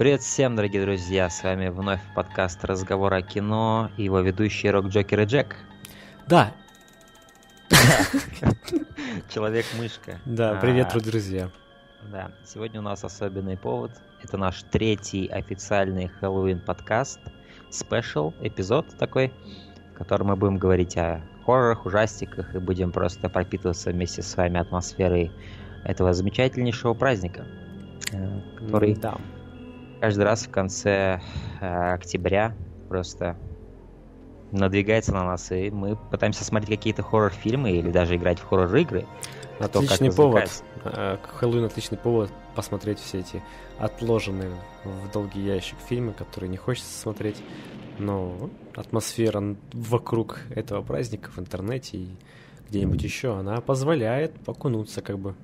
Привет всем, дорогие друзья! С вами вновь подкаст «Разговор о кино» и его ведущий Рок Джокер и Джек. Да. Человек-мышка. Да, привет, а, друзья. Да, сегодня у нас особенный повод. Это наш третий официальный Хэллоуин подкаст. Спешл эпизод такой, в котором мы будем говорить о хоррорах, ужастиках и будем просто пропитываться вместе с вами атмосферой этого замечательнейшего праздника, э, который да каждый раз в конце э, октября просто надвигается на нас, и мы пытаемся смотреть какие-то хоррор-фильмы или даже играть в хоррор-игры. Отличный то, повод. Э, Хэллоуин отличный повод посмотреть все эти отложенные в долгий ящик фильмы, которые не хочется смотреть. Но атмосфера вокруг этого праздника в интернете и где-нибудь еще, она позволяет окунуться как бы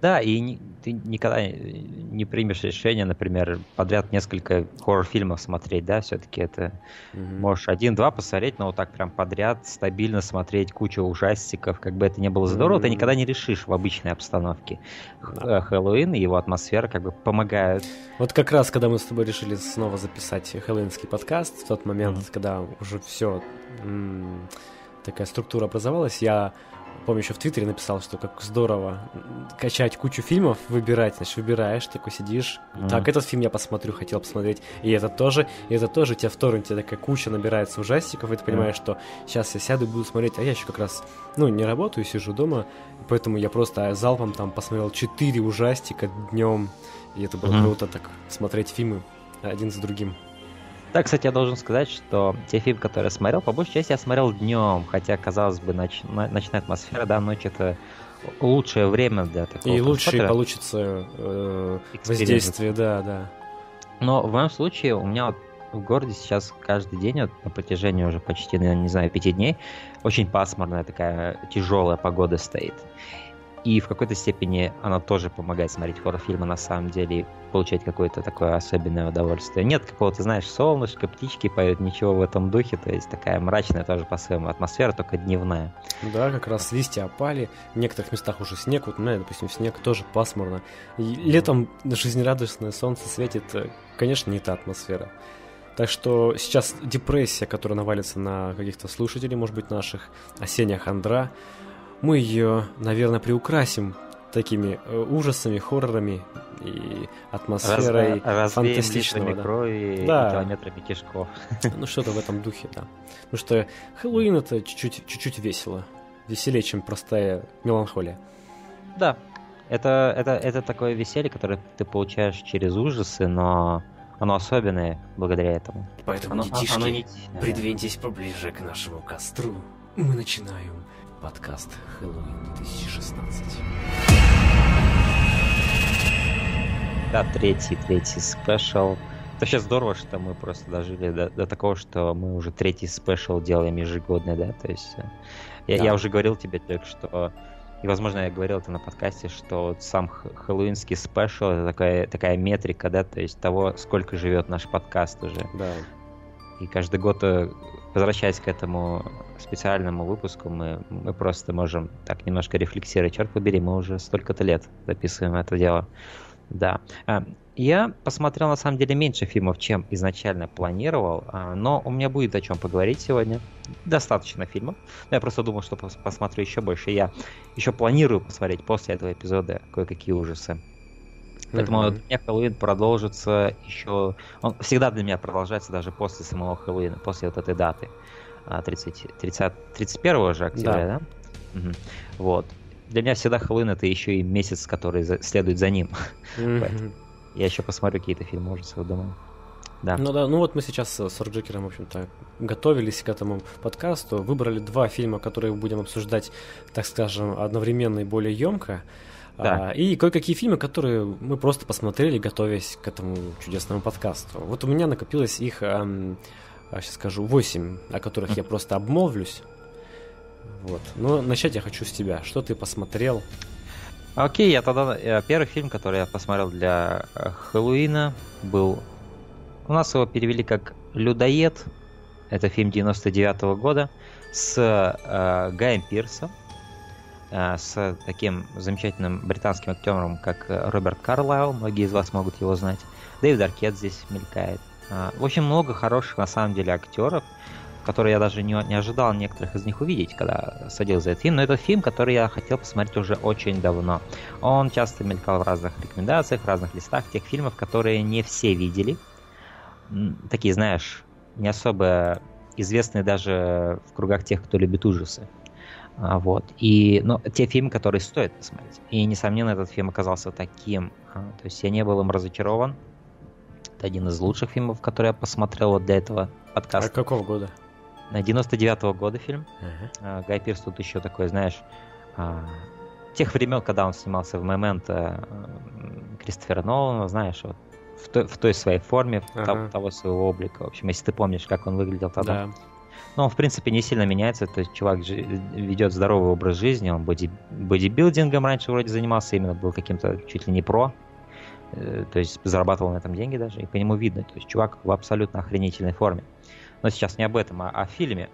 да, и не, ты никогда не примешь решение, например, подряд несколько хоррор-фильмов смотреть, да, все-таки это mm-hmm. можешь один-два посмотреть, но вот так прям подряд стабильно смотреть кучу ужастиков, как бы это не было здорово, mm-hmm. ты никогда не решишь в обычной обстановке. Да. Э, Хэллоуин и его атмосфера как бы помогают. Вот как раз, когда мы с тобой решили снова записать хэллоуинский подкаст, в тот момент, mm-hmm. когда уже все такая структура образовалась, я помню, еще в Твиттере написал, что как здорово качать кучу фильмов, выбирать, значит, выбираешь, такой сидишь, mm-hmm. так, этот фильм я посмотрю, хотел посмотреть, и этот тоже, и этот тоже, у тебя в торренте такая куча набирается ужастиков, и ты понимаешь, mm-hmm. что сейчас я сяду и буду смотреть, а я еще как раз, ну, не работаю, сижу дома, поэтому я просто залпом там посмотрел 4 ужастика днем, и это было mm-hmm. круто так смотреть фильмы один за другим. Да, кстати, я должен сказать, что те фильмы, которые я смотрел, по большей части я смотрел днем, хотя, казалось бы, ноч... ночная атмосфера, да, ночь это лучшее время для такого И лучше получится э, воздействие, да, да. Но в моем случае у меня вот в городе сейчас каждый день, вот, на протяжении уже почти, не знаю, пяти дней, очень пасмурная такая тяжелая погода стоит. И в какой-то степени она тоже помогает смотреть хоррор-фильмы на самом деле получать какое-то такое особенное удовольствие. Нет какого-то, знаешь, солнышко, птички поют, ничего в этом духе, то есть такая мрачная тоже по-своему атмосфера, только дневная. Да, как раз листья опали, в некоторых местах уже снег, вот у меня, допустим, снег тоже пасмурно. И летом жизнерадостное солнце светит, э, конечно, не та атмосфера. Так что сейчас депрессия, которая навалится на каких-то слушателей, может быть, наших, осенняя хандра, мы ее, наверное, приукрасим такими э, ужасами, хоррорами и атмосферой Раз, фантастичного. Да. крови да. и километрами кишков. Ну, что-то в этом духе, да. Потому что Хэллоуин это чуть-чуть, чуть-чуть весело. Веселее, чем простая меланхолия. Да. Это, это, это такое веселье, которое ты получаешь через ужасы, но оно особенное благодаря этому. Поэтому, оно, детишки, оно не... придвиньтесь поближе к нашему костру. Мы начинаем подкаст Хэллоуин 2016. Да, третий, третий special. Это вообще здорово, что мы просто дожили до, до такого, что мы уже третий special делаем ежегодно, да, то есть э, я, да. я уже говорил тебе только что, и, возможно, я говорил это на подкасте, что вот сам хэллоуинский special это такая, такая метрика, да, то есть того, сколько живет наш подкаст уже. Да. И каждый год, э, возвращаясь к этому специальному выпуску, мы, мы просто можем так немножко рефлексировать. Черт побери, мы уже столько-то лет записываем это дело. Да. А, я посмотрел, на самом деле, меньше фильмов, чем изначально планировал, а, но у меня будет о чем поговорить сегодня. Достаточно фильмов. Я просто думал, что посмотрю еще больше. Я еще планирую посмотреть после этого эпизода кое-какие ужасы. Поэтому mm-hmm. для меня Хэллоуин продолжится еще... Он всегда для меня продолжается даже после самого Хэллоуина, после вот этой даты. 30, 30, 31 же октября, да? да? Угу. Вот. Для меня всегда Хэллоуин это еще и месяц, который за, следует за ним. Mm-hmm. Я еще посмотрю какие-то фильмы ужасов, думаю. Да. Ну да, ну вот мы сейчас с Орджекером, в общем-то, готовились к этому подкасту, выбрали два фильма, которые будем обсуждать, так скажем, одновременно и более емко. Да. А, и кое-какие фильмы, которые мы просто посмотрели, готовясь к этому чудесному подкасту. Вот у меня накопилось их, эм, сейчас скажу, 8, о которых я просто обмолвлюсь. Вот. Но начать я хочу с тебя. Что ты посмотрел? Окей, я тогда... Э, первый фильм, который я посмотрел для э, Хэллоуина, был... У нас его перевели как «Людоед». Это фильм 99 -го года с э, Гаем Пирсом. э, с таким замечательным британским актером, как Роберт Карлайл, многие из вас могут его знать. Дэвид Аркет здесь мелькает. В общем, много хороших на самом деле актеров, которые я даже не, не ожидал некоторых из них увидеть, когда садил за этот фильм. Но это фильм, который я хотел посмотреть уже очень давно. Он часто мелькал в разных рекомендациях, в разных листах тех фильмов, которые не все видели. Такие, знаешь, не особо известные даже в кругах тех, кто любит ужасы. А, вот. И, но те фильмы, которые стоит посмотреть. И, несомненно, этот фильм оказался таким. А, то есть я не был им разочарован. Это один из лучших фильмов, которые я посмотрел вот для этого подкаста. А какого года? 99-го года фильм. Uh-huh. Гай Пирс тут еще такой, знаешь, а, тех времен, когда он снимался в «Мементо» Кристофера Нолана, знаешь, вот в той, в той своей форме, uh-huh. того, того своего облика. В общем, если ты помнишь, как он выглядел тогда. Да. Ну, он, в принципе, не сильно меняется. То есть чувак ведет здоровый образ жизни, он боди, бодибилдингом раньше вроде занимался, именно был каким-то чуть ли не про. Э, то есть зарабатывал на этом деньги даже, и по нему видно. То есть чувак в абсолютно охренительной форме. Но сейчас не об этом, а о фильме.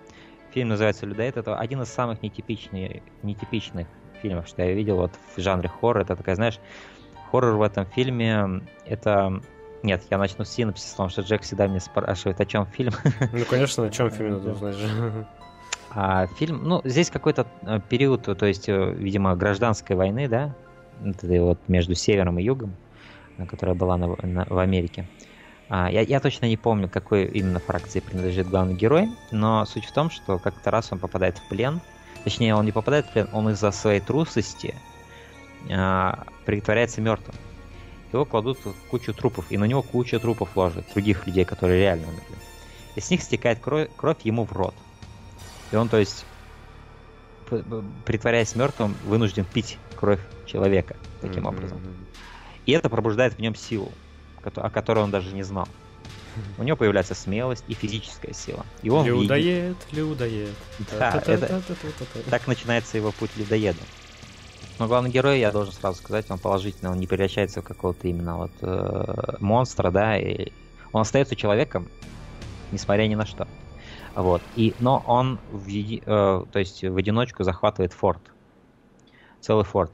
Фильм называется «Людоед». Это один из самых нетипичных, нетипичных фильмов, что я видел вот в жанре хоррор. Это такая, знаешь, хоррор в этом фильме, это... Нет, я начну с синопсиса, потому что Джек всегда меня спрашивает, о чем фильм. Ну, конечно, о чем фильм надо узнать же. А фильм, ну, здесь какой-то э, период, то есть, э, видимо, гражданской войны, да, вот между севером и югом, которая была на, на, в Америке. А, я, я точно не помню, какой именно фракции принадлежит главный герой, но суть в том, что как-то раз он попадает в плен, точнее, он не попадает в плен, он из-за своей трусости а, притворяется мертвым. Его кладут в кучу трупов, и на него куча трупов ложат, других людей, которые реально умерли. И с них стекает кровь, кровь ему в рот. И он, то есть, притворяясь мертвым, вынужден пить кровь человека таким mm-hmm. образом. И это пробуждает в нем силу о которой он даже не знал. У него появляется смелость и физическая сила. И он людоед, видит... людоед. Да, это... так начинается его путь людоеда. Но главный герой, я должен сразу сказать, он положительно, он не превращается в какого-то именно вот э, монстра, да, и он остается человеком, несмотря ни на что. Вот. И, но он в, э, то есть в одиночку захватывает форт. Целый форт.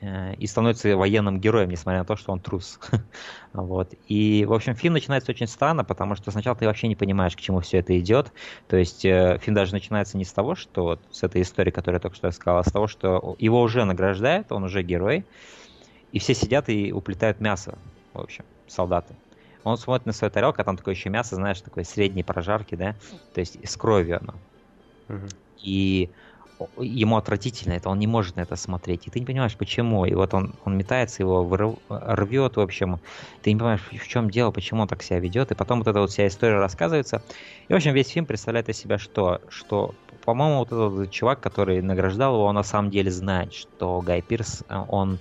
Э, и становится военным героем, несмотря на то, что он трус. вот. И, в общем, фильм начинается очень странно, потому что сначала ты вообще не понимаешь, к чему все это идет. То есть э, фильм даже начинается не с того, что вот с этой истории, которую я только что сказал, а с того, что его уже награждают, он уже герой, и все сидят и уплетают мясо, в общем, солдаты. Он смотрит на свою тарелку, а там такое еще мясо, знаешь, такой средней прожарки, да, то есть с кровью оно. Угу. И ему отвратительно это, он не может на это смотреть. И ты не понимаешь, почему. И вот он, он метается, его вырв, рвет, в общем. Ты не понимаешь, в чем дело, почему он так себя ведет. И потом вот эта вот вся история рассказывается. И, в общем, весь фильм представляет из себя что? Что, по-моему, вот этот чувак, который награждал его, он на самом деле знает, что Гай Пирс, э, он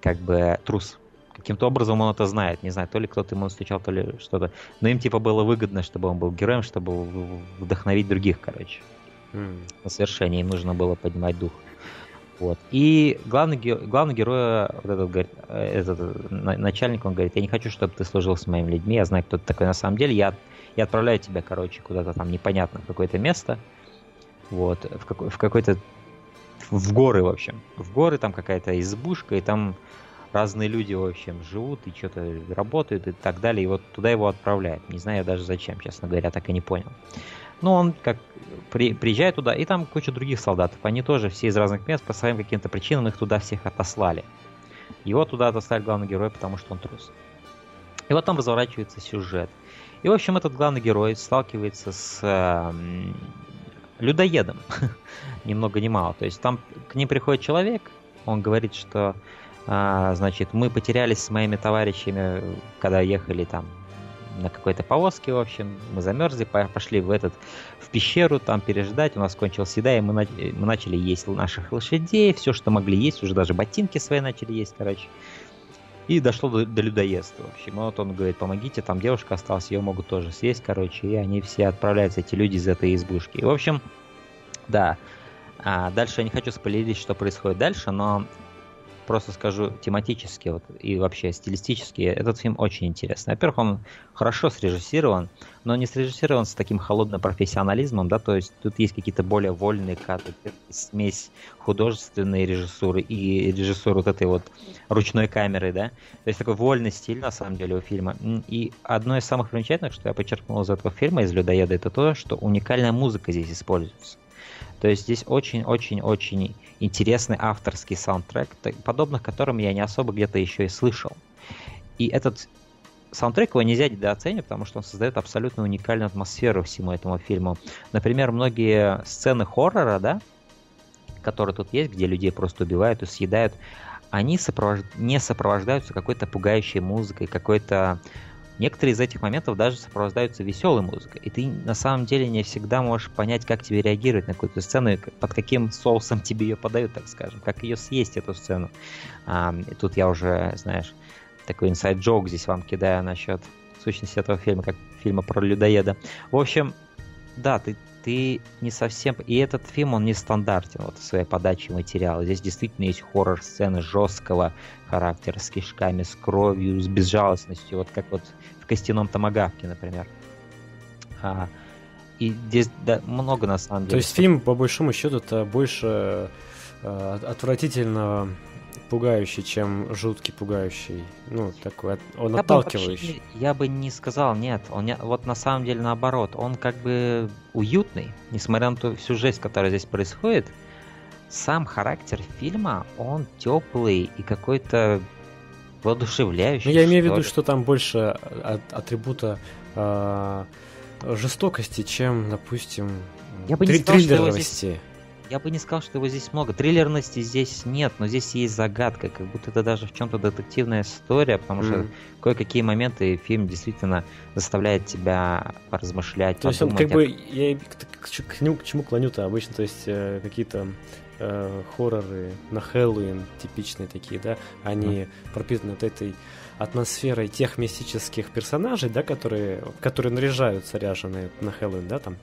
как бы трус. Каким-то образом он это знает. Не знаю, то ли кто-то ему стучал, то ли что-то. Но им типа было выгодно, чтобы он был героем, чтобы вдохновить других, короче mm. на совершение, им нужно было поднимать дух. Вот. И главный, главный герой, вот этот, этот начальник, он говорит, я не хочу, чтобы ты служил с моими людьми, я знаю, кто ты такой на самом деле, я, я отправляю тебя, короче, куда-то там непонятно, в какое-то место, вот, в, какой, в какой-то, в горы, в общем, в горы, там какая-то избушка, и там разные люди, в общем, живут и что-то работают и так далее, и вот туда его отправляют. Не знаю даже зачем, честно говоря, так и не понял. Ну, он как при, приезжает туда, и там куча других солдатов. Они тоже все из разных мест по своим каким-то причинам их туда всех отослали. Его туда отослали главный герой, потому что он трус. И вот там разворачивается сюжет. И, в общем, этот главный герой сталкивается с э, людоедом. Ни много ни мало. То есть там к ним приходит человек, он говорит, что э, значит, мы потерялись с моими товарищами, когда ехали там на какой-то повозке, в общем, мы замерзли, пошли в этот, в пещеру, там переждать, у нас кончилась еда, и мы, на, мы начали есть наших лошадей, все, что могли есть, уже даже ботинки свои начали есть, короче. И дошло до, до людоедства, в общем. Вот он говорит, помогите, там девушка осталась, ее могут тоже съесть, короче, и они все отправляются, эти люди из этой избушки. И, в общем, да, а дальше я не хочу спойлерить, что происходит дальше, но просто скажу тематически вот, и вообще стилистически, этот фильм очень интересный. Во-первых, он хорошо срежиссирован, но не срежиссирован с таким холодным профессионализмом, да, то есть тут есть какие-то более вольные кадры, смесь художественной режиссуры и режиссуры вот этой вот ручной камеры, да, то есть такой вольный стиль, на самом деле, у фильма. И одно из самых примечательных, что я подчеркнул из этого фильма, из «Людоеда», это то, что уникальная музыка здесь используется. То есть здесь очень-очень-очень интересный авторский саундтрек, подобных которым я не особо где-то еще и слышал. И этот саундтрек его нельзя недооценить, потому что он создает абсолютно уникальную атмосферу всему этому фильму. Например, многие сцены хоррора, да, которые тут есть, где людей просто убивают и съедают, они сопровож... не сопровождаются какой-то пугающей музыкой, какой-то Некоторые из этих моментов даже сопровождаются веселой музыкой, и ты на самом деле не всегда можешь понять, как тебе реагировать на какую-то сцену, под каким соусом тебе ее подают, так скажем, как ее съесть, эту сцену. А, и тут я уже, знаешь, такой инсайд-джок здесь вам кидаю насчет сущности этого фильма, как фильма про людоеда. В общем, да, ты ты не совсем... И этот фильм, он не стандартен вот в своей подаче материала. Здесь действительно есть хоррор-сцены жесткого характера, с кишками, с кровью, с безжалостностью, вот как вот в «Костяном томагавке», например. А, и здесь да, много, на самом деле. То есть фильм, по большому счету, это больше э, отвратительного пугающий, чем жуткий пугающий. Ну, такой, он я отталкивающий. Бы вообще, я бы не сказал, нет. Он не, вот на самом деле наоборот. Он как бы уютный, несмотря на ту всю жесть, которая здесь происходит. Сам характер фильма, он теплый и какой-то воодушевляющий. Ну, я имею в виду, что там больше от, атрибута э, жестокости, чем, допустим, я бы не сказал, что здесь я бы не сказал, что его здесь много. Триллерности здесь нет, но здесь есть загадка, как будто это даже в чем-то детективная история, потому mm. что кое-какие моменты фильм действительно заставляет тебя поразмышлять. То есть он как бы, я к, к, к, к чему клоню-то обычно, то есть э, какие-то э, хорроры на Хэллоуин типичные такие, да, они mm. пропитаны вот этой атмосферой тех мистических персонажей, да, которые, которые наряжаются ряженые на Хэллоуин, да, там,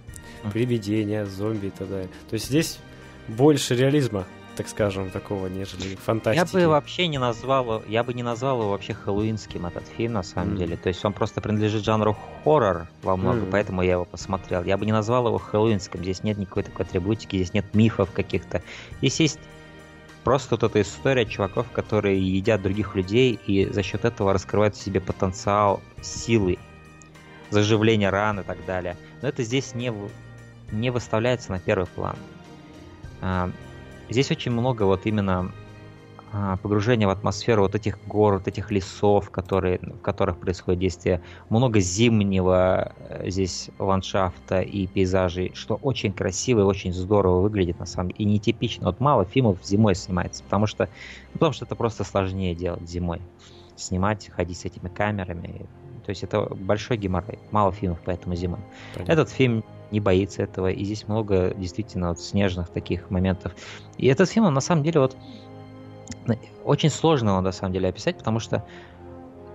привидения, зомби и так далее. То есть здесь больше реализма, так скажем, такого, нежели фантастики. Я бы вообще не назвал, я бы не назвал его вообще хэллоуинским этот фильм, на самом mm. деле. То есть он просто принадлежит жанру хоррор во многом, mm. поэтому я его посмотрел. Я бы не назвал его хэллоуинским. Здесь нет никакой такой атрибутики, здесь нет мифов каких-то. Здесь есть просто вот эта история чуваков, которые едят других людей и за счет этого раскрывают в себе потенциал силы, заживления ран и так далее. Но это здесь не, не выставляется на первый план. Здесь очень много вот именно а, погружения в атмосферу вот этих гор, вот этих лесов, которые, в которых происходит действие. Много зимнего э, здесь ландшафта и пейзажей, что очень красиво и очень здорово выглядит на самом деле. И нетипично. Вот мало фильмов зимой снимается, потому что, ну, потому что это просто сложнее делать зимой. Снимать, ходить с этими камерами. То есть это большой геморрой. Мало фильмов поэтому зимой. Понятно. Этот фильм не боится этого, и здесь много действительно вот снежных таких моментов. И этот фильм, он на самом деле вот очень сложно его на самом деле описать, потому что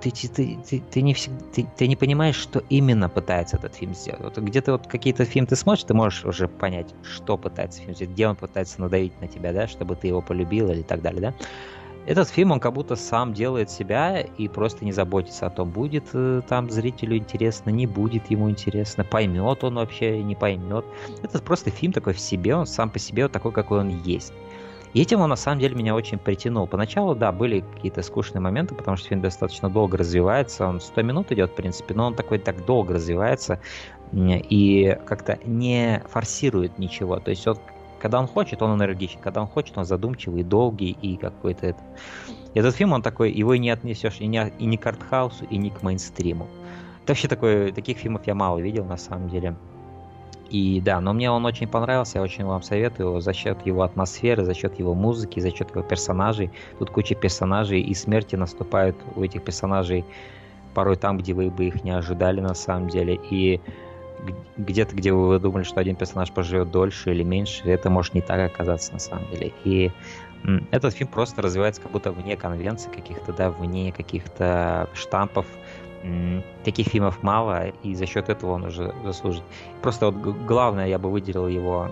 ты, ты, ты, ты, не всегда, ты, ты не понимаешь, что именно пытается этот фильм сделать. Вот где-то вот какие-то фильмы ты смотришь, ты можешь уже понять, что пытается фильм сделать, где он пытается надавить на тебя, да, чтобы ты его полюбил или так далее, да. Этот фильм, он как будто сам делает себя и просто не заботится о том, будет э, там зрителю интересно, не будет ему интересно, поймет он вообще, не поймет. Это просто фильм такой в себе, он сам по себе вот такой, какой он есть. И этим он на самом деле меня очень притянул. Поначалу, да, были какие-то скучные моменты, потому что фильм достаточно долго развивается. Он 100 минут идет, в принципе, но он такой так долго развивается и как-то не форсирует ничего. То есть вот когда он хочет, он энергичен. Когда он хочет, он задумчивый, долгий и какой-то это. Этот фильм, он такой, его не отнесешь и не, и не к артхаусу, и не к мейнстриму. Это вообще такой, таких фильмов я мало видел, на самом деле. И да, но мне он очень понравился, я очень вам советую за счет его атмосферы, за счет его музыки, за счет его персонажей. Тут куча персонажей, и смерти наступают у этих персонажей порой там, где вы бы их не ожидали на самом деле. И где-то, где вы думали, что один персонаж поживет дольше или меньше, это может не так оказаться на самом деле. И этот фильм просто развивается как будто вне конвенций каких-то, да, вне каких-то штампов. Таких фильмов мало, и за счет этого он уже заслужит. Просто вот главное, я бы выделил его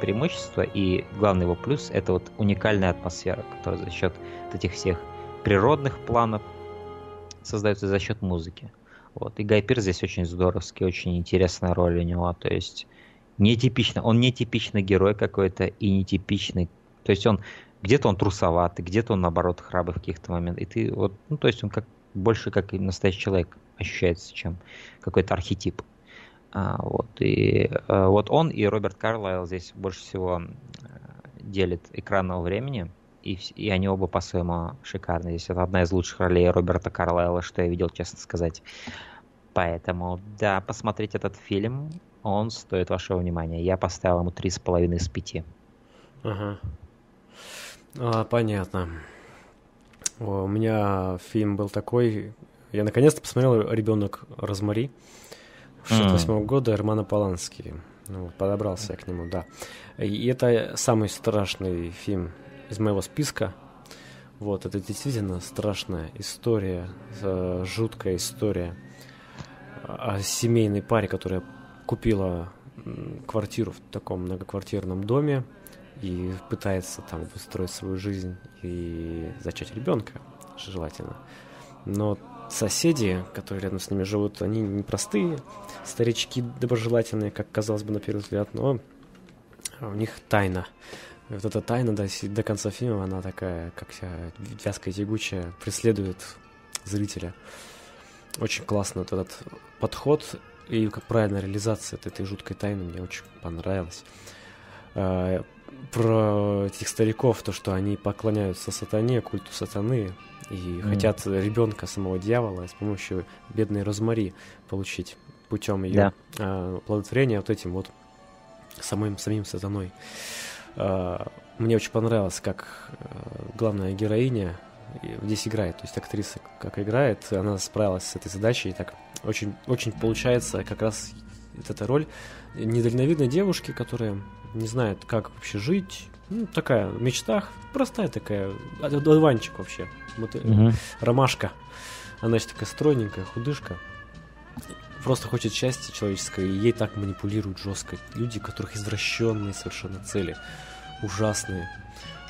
преимущество и главный его плюс это вот уникальная атмосфера, которая за счет этих всех природных планов создается за счет музыки. Вот. И Гай Пир здесь очень здоровский, очень интересная роль у него. То есть нетипично, он нетипичный герой какой-то и нетипичный. То есть он где-то он трусоватый, где-то он наоборот храбрый в каких-то моментах. И ты вот, ну то есть он как больше как настоящий человек ощущается, чем какой-то архетип. А, вот, и а, вот он и Роберт Карлайл здесь больше всего делит экранного времени, и, и они оба по-своему шикарные. Здесь это одна из лучших ролей Роберта Карлайла, что я видел, честно сказать. Поэтому, да, посмотреть этот фильм, он стоит вашего внимания. Я поставил ему 3,5 из 5. Ага. А, понятно. О, у меня фильм был такой... Я наконец-то посмотрел «Ребенок Розмари» 68 -го года Эрмана Полански. Ну, подобрался я к нему, да. И это самый страшный фильм из моего списка. Вот, это действительно страшная история, э, жуткая история о семейной паре, которая купила квартиру в таком многоквартирном доме и пытается там выстроить свою жизнь и зачать ребенка, желательно. Но соседи, которые рядом с ними живут, они непростые, старички доброжелательные, как казалось бы на первый взгляд, но у них тайна. Вот эта тайна до, до конца фильма, она такая, как вся вязкая тягучая, преследует зрителя. Очень классно вот этот подход и как правильная реализация этой, этой жуткой тайны мне очень понравилось. А, про этих стариков, то, что они поклоняются сатане, культу сатаны, и mm. хотят ребенка самого дьявола с помощью бедной Розмари получить путем ее yeah. а, плодотворения вот этим вот самым самим сатаной. Мне очень понравилось, как а, главная героиня здесь играет, то есть актриса как играет, она справилась с этой задачей, и так очень, очень получается как раз эта роль недальновидной девушки, которая не знает, как вообще жить, ну, такая в мечтах, простая такая, одуванчик вообще, вот, угу. ромашка, она еще такая стройненькая, худышка, просто хочет счастья человеческого, и ей так манипулируют жестко люди, у которых извращенные совершенно цели, ужасные,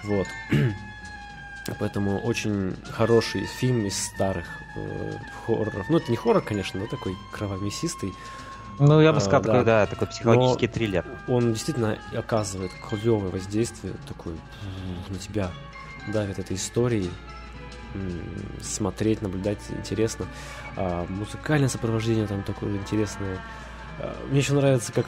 вот. Поэтому очень хороший фильм из старых э, хорроров. Ну, это не хоррор, конечно, но такой кровомесистый. Ну, я бы сказал, а, такой, да, такой психологический но триллер. Он действительно оказывает клевое воздействие, такой на тебя давит этой историей. Смотреть, наблюдать интересно. А, музыкальное сопровождение там такое интересное. А, мне еще нравится, как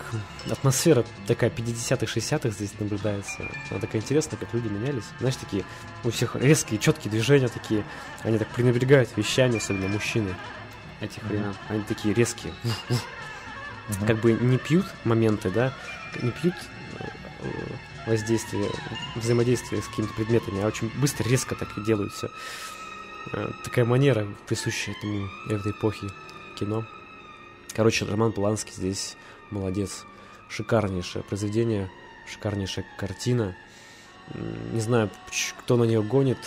атмосфера такая 50-х, 60-х здесь наблюдается. Она такая интересная, как люди менялись. Знаешь, такие у всех резкие, четкие движения такие. Они так пренебрегают вещами, особенно мужчины этих времен. Mm-hmm. Они такие резкие. Mm-hmm. Как бы не пьют моменты, да, не пьют э, воздействие, взаимодействие с какими-то предметами, а очень быстро, резко так и делают все. Э, такая манера, присущая этому этой эпохе кино. Короче, Роман Поланский здесь молодец. Шикарнейшее произведение, шикарнейшая картина. Не знаю, кто на нее гонит.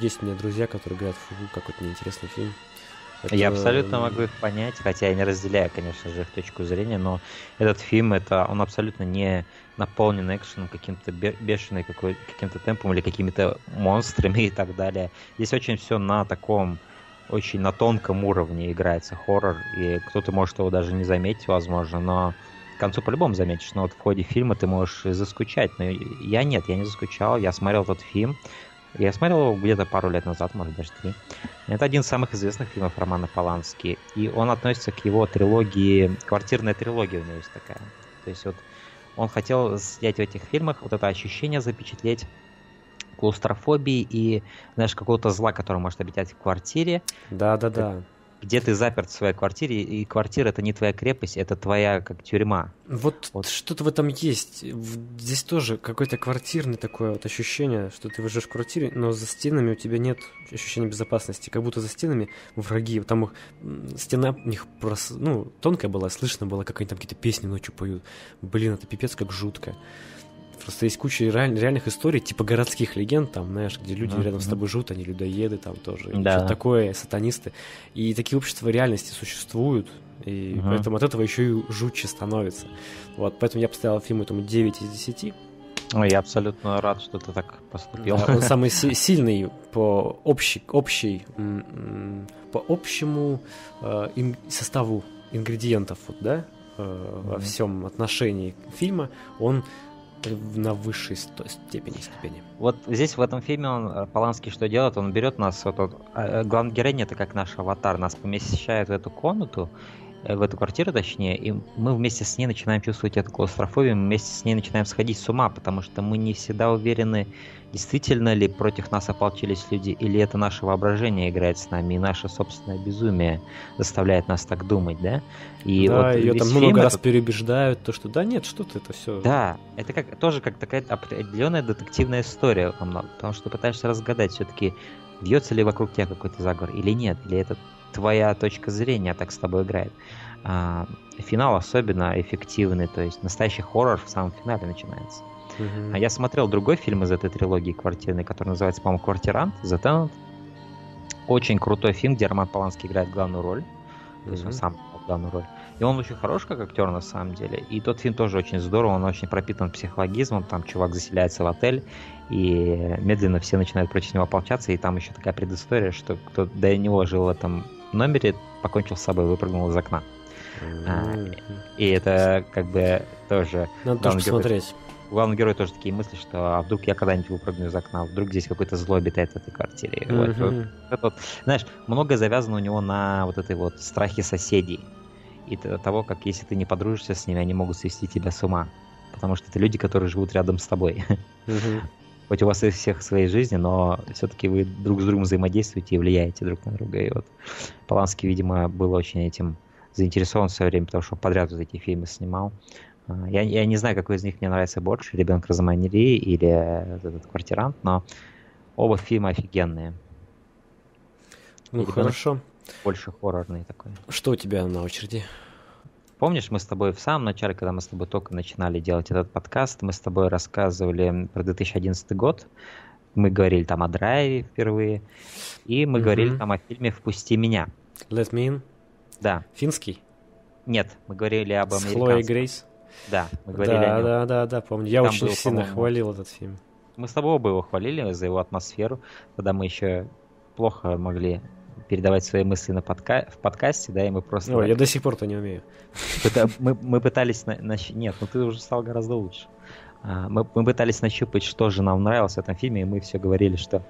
Есть у меня друзья, которые говорят, фу, какой то неинтересный фильм. Это... Я абсолютно могу их понять, хотя я не разделяю, конечно же, их точку зрения, но этот фильм, это он абсолютно не наполнен экшеном, каким-то бешеный какой, каким-то темпом или какими-то монстрами и так далее. Здесь очень все на таком очень на тонком уровне играется хоррор, и кто-то может его даже не заметить, возможно, но к концу по-любому заметишь, но вот в ходе фильма ты можешь заскучать. Но я нет, я не заскучал, я смотрел этот фильм, я смотрел его где-то пару лет назад, может даже три. Это один из самых известных фильмов Романа Полански, и он относится к его трилогии, квартирная трилогия у него есть такая. То есть вот он хотел снять в этих фильмах вот это ощущение запечатлеть клаустрофобии и, знаешь, какого-то зла, который может обитать в квартире. Да-да-да. Где ты заперт в своей квартире, и квартира это не твоя крепость, это твоя как тюрьма. Вот, вот. что-то в этом есть. Здесь тоже какое-то квартирное такое вот ощущение, что ты живешь в квартире, но за стенами у тебя нет ощущения безопасности, как будто за стенами враги. Там стена у них просто, ну, тонкая была, слышно было, как они там какие-то песни ночью поют. Блин, это пипец как жутко. Просто есть куча реаль, реальных историй, типа городских легенд, там, знаешь, где люди mm-hmm. рядом с тобой живут, они людоеды там тоже. Да. Что такое, сатанисты. И такие общества реальности существуют, и mm-hmm. поэтому от этого еще и жутче становится. Вот, поэтому я поставил фильму этому 9 из 10. Ну, я абсолютно рад, что ты так поступил. Да, он самый си- сильный по общей, общей по общему э, ин- составу ингредиентов, вот, да, э, mm-hmm. во всем отношении фильма, он на высшей степени степени. Вот здесь в этом фильме он э, Поланский что делает? Он берет нас, вот, вот а, главный героиня это как наш аватар, нас помещает в эту комнату, Э, в эту квартиру, точнее, и мы вместе с ней начинаем чувствовать эту клаустрофобию, мы вместе с ней начинаем сходить с ума, потому что мы не всегда уверены, действительно ли против нас ополчились люди, или это наше воображение играет с нами, и наше собственное безумие заставляет нас так думать, да? И да, вот ее там много раз переубеждают, то, что да нет, что ты это все. Да, это как тоже как такая определенная детективная история потому что пытаешься разгадать все-таки, бьется ли вокруг тебя какой-то заговор или нет, или это твоя точка зрения так с тобой играет. А, финал особенно эффективный, то есть настоящий хоррор в самом финале начинается. Uh-huh. А я смотрел другой фильм из этой трилогии квартирной, который называется, по-моему, «Квартирант», «The Tenant». Очень крутой фильм, где Роман Поланский играет главную роль. То есть uh-huh. он сам главную роль. И он очень хорош как актер на самом деле. И тот фильм тоже очень здорово, он очень пропитан психологизмом. Там чувак заселяется в отель, и медленно все начинают против него ополчаться. И там еще такая предыстория, что кто до него жил в этом номере, покончил с собой, выпрыгнул из окна. А, и это как бы тоже... Надо тоже посмотреть. главный герой тоже такие мысли, что а вдруг я когда-нибудь выпрыгну из окна, вдруг здесь какой-то зло обитает в этой квартире. Mm-hmm. Вот, вот, вот, вот, знаешь, многое завязано у него на вот этой вот страхе соседей. И того, как если ты не подружишься с ними, они могут свести тебя с ума. Потому что это люди, которые живут рядом с тобой. Mm-hmm. Хоть у вас и всех своей жизни, но все-таки вы друг с другом взаимодействуете и влияете друг на друга. И вот Поланский, видимо, был очень этим заинтересован в свое время, потому что подряд вот эти фильмы снимал. А, я, я не знаю, какой из них мне нравится больше, «Ребенок Розманери» или этот «Квартирант», но оба фильма офигенные. Ну, хорошо. Больше хоррорный такой. Что у тебя на очереди? Помнишь, мы с тобой в самом начале, когда мы с тобой только начинали делать этот подкаст, мы с тобой рассказывали про 2011 год. Мы говорили там о драйве впервые. И мы mm-hmm. говорили там о фильме «Впусти меня». Let me in? Да. Финский? Нет, мы говорили об американском. С Хлоей Грейс? Да, мы говорили да, о нем. Да, да, да, помню. Я там очень был, сильно хвалил этот фильм. Мы с тобой оба его хвалили за его атмосферу, когда мы еще плохо могли передавать свои мысли на подка... в подкасте, да, и мы просто... Ой, я до сих пор-то не умею. Мы, мы пытались... На... Нет, ну ты уже стал гораздо лучше. А, мы, мы пытались нащупать, что же нам нравилось в этом фильме, и мы все говорили, что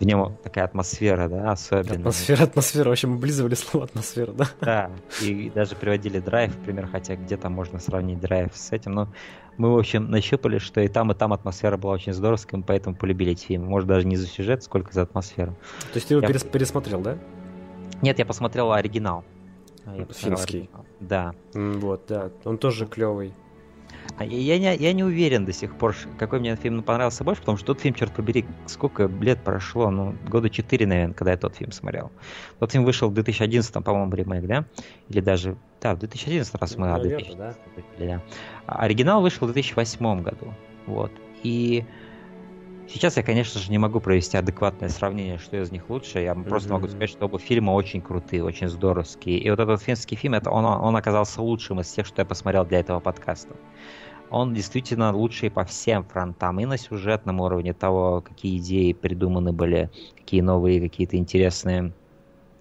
в нем такая атмосфера, да, особенная. Атмосфера, атмосфера. В общем, облизывали слово атмосфера, да? Да, и даже приводили драйв, например, хотя где-то можно сравнить драйв с этим, но мы, в общем, нащупали, что и там, и там атмосфера была очень здоровская, поэтому полюбили эти фильмы. Может, даже не за сюжет, сколько за атмосферу. То есть ты его я... пересмотрел, да? Нет, я посмотрел оригинал. Я Финский. Оригинал. Да. Вот, да. Он тоже клевый. А я, не, я не уверен до сих пор, какой мне фильм понравился больше, потому что тот фильм, черт побери, сколько лет прошло, ну, года 4, наверное, когда я тот фильм смотрел. Тот фильм вышел в 2011, по-моему, ремейк, да? Или даже, да, в 2011 раз мы, а, 2014, да. да. Оригинал вышел в 2008 году, вот. И Сейчас я, конечно же, не могу провести адекватное сравнение, что из них лучше. Я mm-hmm. просто могу сказать, что оба фильма очень крутые, очень здоровские. И вот этот финский фильм, это он, он оказался лучшим из тех, что я посмотрел для этого подкаста. Он действительно лучший по всем фронтам. И на сюжетном уровне того, какие идеи придуманы были, какие новые, какие-то интересные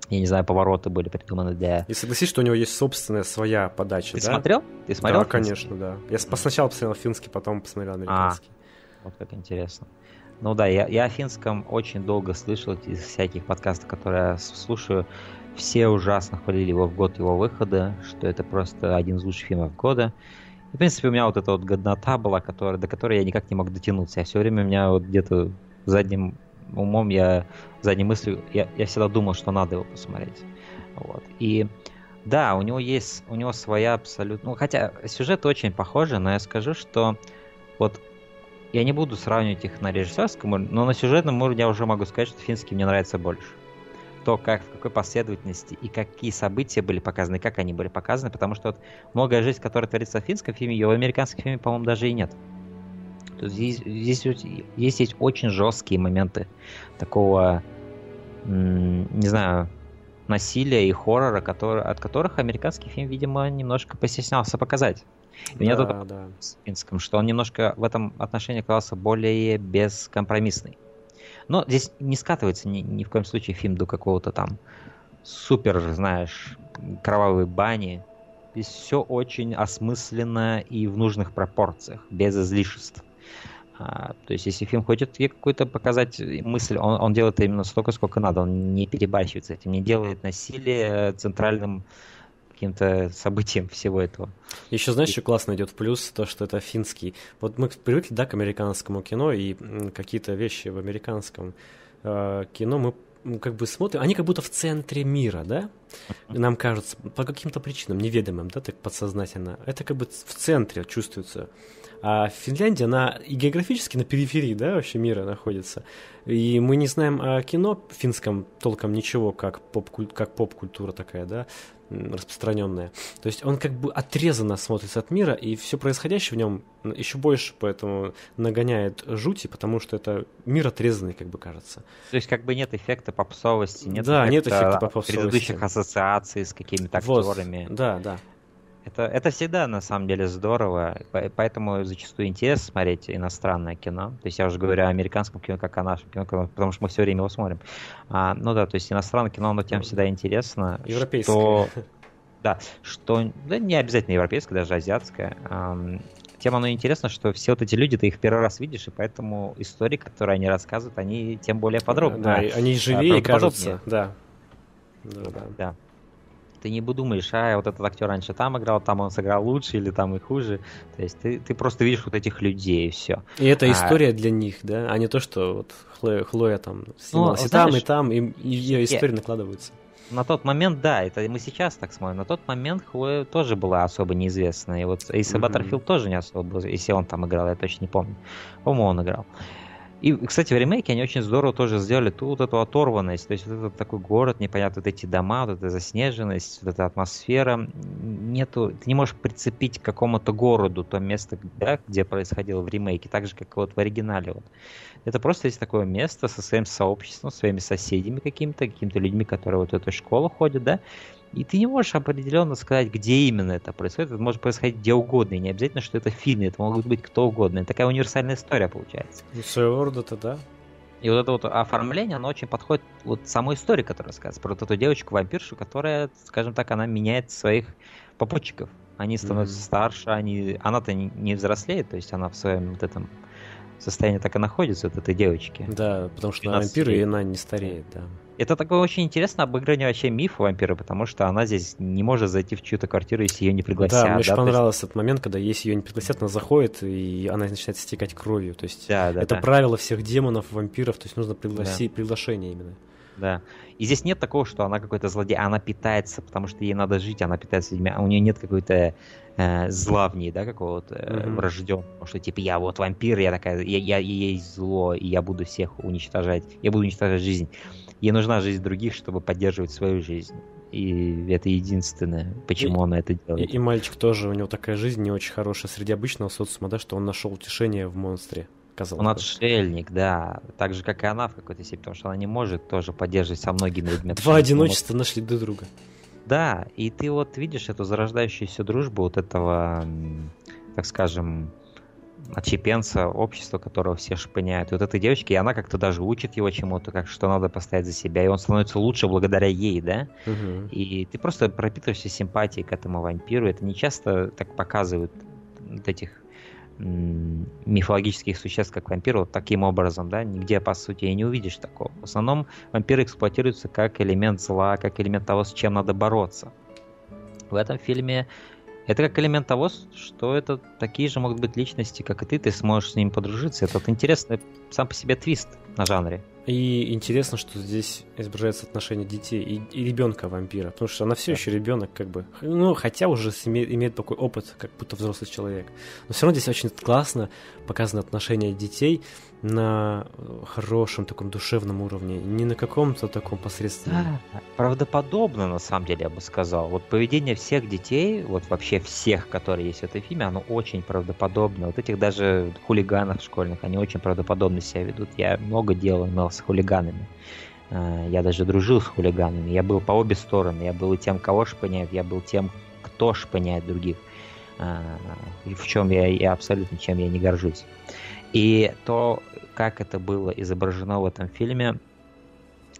я не знаю, повороты были придуманы для... И согласись, что у него есть собственная своя подача, Ты да? смотрел? Ты смотрел? Да, конечно, да. Я сначала посмотрел финский, потом посмотрел американский. А, вот как интересно. Ну да, я, я о финском очень долго слышал из всяких подкастов, которые я слушаю. Все ужасно хвалили его в год его выхода, что это просто один из лучших фильмов года. И, в принципе, у меня вот эта вот годнота была, которая, до которой я никак не мог дотянуться. Я все время у меня вот где-то задним умом, я задней мыслью, я, я всегда думал, что надо его посмотреть. Вот. И да, у него есть, у него своя абсолютно... Ну, хотя сюжет очень похожий, но я скажу, что вот я не буду сравнивать их на режиссерском уровне, но на сюжетном уровне я уже могу сказать, что финский мне нравится больше. То, как, в какой последовательности и какие события были показаны, как они были показаны, потому что вот многое жизнь, которая творится в финском фильме, ее в американском фильме, по-моему, даже и нет. То здесь, здесь, здесь есть очень жесткие моменты такого, не знаю, насилия и хоррора, который, от которых американский фильм, видимо, немножко постеснялся показать. И да, меня тут да. с финском, что он немножко в этом отношении оказался более бескомпромиссный. Но здесь не скатывается ни, ни в коем случае фильм до какого-то там супер, знаешь, кровавой бани. Здесь все очень осмысленно и в нужных пропорциях, без излишеств. А, то есть, если фильм хочет какую-то показать мысль, он, он делает именно столько, сколько надо. Он не перебарщивает с этим, не делает насилие центральным каким-то событием всего этого. Еще, знаешь, что классно идет в плюс, то, что это финский. Вот мы привыкли, да, к американскому кино, и какие-то вещи в американском э, кино мы как бы смотрим, они как будто в центре мира, да? Нам кажется, по каким-то причинам неведомым, да, так подсознательно. Это как бы в центре чувствуется. А Финляндия, она и географически на периферии, да, вообще мира находится. И мы не знаем о кино финском толком ничего, как поп-культура, как поп-культура такая, да, распространенная. То есть он как бы отрезанно смотрится от мира, и все происходящее в нем еще больше поэтому нагоняет жути, потому что это мир отрезанный, как бы кажется. То есть как бы нет эффекта попсовости, нет да, эффекта нет эффекта попсовости. предыдущих ассоциаций с какими-то актерами. Вот, да, да. Это, это всегда на самом деле здорово, поэтому зачастую интересно смотреть иностранное кино. То есть я уже говорю о американском кино, как о нашем кино, потому что мы все время его смотрим. А, ну да, то есть иностранное кино, оно тем всегда интересно. Европейское. Что, да, что да, не обязательно европейское, даже азиатское. Тем оно интересно, что все вот эти люди, ты их первый раз видишь, и поэтому истории, которые они рассказывают, они тем более подробно. Да, они живее кажутся, да. Да, да. да ты не думаешь, а вот этот актер раньше там играл, там он сыграл лучше или там и хуже. То есть ты, ты просто видишь вот этих людей и все. И это а... история для них, да, а не то, что вот Хлоя, Хлоя там снималась ну, и знаешь, там, и там, и, ее истории yeah. накладываются. На тот момент, да, это мы сейчас так смотрим. На тот момент Хлоя тоже была особо неизвестна. И вот Эйса mm-hmm. Баттерфилд тоже не особо если он там играл, я точно не помню. По-моему, он играл. И, кстати, в ремейке они очень здорово тоже сделали ту вот эту оторванность, то есть вот этот такой город, непонятно, вот эти дома, вот эта заснеженность, вот эта атмосфера, нету, ты не можешь прицепить к какому-то городу то место, да, где происходило в ремейке, так же, как вот в оригинале. Вот. Это просто есть такое место со своим сообществом, своими соседями какими-то, какими-то людьми, которые вот в эту школу ходят, да, и ты не можешь определенно сказать, где именно это происходит. Это может происходить где угодно. И не обязательно, что это в фильме. Это могут быть кто угодно. Это такая универсальная история получается. Ну, своего рода-то да. И вот это вот оформление, оно очень подходит вот самой истории, которая рассказывается. Про вот эту девочку-вампиршу, которая, скажем так, она меняет своих попутчиков. Они становятся mm-hmm. старше, они... она-то не взрослеет, то есть она в своем вот этом состоянии так и находится, вот этой девочки. Да, потому что она вампир, и она не стареет, да. Это такое очень интересное обыгрывание вообще мифа вампира, потому что она здесь не может зайти в чью-то квартиру, если ее не пригласят. Да, мне очень да, понравился есть... этот момент, когда если ее не пригласят, она заходит, и она начинает стекать кровью. То есть да, да, это да. правило всех демонов, вампиров, то есть нужно пригласить да. приглашение именно. Да. И здесь нет такого, что она какой-то злодей, она питается, потому что ей надо жить, она питается людьми, а у нее нет какой-то э, зла в ней, да, какого-то э, mm-hmm. врожденного, что типа я вот вампир, я такая, я, я, я есть зло, и я буду всех уничтожать, я буду уничтожать жизнь. Ей нужна жизнь других, чтобы поддерживать свою жизнь. И это единственное, почему и, она это делает. И, и мальчик тоже, у него такая жизнь не очень хорошая среди обычного социума, да, что он нашел утешение в монстре. Казалось он отшельник, да. Так же, как и она в какой-то степени, потому что она не может тоже поддерживать со многими людьми. Два одиночества может... нашли друг друга. Да, и ты вот видишь эту зарождающуюся дружбу вот этого, так скажем, отщепенца общества, которого все шпыняют. И вот этой девочке, и она как-то даже учит его чему-то, как что надо постоять за себя, и он становится лучше благодаря ей, да? Угу. И ты просто пропитываешься симпатией к этому вампиру. Это не часто так показывают вот этих мифологических существ, как вампиры, вот таким образом, да, нигде, по сути, и не увидишь такого. В основном вампиры эксплуатируются как элемент зла, как элемент того, с чем надо бороться. В этом фильме это как элемент того, что это такие же могут быть личности, как и ты, ты сможешь с ними подружиться. Это вот интересный сам по себе твист на жанре. И интересно, что здесь изображается отношение детей и, и ребенка вампира, потому что она все еще ребенок, как бы, ну, хотя уже имеет, имеет такой опыт, как будто взрослый человек. Но все равно здесь очень классно показано отношение детей на хорошем таком душевном уровне, не на каком-то таком посредственном. Да, правдоподобно, на самом деле, я бы сказал. Вот поведение всех детей, вот вообще всех, которые есть в этой фильме, оно очень правдоподобно. Вот этих даже хулиганов школьных, они очень правдоподобно себя ведут. Я много делал имел с хулиганами. А, я даже дружил с хулиганами. Я был по обе стороны. Я был и тем, кого шпыняют, я был тем, кто шпыняет других. и в чем я, я абсолютно чем я не горжусь. И то, как это было изображено в этом фильме,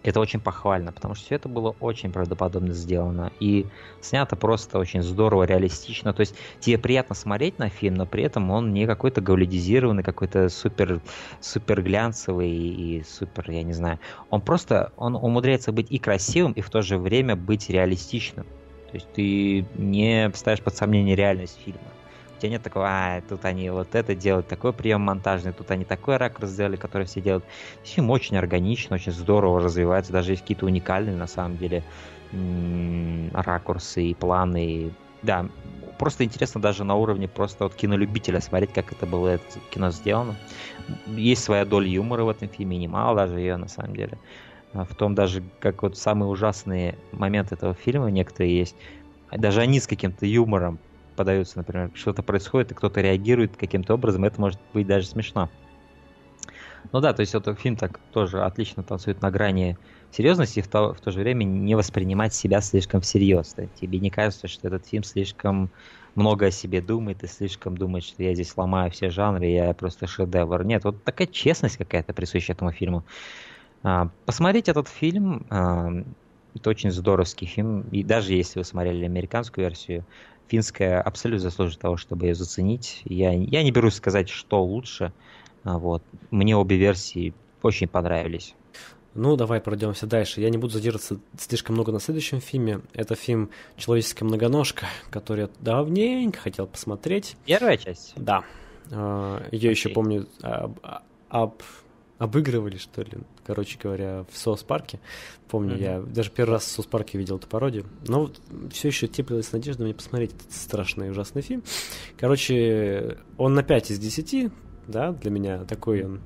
это очень похвально, потому что все это было очень правдоподобно сделано. И снято просто очень здорово, реалистично. То есть тебе приятно смотреть на фильм, но при этом он не какой-то гаулидизированный, какой-то супер, супер глянцевый и супер, я не знаю. Он просто, он умудряется быть и красивым, и в то же время быть реалистичным. То есть ты не ставишь под сомнение реальность фильма. У тебя нет такого, а, тут они вот это делают, такой прием монтажный, тут они такой ракурс сделали, который все делают. Фильм очень органично, очень здорово развивается, даже есть какие-то уникальные, на самом деле, ракурсы и планы. Да, просто интересно даже на уровне просто от кинолюбителя смотреть, как это было это кино сделано. Есть своя доля юмора в этом фильме, немало даже ее на самом деле. А в том даже, как вот самые ужасные моменты этого фильма некоторые есть, даже они с каким-то юмором подаются, например, что-то происходит, и кто-то реагирует каким-то образом, это может быть даже смешно. Ну да, то есть этот фильм так тоже отлично танцует на грани серьезности и в то, в то же время не воспринимать себя слишком всерьез. Да? Тебе не кажется, что этот фильм слишком много о себе думает и слишком думает, что я здесь ломаю все жанры, я просто шедевр. Нет, вот такая честность какая-то присуща этому фильму. А, посмотреть этот фильм, а, это очень здоровский фильм, и даже если вы смотрели американскую версию, финская абсолютно заслужит того, чтобы ее заценить. Я, я не берусь сказать, что лучше. А, вот. Мне обе версии очень понравились. Ну, давай пройдемся дальше. Я не буду задерживаться слишком много на следующем фильме. Это фильм «Человеческая многоножка», который я давненько хотел посмотреть. Первая часть? Да. А, Ее еще помню об обыгрывали, что ли, короче говоря, в Соус-парке. Помню, mm-hmm. я даже первый раз в Соус-парке видел эту пародию. Но все еще теплилась надежда мне посмотреть этот страшный и ужасный фильм. Короче, он на 5 из 10, да, для меня такой он.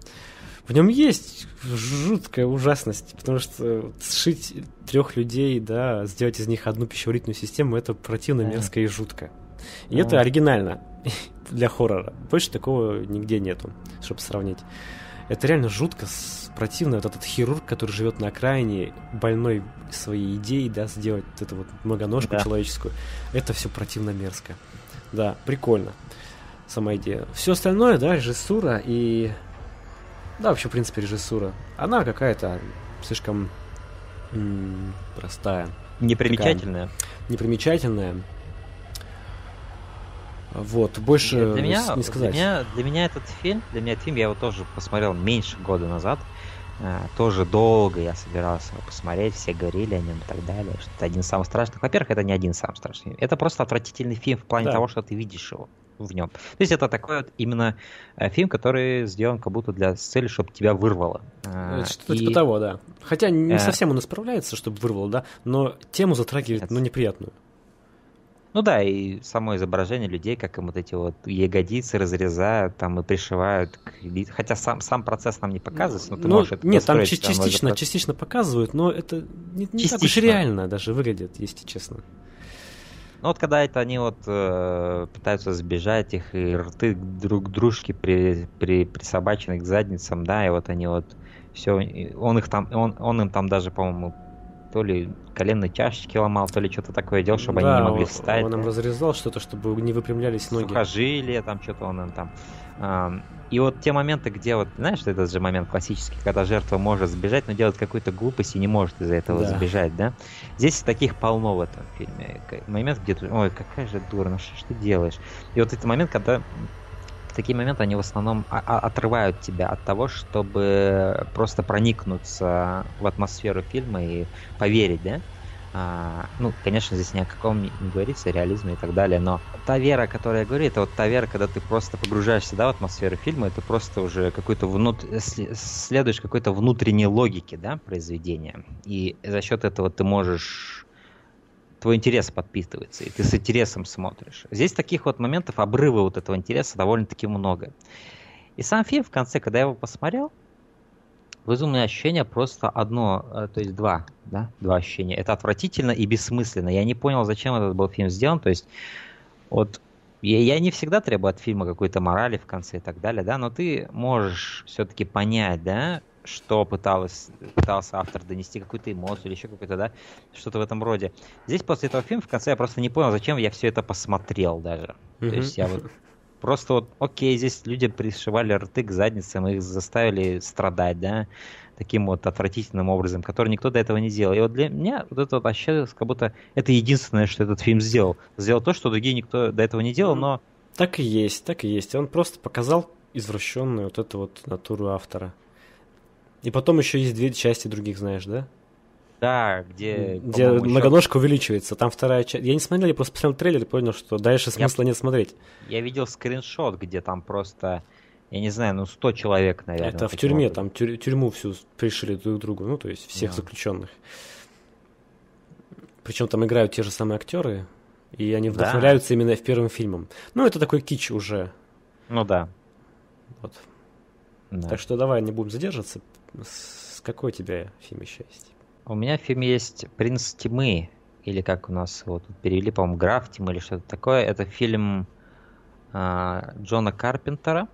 В нем есть жуткая ужасность, потому что сшить трех людей, да, сделать из них одну пищеварительную систему, это противно, мерзко и жутко. И это оригинально для хоррора. Больше такого нигде нету, чтобы сравнить. Это реально жутко, противно. Вот этот хирург, который живет на окраине, больной своей идеей, да, сделать вот эту вот многоножку да. человеческую. Это все противно мерзко. Да, прикольно. Сама идея. Все остальное, да, режиссура и... Да, вообще, в принципе, режиссура. Она какая-то слишком м- простая. Непримечательная. Такая, непримечательная. Вот, больше для меня, не сказать. Для меня, для меня этот фильм, для меня этот фильм, я его тоже посмотрел меньше года назад. Uh, тоже долго я собирался его посмотреть, все говорили о нем и так далее, что это один из самых страшных. Во-первых, это не один из самых страшных. Это просто отвратительный фильм в плане да. того, что ты видишь его в нем. То есть это такой вот именно э, фильм, который сделан как будто для цели, чтобы тебя вырвало. Uh, Что-то и... типа того, да. Хотя не совсем он исправляется, чтобы вырвало, да, но тему затрагивает, ну, неприятную. Ну да, и само изображение людей, как им вот эти вот ягодицы разрезают там и пришивают. К... Хотя сам, сам процесс нам не показывается, но ты ну, можешь это Нет, там частично, там частично показывают, но это не, не так уж реально даже выглядит, если честно. Ну вот когда это они вот э, пытаются сбежать, их и рты друг к дружке при, при, присобачены к задницам, да, и вот они вот все, он их там, он, он им там даже, по-моему, то ли коленные чашечки ломал, то ли что-то такое делал, чтобы да, они не могли встать. Он им разрезал что-то, чтобы не выпрямлялись ноги. Сухожилие, там что-то он им там. И вот те моменты, где вот, знаешь, этот же момент классический, когда жертва может сбежать, но делает какую-то глупость и не может из-за этого да. сбежать, да? Здесь таких полно в этом фильме. Момент, где ты, ой, какая же дура, ну что ж ты делаешь? И вот этот момент, когда такие моменты, они в основном отрывают тебя от того, чтобы просто проникнуться в атмосферу фильма и поверить, да? А, ну, конечно, здесь ни о каком не, говорится, реализме и так далее, но та вера, которая я говорю, это вот та вера, когда ты просто погружаешься да, в атмосферу фильма, это просто уже какой-то внут... следуешь какой-то внутренней логике да, произведения. И за счет этого ты можешь твой интерес подпитывается, и ты с интересом смотришь. Здесь таких вот моментов, обрыва вот этого интереса довольно-таки много. И сам фильм в конце, когда я его посмотрел, вызвал у меня ощущение просто одно, э, то есть два, да, два ощущения. Это отвратительно и бессмысленно. Я не понял, зачем этот был фильм сделан, то есть вот я, я не всегда требую от фильма какой-то морали в конце и так далее, да, но ты можешь все-таки понять, да, что пыталась, пытался автор донести, какую-то эмоцию или еще какую-то, да, что-то в этом роде. Здесь после этого фильма в конце я просто не понял, зачем я все это посмотрел даже. Mm-hmm. То есть я вот просто вот, окей, здесь люди пришивали рты к задницам, их заставили страдать, да, таким вот отвратительным образом, который никто до этого не делал. И вот для меня вот это вот вообще как будто это единственное, что этот фильм сделал. Сделал то, что другие никто до этого не делал, но... Так и есть, так и есть. Он просто показал извращенную вот эту вот натуру автора. И потом еще есть две части других, знаешь, да? Да, где... Где многоножка еще... увеличивается. Там вторая часть... Я не смотрел, я просто посмотрел трейлер и понял, что дальше смысла я... нет смотреть. Я видел скриншот, где там просто... Я не знаю, ну 100 человек, наверное. Это в тюрьме, там тюр- тюрьму всю пришили друг к другу, ну то есть всех да. заключенных. Причем там играют те же самые актеры, и они вдохновляются да. именно в первым фильмом. Ну это такой кич уже. Ну да. Вот. Да. Так что давай не будем задерживаться. С какой у тебя фильм еще есть? У меня в фильме есть «Принц тьмы», или как у нас вот перевели, по-моему, «Граф тьмы» или что-то такое. Это фильм э, Джона Карпентера,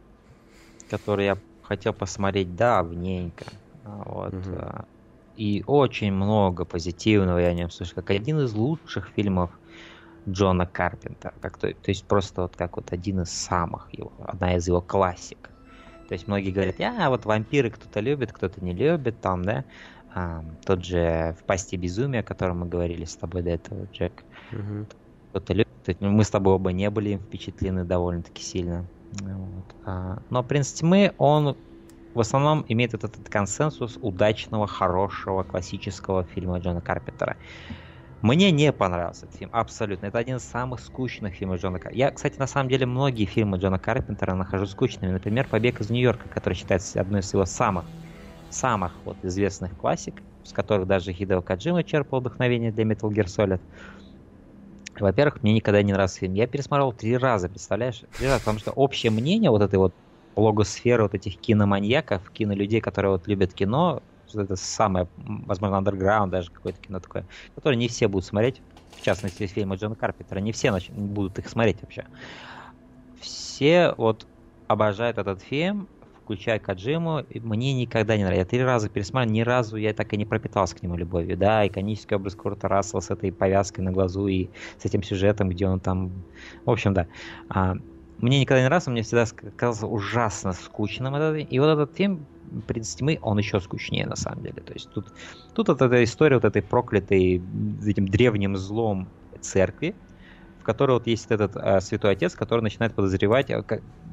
который я хотел посмотреть давненько. Вот. Угу. И очень много позитивного я о нем слышал. Как один из лучших фильмов Джона Карпентера. Как, то, то есть просто вот как вот один из самых его, одна из его классик. То есть многие говорят, а вот вампиры кто-то любит, кто-то не любит, там, да. А, тот же в пасти безумия, о котором мы говорили с тобой до этого, Джек. Угу. Кто-то любит. Мы с тобой оба не были впечатлены довольно-таки сильно. Вот. А, но «Принц тьмы», он в основном имеет этот, этот консенсус удачного, хорошего, классического фильма Джона Карпентера. Мне не понравился этот фильм, абсолютно. Это один из самых скучных фильмов Джона Карпентера. Я, кстати, на самом деле многие фильмы Джона Карпентера нахожу скучными. Например, «Побег из Нью-Йорка», который считается одной из его самых самых вот известных классик, с которых даже Хидео Каджима черпал вдохновение для Metal Gear Solid. Во-первых, мне никогда не нравился фильм. Я пересмотрел три раза, представляешь? Три раза, потому что общее мнение вот этой вот логосферы вот этих киноманьяков, кинолюдей, которые вот любят кино, это самое, возможно, андерграунд даже какое-то кино такое, которое не все будут смотреть, в частности, фильмы Джона Карпентера, не все нач- будут их смотреть вообще. Все вот обожают этот фильм, включая Каджиму, мне никогда не нравится. Я три раза пересмотрел, ни разу я так и не пропитался к нему любовью. Да, иконический образ Курта Рассела с этой повязкой на глазу и с этим сюжетом, где он там... В общем, да. Мне никогда не нравился, мне всегда казался ужасно скучным этот И вот этот фильм «Принц тьмы», он еще скучнее на самом деле. То есть тут, тут вот эта история вот этой проклятой этим древним злом церкви, которой вот есть этот э, святой отец, который начинает подозревать, э,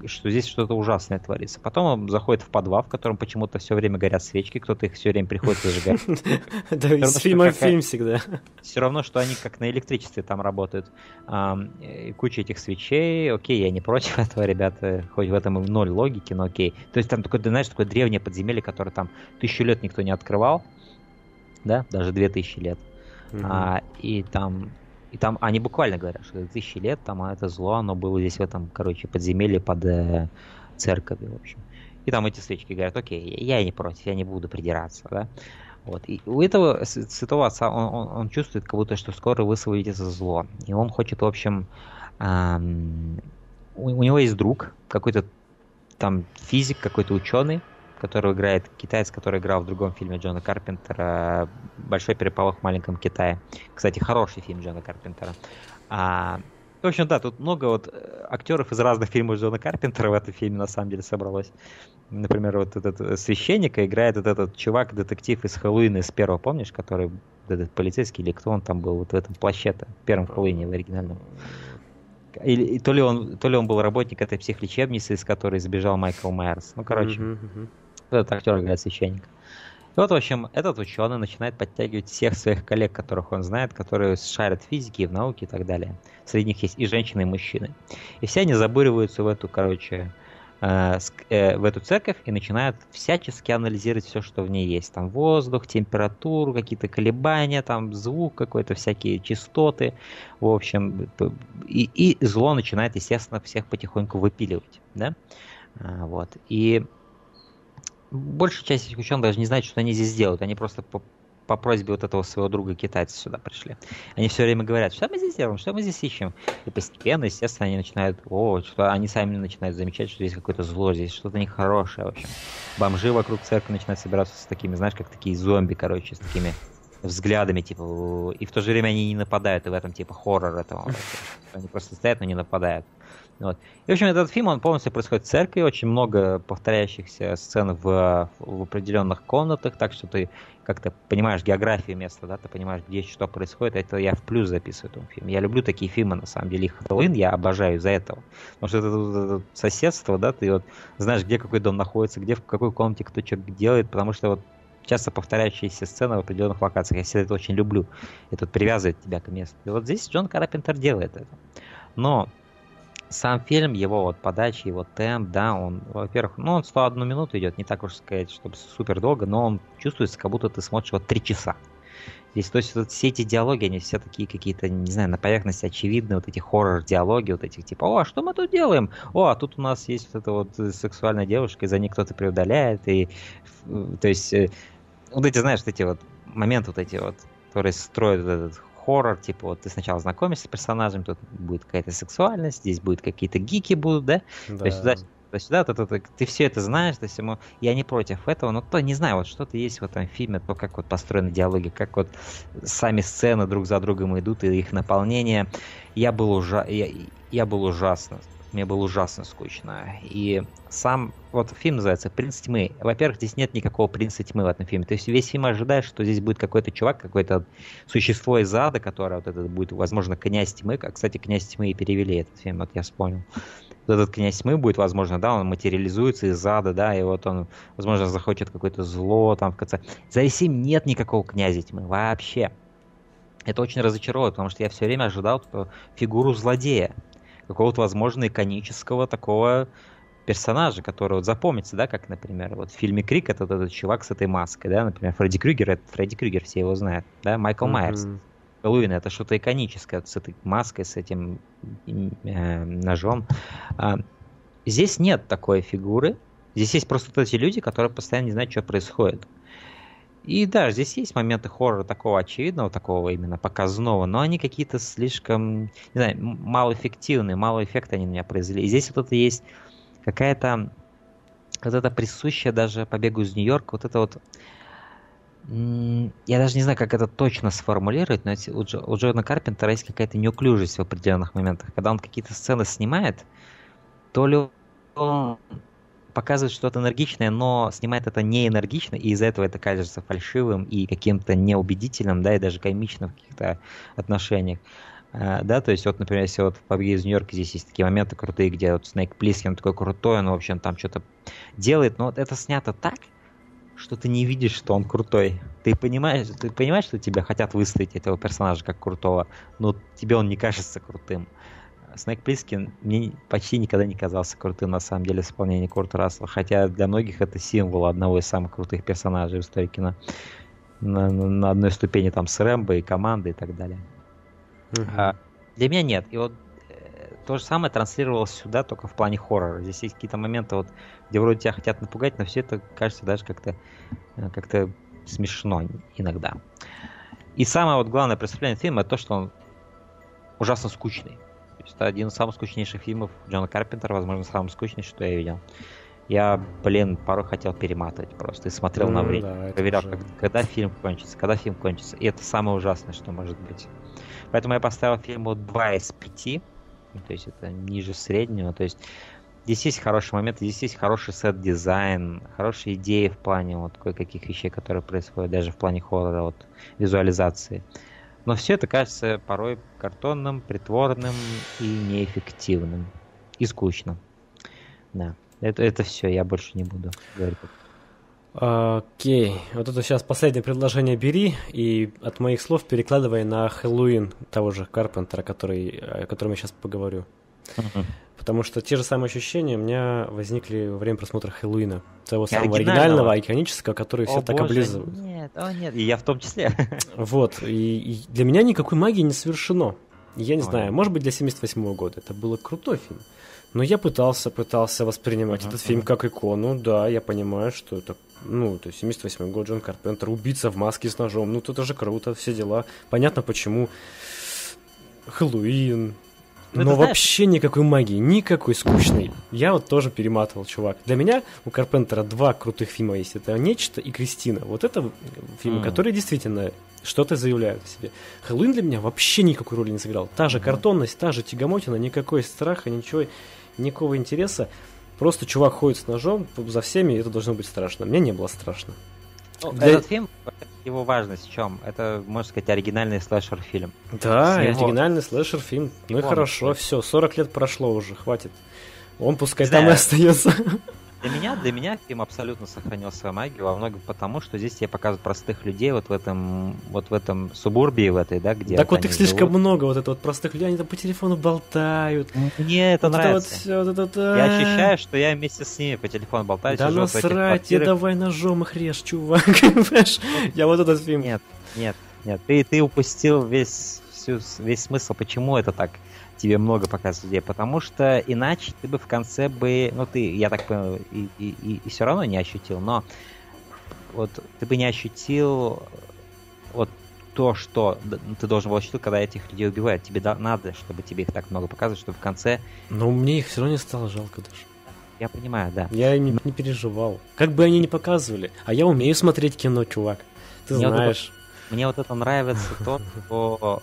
что здесь что-то ужасное творится. Потом он заходит в подвал, в котором почему-то все время горят свечки, кто-то их все время приходит зажигать. Да, из фильма в фильм всегда. Все равно, что они как на электричестве там работают. Куча этих свечей, окей, я не против этого, ребята, хоть в этом и ноль логики, но окей. То есть там такое, знаешь, такое древнее подземелье, которое там тысячу лет никто не открывал, да, даже две тысячи лет. А, и там и там они буквально говорят, что тысячи лет там а это зло, оно было здесь в этом, короче, подземелье под э, церковью, в общем. И там эти свечки говорят, окей, я не против, я не буду придираться, да. Вот. И у этого святого отца он, он, он чувствует, как будто, что скоро высвободится зло. И он хочет, в общем, эм, у, у него есть друг, какой-то там физик, какой-то ученый, которого играет китаец, который играл в другом фильме Джона Карпентера «Большой переполох в маленьком Китае». Кстати, хороший фильм Джона Карпентера. А, в общем, да, тут много вот э, актеров из разных фильмов Джона Карпентера в этом фильме на самом деле собралось. Например, вот этот э, священника играет вот этот чувак-детектив из Хэллоуина из первого, помнишь, который этот полицейский или кто он там был вот в этом плаще-то, в первом Хэллоуине в оригинальном. Или, то, ли он, то ли он был работник этой психлечебницы, из которой сбежал Майкл Майерс. Ну, короче. Uh-huh, uh-huh этот актер играет священника. И вот, в общем, этот ученый начинает подтягивать всех своих коллег, которых он знает, которые шарят в физике в науке и так далее. Среди них есть и женщины, и мужчины. И все они забуриваются в эту, короче, э, э, в эту церковь и начинают всячески анализировать все, что в ней есть. Там воздух, температуру, какие-то колебания, там звук какой-то, всякие частоты. В общем, и, и зло начинает, естественно, всех потихоньку выпиливать. Да? А, вот. И большая часть этих ученых даже не знает, что они здесь делают. Они просто по просьбе вот этого своего друга китайца сюда пришли. Они все время говорят, что мы здесь делаем, что мы здесь ищем. И постепенно, естественно, они начинают, о, что они сами начинают замечать, что здесь какое-то зло, здесь что-то нехорошее, в общем. Бомжи вокруг церкви начинают собираться с такими, знаешь, как такие зомби, короче, с такими взглядами, типа, и в то же время они не нападают, и в этом, типа, хоррор этого. Они просто стоят, но не нападают. Вот. И, в общем, этот фильм, он полностью происходит в церкви, очень много повторяющихся сцен в, в определенных комнатах, так что ты как-то понимаешь географию места, да, ты понимаешь, где что происходит, это я в плюс записываю этому фильме. Я люблю такие фильмы, на самом деле, и Хэллоуин я обожаю из-за этого. Потому что это, это, это соседство, да, ты вот знаешь, где какой дом находится, где в какой комнате кто что делает, потому что вот часто повторяющиеся сцены в определенных локациях. Я всегда это очень люблю. Это привязывает тебя к месту. И вот здесь Джон Карпентер делает это. Но сам фильм, его вот подача, его темп, да, он, во-первых, ну, он 101 минуту идет, не так уж сказать, чтобы супер долго, но он чувствуется, как будто ты смотришь вот 3 часа. Здесь, то есть, вот все эти диалоги, они все такие какие-то, не знаю, на поверхности очевидные, вот эти хоррор-диалоги, вот этих типа, о, а что мы тут делаем? О, а тут у нас есть вот эта вот сексуальная девушка, и за ней кто-то преудаляет, и, то есть, э, вот эти, знаешь, вот эти вот моменты вот эти вот, которые строят этот хоррор, типа вот ты сначала знакомишься с персонажем, тут будет какая-то сексуальность, здесь будет какие-то гики будут, да? да. То есть сюда, то сюда, то, то, то, ты все это знаешь, то есть ему, я не против этого, но то не знаю, вот что-то есть в этом фильме, то как вот построены диалоги, как вот сами сцены друг за другом идут и их наполнение. Я был ужа... я, я был ужасно мне было ужасно скучно. И сам, вот фильм называется «Принц тьмы». Во-первых, здесь нет никакого принца тьмы в этом фильме. То есть весь фильм ожидаешь, что здесь будет какой-то чувак, какое-то существо из ада, которое вот этот будет, возможно, князь тьмы. Как, кстати, князь тьмы и перевели этот фильм, вот я вспомнил. Вот этот князь тьмы будет, возможно, да, он материализуется из ада, да, и вот он, возможно, захочет какое-то зло там в конце. За весь фильм нет никакого князя тьмы вообще. Это очень разочаровывает, потому что я все время ожидал фигуру злодея какого-то, возможно, иконического такого персонажа, который вот запомнится, да, как, например, вот в фильме Крик это этот чувак с этой маской, да, например, Фредди Крюгер, это Фредди Крюгер, все его знают, да, Майкл mm-hmm. Майерс. Хэллоуин это что-то иконическое с этой маской, с этим э, ножом. А, здесь нет такой фигуры. Здесь есть просто вот эти люди, которые постоянно не знают, что происходит. И да, здесь есть моменты хоррора такого очевидного, такого именно показного, но они какие-то слишком, не знаю, малоэффективные, мало эффекта они на меня произвели. И здесь вот это есть какая-то вот это присущая даже побегу из Нью-Йорка, вот это вот я даже не знаю, как это точно сформулировать, но у, Джо, у Джона Карпентера есть какая-то неуклюжесть в определенных моментах. Когда он какие-то сцены снимает, то ли он показывает что-то энергичное, но снимает это не энергично, и из-за этого это кажется фальшивым и каким-то неубедительным, да, и даже комичным в каких-то отношениях. Э, да, то есть вот, например, если вот в Побег из Нью-Йорка здесь есть такие моменты крутые, где вот Снейк Плискин такой крутой, он, в общем, там что-то делает, но вот это снято так, что ты не видишь, что он крутой. Ты понимаешь, ты понимаешь, что тебя хотят выставить этого персонажа как крутого, но тебе он не кажется крутым. Снейк Плискин мне почти никогда не казался крутым на самом деле в исполнении Курта Рассела, хотя для многих это символ одного из самых крутых персонажей в истории кино. На, на одной ступени там с Рэмбо и командой и так далее. Uh-huh. А, для меня нет. И вот э, то же самое транслировалось сюда, только в плане хоррора. Здесь есть какие-то моменты, вот, где вроде тебя хотят напугать, но все это кажется даже как-то э, как-то смешно иногда. И самое вот главное преступление фильма это то, что он ужасно скучный это один из самых скучнейших фильмов Джона Карпентера, возможно, самый скучный, что я видел. Я, блин, порой хотел перематывать просто и смотрел mm, на время. Да, проверял, уже... как, когда фильм кончится, когда фильм кончится. И это самое ужасное, что может быть. Поэтому я поставил фильму 2 из 5. Ну, то есть это ниже среднего. То есть здесь есть хорошие моменты, здесь есть хороший сет-дизайн, хорошие идеи в плане вот кое-каких вещей, которые происходят, даже в плане хоррора, вот, визуализации. Но все это кажется порой картонным, притворным и неэффективным. И скучным. Да. Это, это все, я больше не буду говорить. Окей, вот это сейчас последнее предложение бери и от моих слов перекладывай на Хэллоуин того же Карпентера, который, о котором я сейчас поговорю. Uh-huh. Потому что те же самые ощущения у меня возникли во время просмотра Хэллоуина. Того самого оригинального, оригинального иконического, который все так облизывают. Нет, о нет, и я в том числе. Вот, и, и для меня никакой магии не совершено. Я не Ой. знаю, может быть, для 78 года это было крутой фильм. Но я пытался, пытался воспринимать uh-huh, этот uh-huh. фильм как икону. Да, я понимаю, что это ну, то есть 78 год, Джон Карпентер, убийца в маске с ножом, ну, тут уже круто, все дела. Понятно, почему Хэллоуин, ну, но вообще никакой магии, никакой скучной. Я вот тоже перематывал, чувак. Для меня у Карпентера два крутых фильма есть. Это «Нечто» и «Кристина». Вот это фильмы, mm. которые действительно что-то заявляют о себе. Хэллоуин для меня вообще никакой роли не сыграл. Та же mm картонность, та же тягомотина, никакой страха, ничего, никакого интереса. Просто чувак ходит с ножом за всеми, и это должно быть страшно. Мне не было страшно. Ну, Для... Этот фильм, его важность в чем? Это, можно сказать, оригинальный слэшер-фильм. Да, его... оригинальный слэшер-фильм. Ну и хорошо, все, 40 лет прошло уже, хватит. Он пускай Знаю. там и остается. Для меня, для меня фильм абсолютно сохранил свою магию, во многом потому, что здесь тебе показывают простых людей вот в этом, вот в этом субурбии в этой, да, где. Так вот их слишком живут. много, вот это вот простых людей, они там по телефону болтают. Мне это вот нравится. Это вот вот это, я а. ощущаю, что я вместе с ними по телефону болтаю. Да насрать, тебе давай ножом их режь, чувак. я вот этот фильм. Нет, нет, нет, ты, ты упустил весь, всю, весь смысл, почему это так тебе много показывают людей, потому что иначе ты бы в конце бы, ну ты, я так понял, и, и, и, и все равно не ощутил, но вот ты бы не ощутил вот то, что ты должен был ощутить, когда этих людей убивают. Тебе да, надо, чтобы тебе их так много показывать, чтобы в конце... Но мне их все равно не стало жалко даже. Я понимаю, да. Я не, не переживал. Как бы они ни показывали. А я умею смотреть кино, чувак. Ты мне знаешь. Вот это, мне вот это нравится то, о,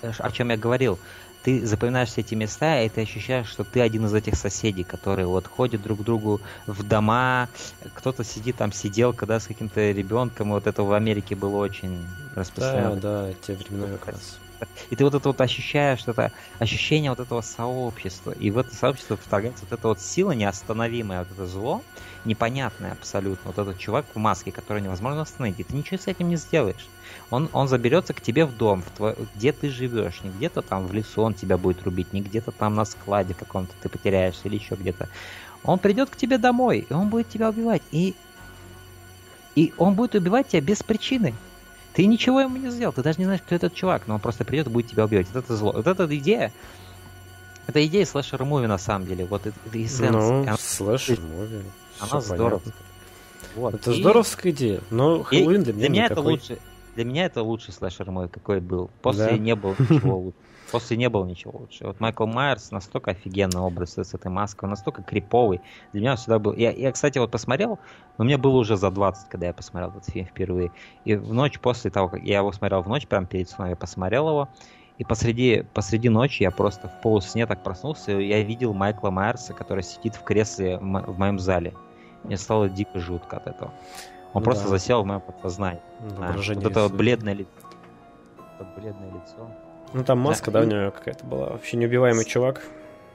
о чем я говорил ты запоминаешь все эти места, и ты ощущаешь, что ты один из этих соседей, которые вот ходят друг к другу в дома, кто-то сидит там, сидел, когда с каким-то ребенком, вот это в Америке было очень распространено. Да, да, те времена как раз. И ты вот это вот ощущаешь, что это ощущение вот этого сообщества. И в это сообщество вторгается вот эта вот сила неостановимая, вот это зло, непонятное абсолютно. Вот этот чувак в маске, который невозможно остановить. И ты ничего с этим не сделаешь. Он, он заберется к тебе в дом, в твой, где ты живешь. Не где-то там в лесу он тебя будет рубить, не где-то там на складе каком-то ты потеряешься или еще где-то. Он придет к тебе домой, и он будет тебя убивать. И, и он будет убивать тебя без причины. Ты ничего ему не сделал, ты даже не знаешь, кто этот чувак, но он просто придет и будет тебя убивать. Вот это зло. Вот эта идея, это идея slasher movie на самом деле. Вот это, это essence. Ну, slasher movie. Она здоровская. Вот. Это и... здоровская идея, но Хэллоуин для меня, для меня это лучше. Для меня это лучший слэшер мой, какой был. После да? не было ничего лучше. После не было ничего лучше. Вот Майкл Майерс настолько офигенный образ с этой маской, настолько криповый. Для меня он всегда был... Я, я, кстати, вот посмотрел, но мне было уже за 20, когда я посмотрел этот фильм впервые. И в ночь после того, как я его смотрел в ночь, прямо перед сном я посмотрел его, и посреди, посреди ночи я просто в полусне так проснулся, и я видел Майкла Майерса, который сидит в кресле в моем зале. Мне стало дико жутко от этого. Он да. просто засел в моем подсознании. Воображение вот это вот бледное лицо. Это бледное лицо. Ну там маска, да, да у него какая-то была. Вообще неубиваемый чувак.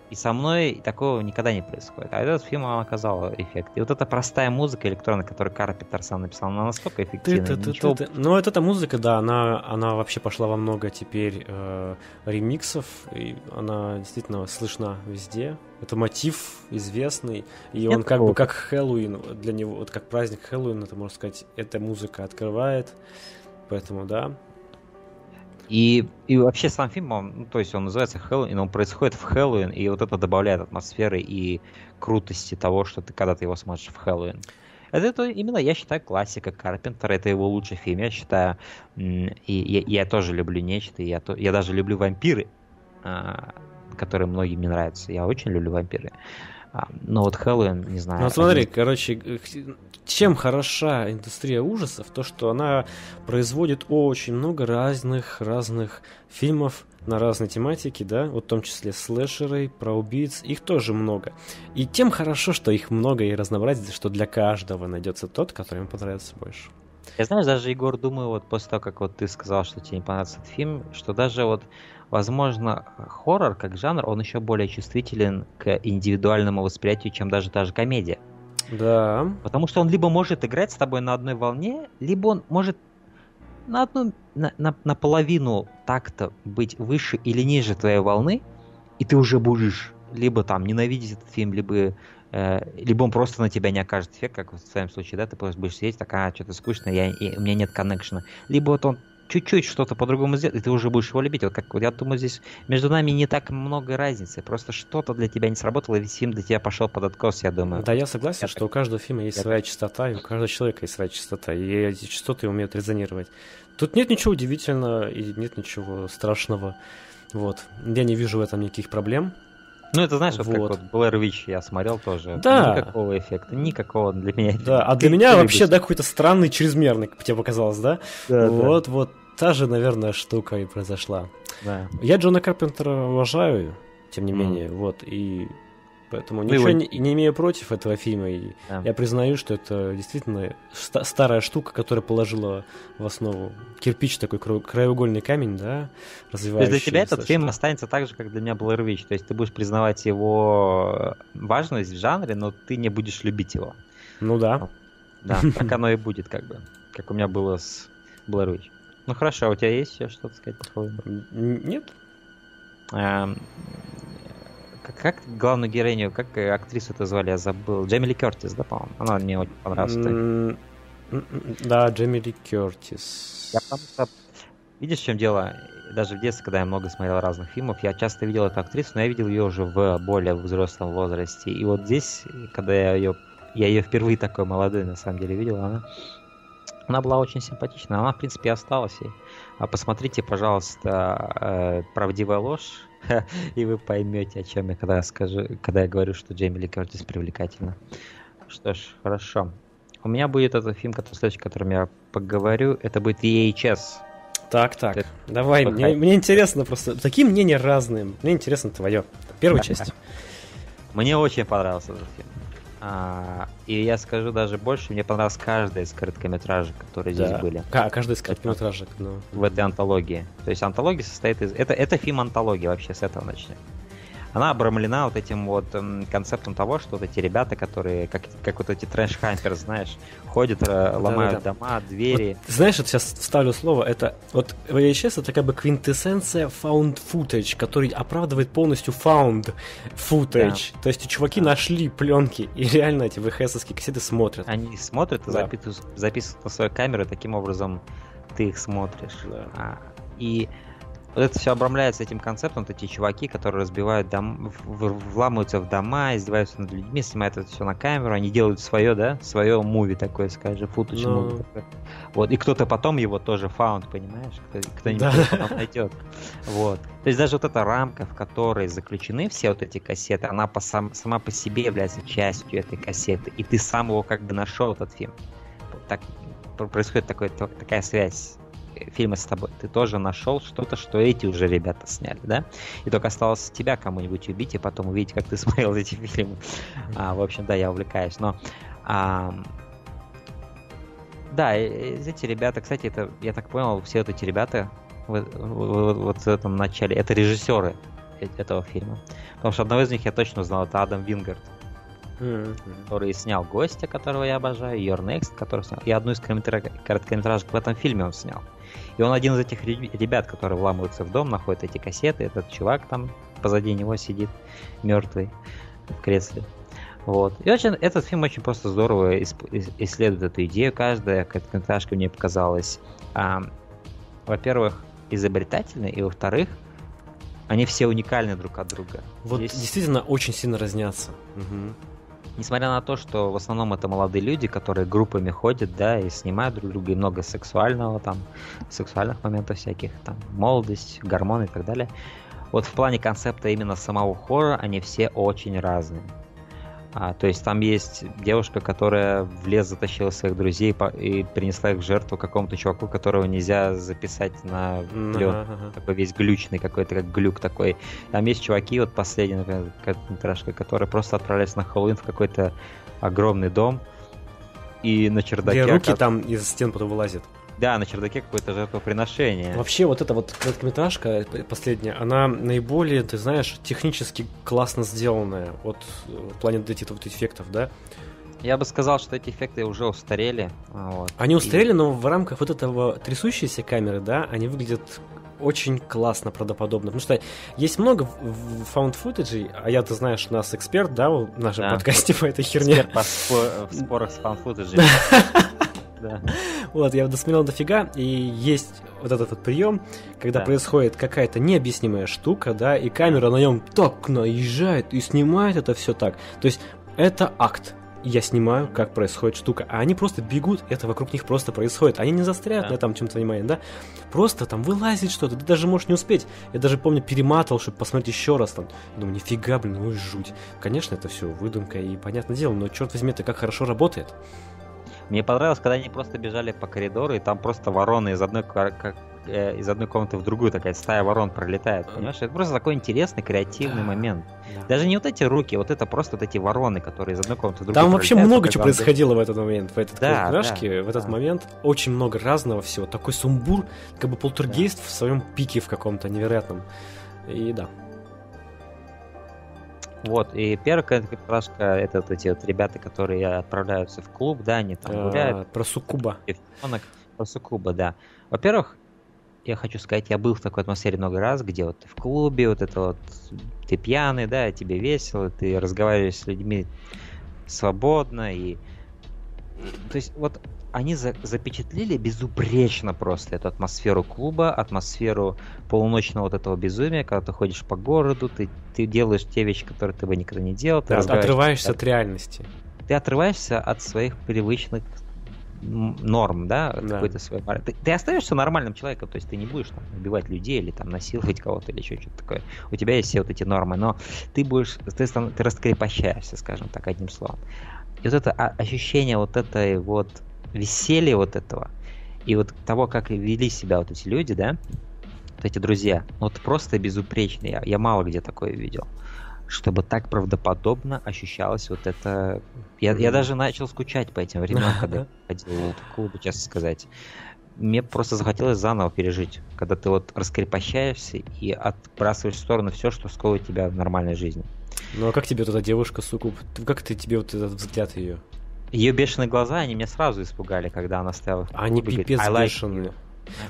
И со мной такого никогда не происходит. А этот фильм он оказал эффект. И вот эта простая музыка электронная, которую Карпентер сам написал, она настолько эффективна. Ты, ты, ничего... ты, ты. Ну, вот эта музыка, да, она, она вообще пошла во много теперь э, ремиксов. И она действительно слышна везде. Это мотив известный. И Нет он как бы как Хэллоуин. Для него, вот как праздник Хэллоуин, это можно сказать, эта музыка открывает. Поэтому, да, и, и вообще сам фильм, он, ну, то есть он называется Хэллоуин, он происходит в Хэллоуин, и вот это добавляет атмосферы и крутости того, что ты когда ты его смотришь в Хэллоуин. Это, это именно, я считаю, классика Карпентера, это его лучший фильм, я считаю, и я, я тоже люблю нечто, я, то, я даже люблю вампиры, а, которые многим не нравятся, я очень люблю вампиры. А, но вот Хэллоуин, не знаю. Ну смотри, один... короче, чем хороша индустрия ужасов, то что она производит очень много разных разных фильмов на разные тематики, да, вот в том числе слэшеры, про убийц, их тоже много. И тем хорошо, что их много и разнообразие, что для каждого найдется тот, который ему понравится больше. Я знаешь, даже, Егор, думаю, вот после того, как вот ты сказал, что тебе не понравился этот фильм, что даже вот, возможно, хоррор как жанр, он еще более чувствителен к индивидуальному восприятию, чем даже та же комедия. Да. Потому что он либо может играть с тобой на одной волне, либо он может на одну, на, на, на половину так-то быть выше или ниже твоей волны, и ты уже будешь либо там ненавидеть этот фильм, либо, э, либо он просто на тебя не окажет эффект, как в твоем случае, да, ты просто будешь сидеть, такая, а, что-то скучно, я, и, у меня нет коннекшена. Либо вот он чуть-чуть что-то по-другому сделать, и ты уже будешь его любить. Вот как вот я думаю, здесь между нами не так много разницы. Просто что-то для тебя не сработало, и весь фильм для тебя пошел под откос, я думаю. Да, я согласен, я что так... у каждого фильма есть я своя так... частота, и у каждого человека есть своя частота, и эти частоты умеют резонировать. Тут нет ничего удивительного и нет ничего страшного. Вот. Я не вижу в этом никаких проблем. Ну, это знаешь, вот, вот как вот Blair Witch я смотрел тоже. Да. Никакого эффекта, никакого для меня. Да, а для меня вообще, да, какой-то странный, чрезмерный, тебе показалось, да? Да, Вот, да. вот, та же, наверное, штука и произошла. Да. Я Джона Карпентера уважаю, тем не mm. менее, вот, и Поэтому ну, ничего не, не имею против этого фильма. И да. Я признаю, что это действительно ста- старая штука, которая положила в основу кирпич такой краеугольный камень, да, развивающий. То есть для тебя этот фильм останется так же, как для меня Witch. То есть ты будешь признавать его важность в жанре, но ты не будешь любить его. Ну да. Да, так оно и будет, как бы. Как у меня было с Blair Witch. Ну хорошо, а у тебя есть еще что-то сказать по поводу? Нет. Эм, как, главную героиню, как актрису это звали, я забыл. Джемили Кертис, да, по-моему? Она мне очень понравилась. Да, Джемили Кертис. Я потому что, видишь, в чем дело? Даже в детстве, когда я много смотрел разных фильмов, я часто видел эту актрису, но я видел ее уже в более взрослом возрасте. И вот здесь, когда я ее, я ее впервые такой молодой, на самом деле, видел, она, она была очень симпатична. Она, в принципе, осталась. И, а посмотрите, пожалуйста, э, «Правдивая ложь», и вы поймете, о чем я когда скажу, когда я говорю, что Джейми Ли Кертис привлекательна. Что ж, хорошо. У меня будет этот фильм, который, следующий, о котором я поговорю, это будет VHS. Так, так, это... давай, мне, мне интересно просто, такие мнения разные, мне интересно твое. Первая часть. Мне очень понравился этот фильм. А, и я скажу даже больше, мне понравилась каждая из короткометражек, которые да. здесь были. А, каждая из короткометражек, ну. В этой антологии. То есть антология состоит из... Это, это фильм антологии вообще, с этого начнем она обрамлена вот этим вот концептом того, что вот эти ребята, которые, как, как вот эти трэш-хантеры, знаешь, ходят, э, ломают да, да, дома, двери. Вот, знаешь, вот сейчас вставлю слово, это вот VHS это как бы квинтэссенция found footage, который оправдывает полностью found footage. Да. То есть чуваки да. нашли пленки и реально эти VHS-овские кассеты смотрят. Они смотрят и да. записывают, записывают на свою камеру, таким образом ты их смотришь. Да. А, и вот это все обрамляется этим концептом, вот эти чуваки, которые разбивают дом, вламываются в дома, издеваются над людьми, снимают это все на камеру, они делают свое, да, свое муви такое, скажем, футаж Но... муви такое. Вот, и кто-то потом его тоже фаунд, понимаешь, кто-нибудь да. потом найдет. Вот. То есть даже вот эта рамка, в которой заключены все вот эти кассеты, она по сам, сама по себе является частью этой кассеты, и ты сам его как бы нашел, этот фильм. Вот так происходит такой, такая связь фильмы с тобой. Ты тоже нашел что-то, что эти уже ребята сняли, да? И только осталось тебя кому-нибудь убить и потом увидеть, как ты смотрел эти фильмы. А, в общем, да, я увлекаюсь. Но а, да, эти ребята, кстати, это, я так понял, все вот эти ребята вот, вот, вот в этом начале, это режиссеры этого фильма. Потому что одного из них я точно знал, это Адам Вингард. Mm-hmm. который снял «Гостя», которого я обожаю, «Your Next», который снял, и одну из короткометражек в этом фильме он снял. И он один из этих ребят, которые вламываются в дом, находят эти кассеты, этот чувак там позади него сидит, мертвый, в кресле. Вот. И очень, этот фильм очень просто здорово исследует эту идею. Каждая короткометражка мне показалась, а, во-первых, изобретательной, и во-вторых, они все уникальны друг от друга. Вот Здесь... действительно очень сильно разнятся. Угу несмотря на то, что в основном это молодые люди, которые группами ходят, да, и снимают друг друга, и много сексуального там, сексуальных моментов всяких, там, молодость, гормоны и так далее. Вот в плане концепта именно самого хоррора они все очень разные. А, то есть там есть девушка, которая в лес затащила своих друзей и принесла их в жертву какому-то чуваку, которого нельзя записать на плен. Ага, Такой весь глючный какой-то, как глюк такой. Там есть чуваки, вот последний, например, которые просто отправляются на Хэллоуин в какой-то огромный дом и на чердаке... Где руки как... там из стен потом вылазят. Да, на чердаке какое-то жертвоприношение. Вообще, вот эта вот короткометражка последняя, она наиболее, ты знаешь, технически классно сделанная. Вот э, в плане этих вот эффектов, да? Я бы сказал, что эти эффекты уже устарели. Вот. Они устарели, и... но в рамках вот этого трясущейся камеры, да, они выглядят очень классно, правдоподобно. Потому что есть много found footage, а я, ты знаешь, у нас эксперт, да, в нашем да. подкасте по этой херне. Эксперт по спор- в спорах с found footage. Да. Вот, я досмотрел дофига, и есть вот этот вот прием, когда Да. происходит какая-то необъяснимая штука, да, и камера на нем так наезжает и снимает это все так. То есть это акт. Я снимаю, как происходит штука, а они просто бегут, это вокруг них просто происходит. Они не застряют Да. на этом чем-то внимание, да? Просто там вылазит что-то, ты даже можешь не успеть. Я даже помню, перематывал, чтобы посмотреть еще раз там. Думаю, нифига, блин, ну и жуть. Конечно, это все выдумка и понятное дело, но черт возьми, это как хорошо работает. Мне понравилось, когда они просто бежали по коридору, и там просто вороны из одной, как, э, из одной комнаты в другую, такая стая ворон пролетает. Понимаешь? Это просто такой интересный, креативный Да. момент. Даже не вот эти руки, вот это просто вот эти вороны, которые из одной комнаты в другую Там вообще много чего происходило в этот момент, в этот Да, короткометражке, да, в этот да. момент очень много разного всего, такой сумбур, как бы полтергейст в своем пике в каком-то невероятном. И да. Вот, и первая короткометражка, это вот эти вот ребята, которые отправляются в клуб, да, они там А, гуляют, про Сукуба. девчонок, про суккуба, да. Во-первых, я хочу сказать, я был в такой атмосфере много раз, где вот ты в клубе, вот это вот, ты пьяный, да, тебе весело, ты разговариваешь с людьми свободно, и... То есть вот они за- запечатлели безупречно просто эту атмосферу клуба, атмосферу полуночного вот этого безумия, когда ты ходишь по городу, ты, ты делаешь те вещи, которые ты бы никогда не делал, ты Да, отрываешься от реальности. ты отрываешься от своих привычных норм, да, Да. какой-то морали. Ты, ты остаешься нормальным человеком, то есть ты не будешь там убивать людей или там насиловать кого-то или еще что-то такое. У тебя есть все вот эти нормы, но ты будешь, ты, ты раскрепощаешься, скажем так, одним словом. И вот это а- ощущение вот этой вот веселья вот этого, и вот того, как вели себя вот эти люди, да, вот эти друзья, ну, вот просто безупречные. Я, я мало где такое видел. Чтобы так правдоподобно ощущалось вот это... Я, я даже начал скучать по этим временам, когда я ходил в клубы, честно сказать. Мне просто захотелось заново пережить, когда ты вот раскрепощаешься и отбрасываешь в сторону все, что сковывает тебя в нормальной жизни. Ну а как тебе вот эта девушка? Ты- Как ты тебе вот этот взгляд ее? Ее бешеные глаза, они меня сразу испугали, когда она стояла в Они пипец «I like бешеные. you».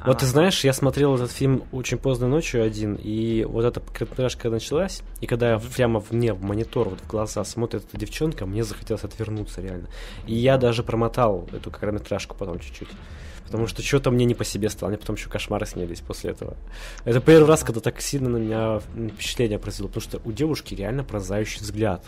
Вот ты знаешь, я смотрел этот фильм очень поздно ночью один, и вот эта короткометражка началась, и когда я прямо мне в монитор, вот в глаза смотрит эта девчонка, мне захотелось отвернуться реально. И я даже промотал эту короткометражку потом чуть-чуть. Потому что что-то мне не по себе стало, мне потом еще кошмары снились после этого. Это первый раз, когда так сильно на меня впечатление произвело, потому что у девушки реально прозающий взгляд.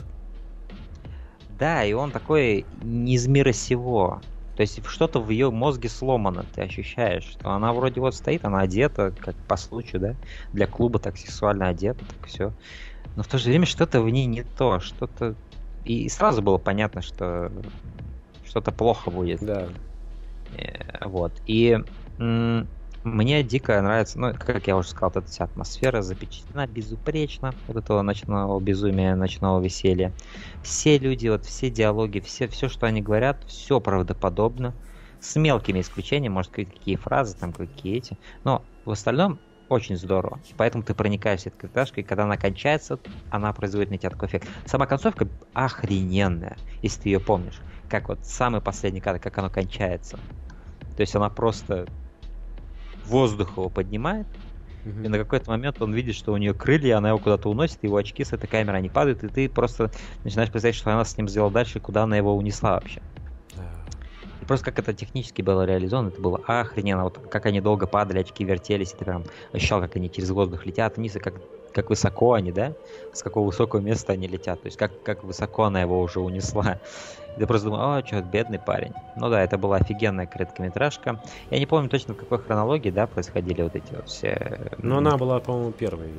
Да, и он такой не из мира сего. То есть что-то в ее мозге сломано, ты ощущаешь, что она вроде вот стоит, она одета, как по случаю, да, для клуба так сексуально одета, так все. Но в то же время что-то в ней не то, что-то... И сразу было понятно, что что-то плохо будет. Да. Э, Вот. И мне дико нравится, ну, как я уже сказал, вот эта вся атмосфера запечатлена безупречно, вот этого ночного безумия, ночного веселья. Все люди, вот все диалоги, все, все, что они говорят, все правдоподобно, с мелкими исключениями, может, какие фразы, там, какие эти. Но в остальном очень здорово. Поэтому ты проникаешься этой карташкой, и когда она кончается, она производит на тебя такой эффект. Сама концовка охрененная, если ты ее помнишь. Как вот самый последний кадр, как оно кончается. То есть она просто воздух его поднимает, Мгм. и на какой-то момент он видит, что у нее крылья, она его куда-то уносит, его очки с этой камеры, они падают, и ты просто начинаешь представлять, что она с ним сделала дальше, куда она его унесла вообще. И просто как это технически было реализовано, это было охрененно. Вот как они долго падали, очки вертелись, и ты прям ощущал, как они через воздух летят вниз, и как, как высоко они, да? С какого высокого места они летят. То есть как, как высоко она его уже унесла. Ты просто думал, о, что, бедный парень. Ну да, это была офигенная короткометражка. Я не помню точно, в какой хронологии, да, происходили вот эти вот все... Но она была, по-моему, первой.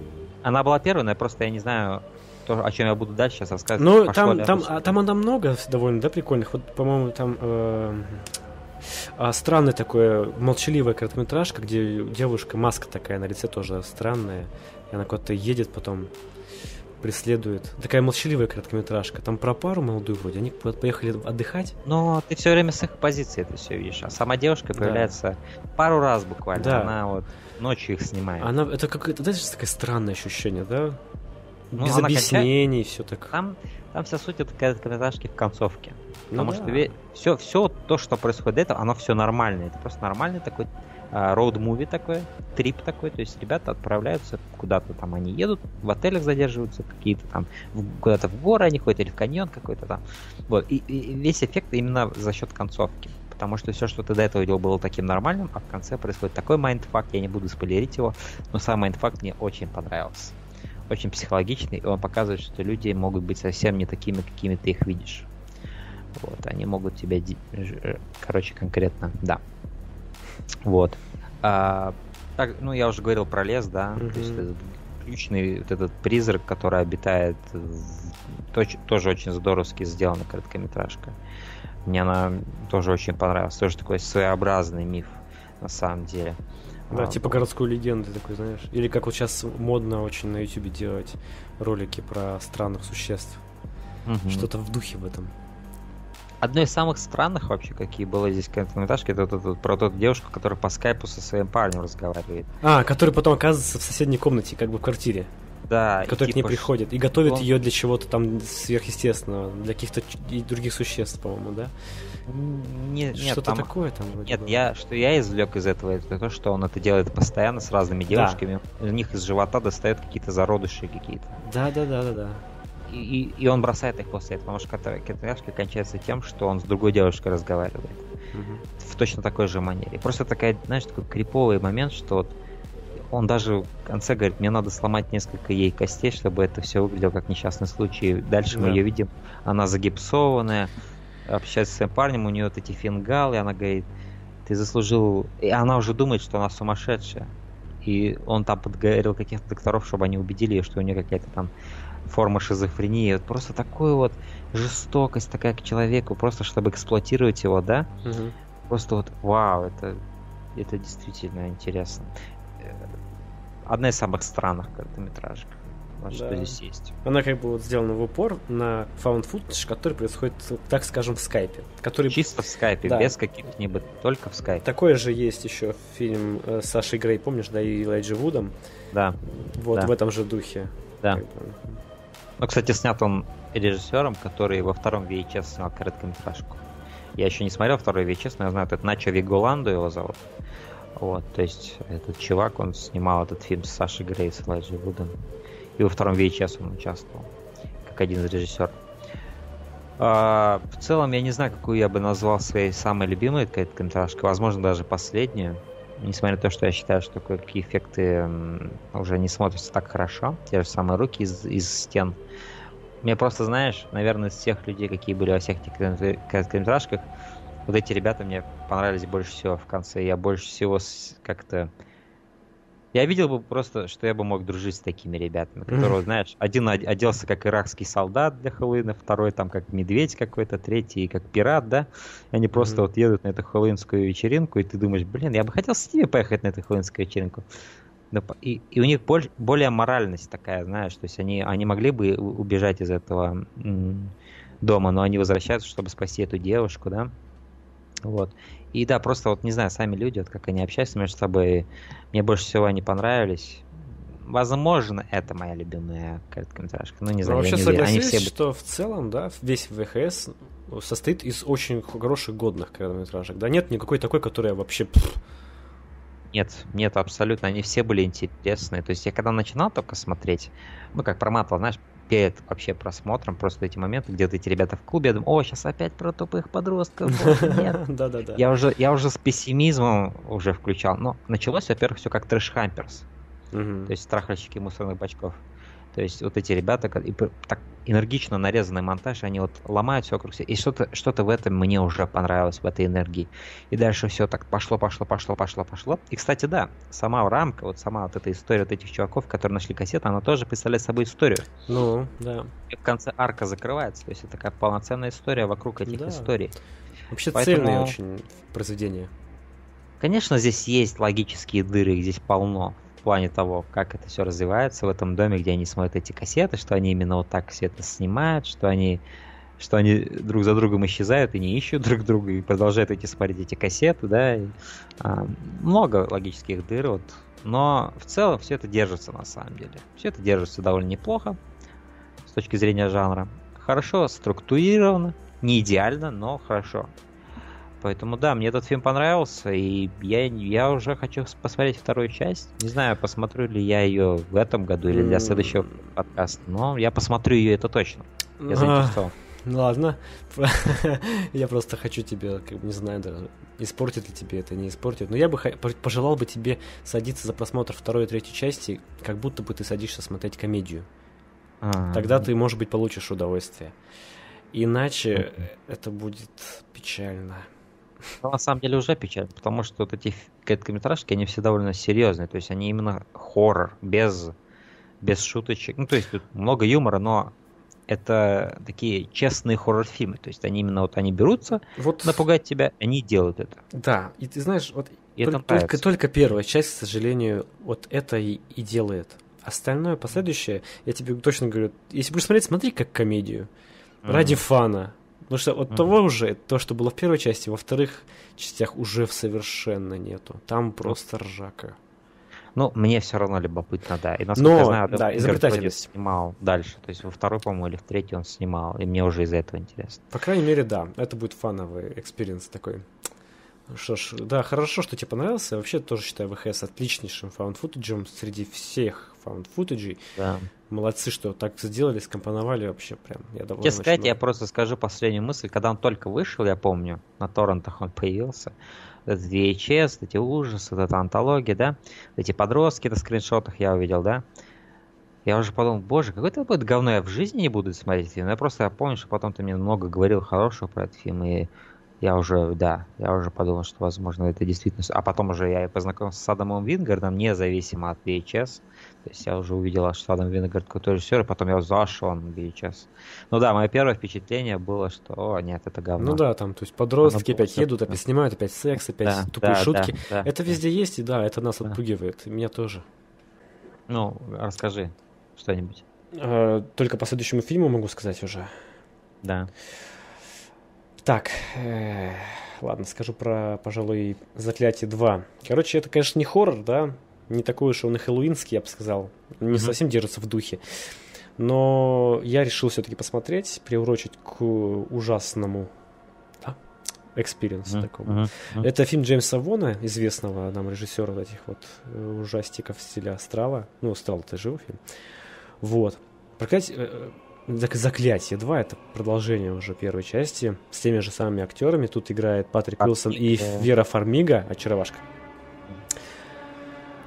Она была первой, но я просто я не знаю, то, о чем я буду дальше сейчас рассказывать. Ну, пошло там, там, а, там она много довольно, да, прикольных. Вот, по-моему, там э, а, странная такая молчаливая короткометражка, где девушка, маска такая на лице тоже странная. И она куда-то едет, потом преследует. Такая молчаливая короткометражка. Там про пару молодую вроде. Они поехали отдыхать. Но ты все время с их позиции это все видишь. А сама девушка Да. появляется пару раз буквально. Да. Она вот ночью их снимает. Она, это какое-то, знаешь, такое странное ощущение, да? Ну, Без объяснений, все так. Там, там вся суть это короткометражки в концовке. Ну Потому да. что все, все то, что происходит до этого, оно все нормально. Это просто нормальный такой роуд-муви такой, трип такой. То есть ребята отправляются куда-то там, они едут, в отелях задерживаются, какие-то там, куда-то в горы они ходят или в каньон какой-то там. Вот. И, и весь эффект именно за счет концовки. потому что все, что ты до этого делал, было таким нормальным, а в конце происходит такой mindfuck, я не буду спойлерить его, но сам mindfuck мне очень понравился. Очень психологичный, и он показывает, что люди могут быть совсем не такими, какими ты их видишь. Вот, они могут тебя, короче, конкретно, да. Вот. А, так, ну, я уже говорил про лес, да, mm-hmm. то есть этот ключный вот этот призрак, который обитает, в, тоже, тоже очень здоровски сделана короткометражка. Мне она тоже очень понравилась, тоже такой своеобразный миф на самом деле. Да, а, типа городской легенды такой, знаешь. Или как вот сейчас модно очень на YouTube делать ролики про странных существ. Угу. Что-то в духе в этом. Одно из самых странных вообще, какие было здесь короткометражки, это, это, это про ту девушку, которая по скайпу со своим парнем разговаривает. А, который потом оказывается в соседней комнате, как бы в квартире. Да. Который типа, к ней приходит. И готовит он... ее для чего-то там сверхъестественного, для каких-то других существ, по-моему, да? Нет, Что-то там... такое там вроде Нет, было. я, что я извлек из этого, это то, что он это делает постоянно с разными девушками. Да. У них из живота достают какие-то зародыши какие-то. Да, да, да, да, да и, и он бросает их после этого, потому что короткометражка кончается тем, что он с другой девушкой разговаривает. Угу. В точно такой же манере. Просто такая, знаешь, такой криповый момент, что вот он даже в конце говорит, мне надо сломать несколько ей костей, чтобы это все выглядело как несчастный случай. Дальше да. мы ее видим, она загипсованная, общается с своим парнем, у нее вот эти фингалы, она говорит, ты заслужил... И она уже думает, что она сумасшедшая. И он там подговорил каких-то докторов, чтобы они убедили ее, что у нее какая-то там форма шизофрении. Вот просто такую вот жестокость такая к человеку, просто чтобы эксплуатировать его, да? Угу. Просто вот вау, это, это действительно интересно. Э, одна из самых странных короткометражек. Вот да. что здесь есть. Она как бы вот сделана в упор на found footage, который происходит, так скажем, в скайпе. Который... Чисто в скайпе, да. без каких-нибудь, только в скайпе. Такое же есть еще фильм э, Саши Грей, помнишь, да, и Элайджи Вудом? Да. Вот да. в этом же духе. Да. Ну, кстати, снят он режиссером, который во втором VHS снял короткометражку. Я еще не смотрел второй VHS, но я знаю, это Начо Виголанду его зовут. Вот, то есть этот чувак, он снимал этот фильм с Сашей Грейс Элайджи Вудом. И во втором VHS он участвовал, как один из режиссеров. А, в целом, я не знаю, какую я бы назвал своей самой любимой короткометражкой. Возможно, даже последнюю несмотря на то, что я считаю, что кое-какие эффекты уже не смотрятся так хорошо, те же самые руки из, из стен. Мне просто, знаешь, наверное, из всех людей, какие были во всех этих короткометражках, вот эти ребята мне понравились больше всего в конце. Я больше всего как-то я видел бы просто, что я бы мог дружить с такими ребятами, которые, знаешь, один оделся как иракский солдат для Хэллоуина, второй там как медведь какой-то, третий как пират, да? И они просто вот едут на эту хэллоуинскую вечеринку, и ты думаешь, блин, я бы хотел с ними поехать на эту хэллоуинскую вечеринку. И, и у них боль, более моральность такая, знаешь, то есть они, они могли бы убежать из этого дома, но они возвращаются, чтобы спасти эту девушку, да? Вот. И да, просто вот не знаю, сами люди, вот как они общаются между собой, мне больше всего они понравились. Возможно, это моя любимая короткометражка. Ну, не знаю, Но вообще не согласись, они все... что в целом, да, весь ВХС состоит из очень хороших годных короткометражек. Да нет никакой такой, которая вообще... Нет, нет, абсолютно. Они все были интересные. То есть я когда начинал только смотреть, ну, как проматывал, знаешь, перед вообще просмотром просто эти моменты, где эти ребята в клубе, я думаю, о, сейчас опять про тупых подростков. Нет. Да-да-да. Я уже, я уже с пессимизмом уже включал. Но началось, во-первых, все как трэш-хамперс. То есть страхальщики мусорных бачков. То есть вот эти ребята, и так энергично нарезанный монтаж, они вот ломают все вокруг себя. И что-то что в этом мне уже понравилось, в этой энергии. И дальше все так пошло, пошло, пошло, пошло, пошло. И, кстати, да, сама рамка, вот сама вот эта история вот этих чуваков, которые нашли кассету, она тоже представляет собой историю. Ну, да. И в конце арка закрывается. То есть это такая полноценная история вокруг этих да. историй. Вообще Поэтому... цельное очень произведение. Конечно, здесь есть логические дыры, здесь полно в плане того, как это все развивается в этом доме, где они смотрят эти кассеты, что они именно вот так все это снимают, что они что они друг за другом исчезают и не ищут друг друга и продолжают эти смотреть эти кассеты, да, и, а, много логических дыр, вот, но в целом все это держится на самом деле, все это держится довольно неплохо с точки зрения жанра, хорошо структурировано, не идеально, но хорошо. Поэтому да, мне этот фильм понравился, и я, я уже хочу посмотреть вторую часть. Не знаю, посмотрю ли я ее в этом году или для следующего подкаста, но я посмотрю ее, это точно. Я заинтересован. Ну ладно. я просто хочу тебе, как бы не знаю даже, испортит ли тебе это, не испортит. Но я бы пожелал бы тебе садиться за просмотр второй и третьей части, как будто бы ты садишься смотреть комедию. А-а-а. Тогда ты, может быть, получишь удовольствие. Иначе это будет печально. Ну, на самом деле уже печально, потому что вот эти короткометражки, они все довольно серьезные, то есть они именно хоррор, без, без шуточек. Ну, то есть тут много юмора, но это такие честные хоррор-фильмы. То есть они именно вот они берутся вот... напугать тебя, они делают это. Да, и ты знаешь, вот и только, только, только первая часть, к сожалению, вот это и, и делает. Остальное, последующее, я тебе точно говорю, если будешь смотреть, смотри как комедию. Mm-hmm. Ради фана. Потому что вот mm-hmm. того уже, то, что было в первой части, во вторых частях уже совершенно нету. Там просто ржака. Ну, мне все равно любопытно, да. И насколько Но, я знаю, да, изобретательность. снимал дальше. То есть во второй, по-моему, или в третий он снимал. И мне уже из-за этого интересно. По крайней мере, да. Это будет фановый experience такой. Что ж, да, хорошо, что тебе понравился. Вообще тоже считаю ВХС отличнейшим found footage ем среди всех found footage ей. Да. Молодцы, что так сделали, скомпоновали вообще прям. Я доволен. Честно сказать, я просто скажу последнюю мысль. Когда он только вышел, я помню, на торрентах он появился этот VHS, эти ужасы, эта антология, да, эти подростки на скриншотах я увидел, да, я уже подумал, боже, какой это будет говно, я в жизни не буду смотреть фильм. Я просто я помню, что потом ты мне много говорил хорошего про этот фильм, и я уже, да, я уже подумал, что, возможно, это действительно... А потом уже я познакомился с Адамом Вингардом, независимо от VHS. То есть я уже увидел, что Адам Вингард крутой режиссер, и потом я зашел на VHS. Ну да, мое первое впечатление было, что, о, нет, это говно. Ну да, там, то есть подростки опять едут, опять снимают, опять секс, опять да, тупые да, шутки. Да, да, это везде есть, и да, это нас да. отпугивает, меня тоже. Ну, расскажи что-нибудь. А, только по следующему фильму могу сказать уже. Да. Так, э, ладно, скажу про, пожалуй, «Заклятие 2». Короче, это, конечно, не хоррор, да, не такой уж он и хэллоуинский, я бы сказал, не mm-hmm. совсем держится в духе. Но я решил все-таки посмотреть, приурочить к ужасному да, experience mm-hmm. такому. Mm-hmm. Это фильм Джеймса Вона, известного нам режиссера вот этих вот э, ужастиков в стиле Астрала. Ну, Астрал это живой фильм. Вот. Проклятие э, Заклятие 2 это продолжение уже первой части с теми же самыми актерами. Тут играет Патрик Уилсон и Вера Фармига, очаровашка.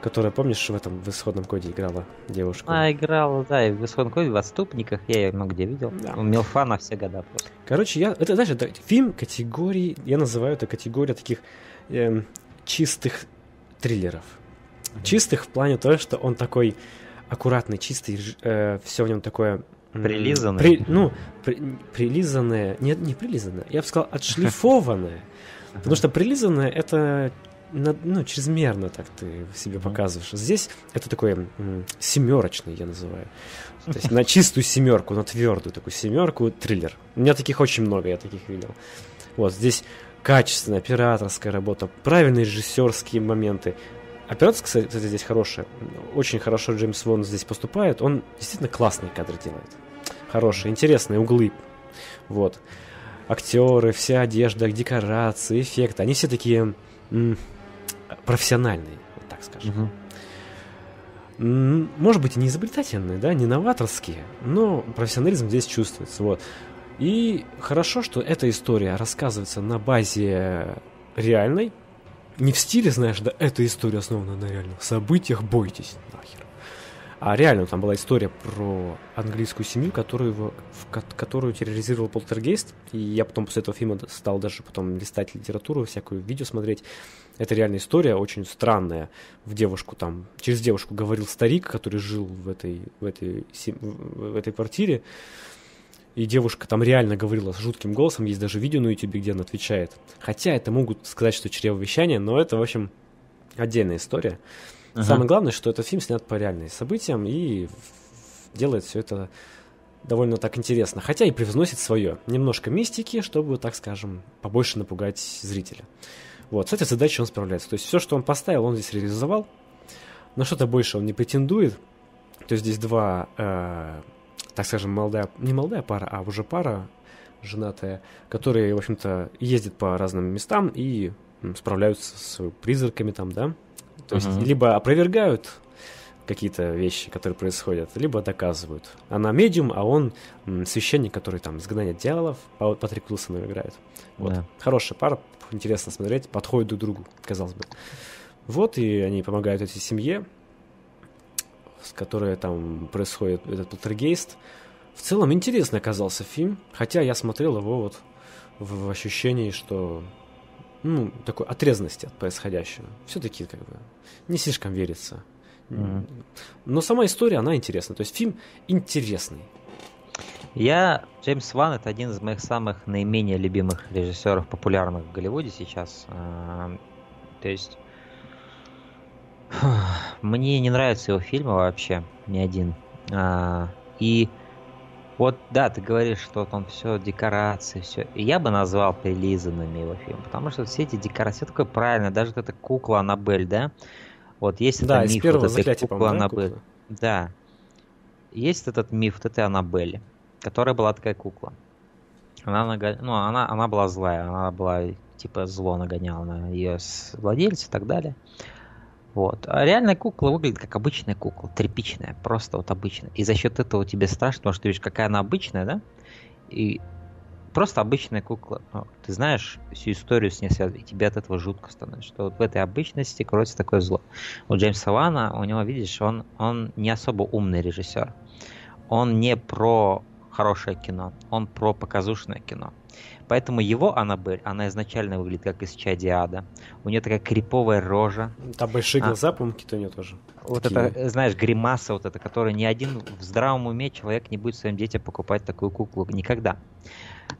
Которая, помнишь, в этом в исходном коде играла девушку? А, играла, да, и в исходном коде, в отступниках, я ее много где видел. Да. У Милфа на все года просто. Короче, я. Это, знаешь, это фильм категории. Я называю это категория таких э, чистых триллеров. Mm-hmm. Чистых в плане того, что он такой аккуратный, чистый, э, все в нем такое Прилизанное? При, ну, при, прилизанное, нет, не прилизанное, я бы сказал, отшлифованное. Потому что прилизанное это ну, чрезмерно так ты себе показываешь. Здесь это такой семерочный, я называю. То есть на чистую семерку, на твердую такую семерку триллер. У меня таких очень много, я таких видел. Вот здесь качественная операторская работа, правильные режиссерские моменты. Операторская, кстати, здесь хорошая. Очень хорошо Джеймс Вон здесь поступает. Он действительно классные кадры делает хорошие, интересные углы. Вот. Актеры, вся одежда, декорации, эффекты, они все такие профессиональные, вот так скажем. Угу. Может быть, и не изобретательные, да, не новаторские, но профессионализм здесь чувствуется. Вот. И хорошо, что эта история рассказывается на базе реальной, не в стиле, знаешь, да, эта история основана на реальных событиях, бойтесь, нахер. А реально там была история про английскую семью, которую, в, которую терроризировал полтергейст. И я потом после этого фильма стал даже потом листать литературу, всякую видео смотреть. Это реальная история, очень странная. В девушку там, через девушку говорил старик, который жил в этой, в этой, в этой квартире. И девушка там реально говорила с жутким голосом, есть даже видео на YouTube, где она отвечает. Хотя это могут сказать, что чревовещание, но это, в общем, отдельная история. Ага. Самое главное, что этот фильм снят по реальным событиям и делает все это довольно так интересно. Хотя и привносит свое. Немножко мистики, чтобы, так скажем, побольше напугать зрителя. Вот, с этой задачей он справляется. То есть все, что он поставил, он здесь реализовал. На что-то больше он не претендует. То есть здесь два, э, так скажем, молодая, не молодая пара, а уже пара женатая, которые, в общем-то, ездят по разным местам и справляются с призраками там, да, то есть uh-huh. либо опровергают какие-то вещи, которые происходят, либо доказывают. Она медиум, а он священник, который там изгнание дьяволов, Патрик Уилсон играет. Вот. Да. Хорошая пара, интересно смотреть, подходит друг другу, казалось бы. Вот, и они помогают этой семье, с которой там происходит этот полтергейст. В целом интересный оказался фильм, хотя я смотрел его вот в ощущении, что ну, такой отрезанности от происходящего. Все-таки как бы не слишком верится. Mm-hmm. Но сама история, она интересна. То есть фильм интересный. Я, Джеймс Ван, это один из моих самых наименее любимых режиссеров популярных в Голливуде сейчас. А, то есть мне не нравятся его фильмы вообще, ни один. А, и вот, да, ты говоришь, что он все, декорации, все. И я бы назвал прилизанными его фильм, потому что все эти декорации, все такое правильно, даже вот эта кукла Аннабель, да? Вот есть да, этот миф вот этой куклы Аннабель. Да. Есть этот миф вот этой Аннабели, которая была такая кукла. Она, ну, она, она была злая, она была типа зло нагоняла на ее владельца и так далее. Вот. А реальная кукла выглядит как обычная кукла, тряпичная, просто вот обычная. И за счет этого тебе страшно, потому что ты видишь, какая она обычная, да? И просто обычная кукла. Ну, ты знаешь всю историю с ней связанную, и тебе от этого жутко становится, что вот в этой обычности кроется такое зло. У Джеймса Вана, у него, видишь, он, он не особо умный режиссер. Он не про хорошее кино, он про показушное кино. Поэтому его Аннабель, она изначально выглядит как из Чади Ада. У нее такая криповая рожа. Там большие а, глаза, помните, у нее тоже. Вот Такие. это, знаешь, гримаса вот эта, которая ни один в здравом уме человек не будет своим детям покупать такую куклу никогда.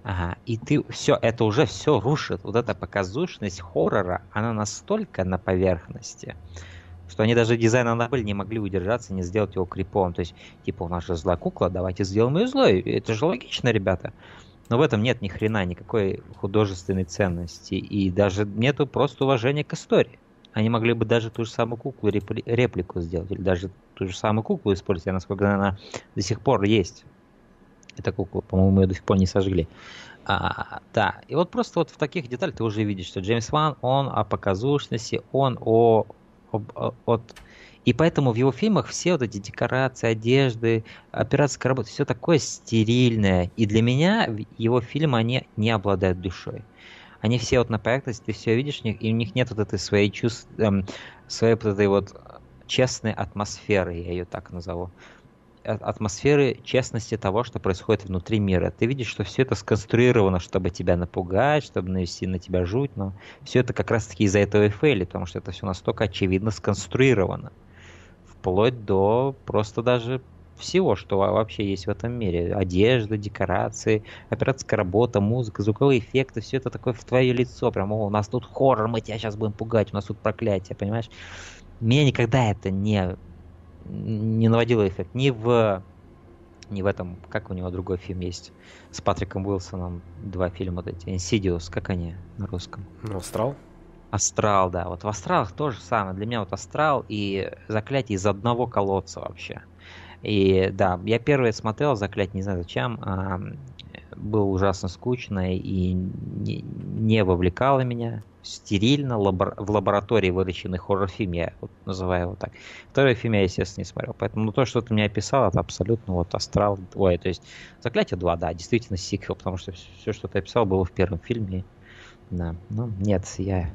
Ага. И ты все, это уже все рушит. Вот эта показушность хоррора, она настолько на поверхности, что они даже дизайн Аннабель не могли удержаться, не сделать его криповым. То есть, типа, у нас же злая кукла, давайте сделаем ее злой. Это же логично, ребята. Но в этом нет ни хрена никакой художественной ценности. И даже нету просто уважения к истории. Они могли бы даже ту же самую куклу, реплику сделать, или даже ту же самую куклу использовать, насколько она до сих пор есть. Эта кукла, по-моему, ее до сих пор не сожгли. А, да, и вот просто вот в таких деталях ты уже видишь, что Джеймс Ван, он о показушности, он о, об, о, от и поэтому в его фильмах все вот эти декорации, одежды, операторская работа, все такое стерильное. И для меня его фильмы, они не обладают душой. Они все вот на поверхности, ты все видишь, и у них нет вот этой своей чувств, эм, своей вот этой вот честной атмосферы, я ее так назову атмосферы честности того, что происходит внутри мира. Ты видишь, что все это сконструировано, чтобы тебя напугать, чтобы навести на тебя жуть, но все это как раз-таки из-за этого и фейли, потому что это все настолько очевидно сконструировано вплоть до просто даже всего, что вообще есть в этом мире. Одежда, декорации, операторская работа, музыка, звуковые эффекты, все это такое в твое лицо. Прям, о, у нас тут хоррор, мы тебя сейчас будем пугать, у нас тут проклятие, понимаешь? Меня никогда это не, не наводило эффект. Ни в, ни в этом, как у него другой фильм есть, с Патриком Уилсоном, два фильма вот эти, Insidious, как они на русском? Астрал? Астрал, да. Вот в Астралах то же самое. Для меня вот Астрал и Заклятие из одного колодца вообще. И да, я первый смотрел Заклятие, не знаю зачем, а, было ужасно скучно и не, не вовлекало меня. Стерильно, лабор... в лаборатории выращенный хоррор-фильм, я вот называю его так. Второй фильм я, естественно, не смотрел. Поэтому ну, то, что ты мне описал, это абсолютно вот Астрал. Ой, то есть Заклятие 2, да, действительно сиквел, потому что все, что ты описал, было в первом фильме. Да, ну нет, я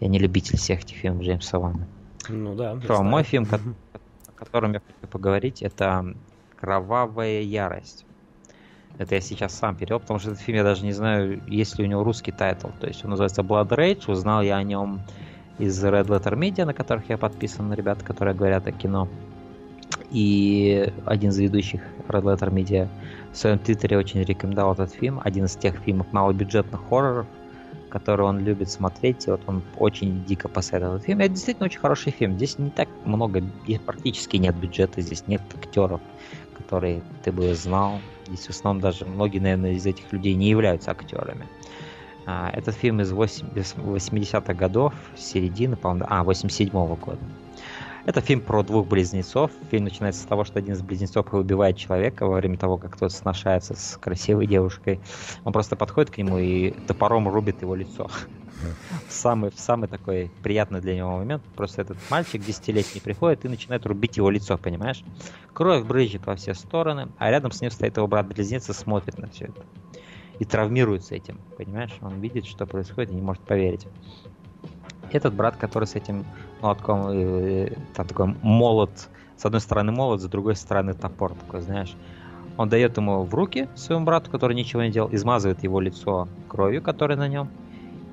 я не любитель всех этих фильмов Джеймса Вана. Ну да. Что, мой фильм, о котором я хочу поговорить, это «Кровавая ярость». Это я сейчас сам перевел, потому что этот фильм я даже не знаю, есть ли у него русский title. То есть он называется Blood Rage. Узнал я о нем из Red Letter Media, на которых я подписан, ребята, которые говорят о кино. И один из ведущих Red Letter Media в своем твиттере очень рекомендовал этот фильм. Один из тех фильмов малобюджетных хорроров, который он любит смотреть, и вот он очень дико посоветовал этот фильм. Это действительно очень хороший фильм. Здесь не так много, практически нет бюджета, здесь нет актеров, которые ты бы знал. Здесь в основном даже многие, наверное, из этих людей не являются актерами. А, этот фильм из 80-х годов, середины, по-моему, а, 87-го года. Это фильм про двух близнецов. Фильм начинается с того, что один из близнецов убивает человека во время того, как тот сношается с красивой девушкой. Он просто подходит к нему и топором рубит его лицо. в самый, в самый такой приятный для него момент. Просто этот мальчик десятилетний приходит и начинает рубить его лицо, понимаешь? Кровь брызжет во все стороны, а рядом с ним стоит его брат-близнец и смотрит на все это. И травмируется этим, понимаешь? Он видит, что происходит и не может поверить. Этот брат, который с этим молотком, э, там такой молот, с одной стороны молот, с другой стороны топор такой, знаешь. Он дает ему в руки своему брату, который ничего не делал, измазывает его лицо кровью, которая на нем,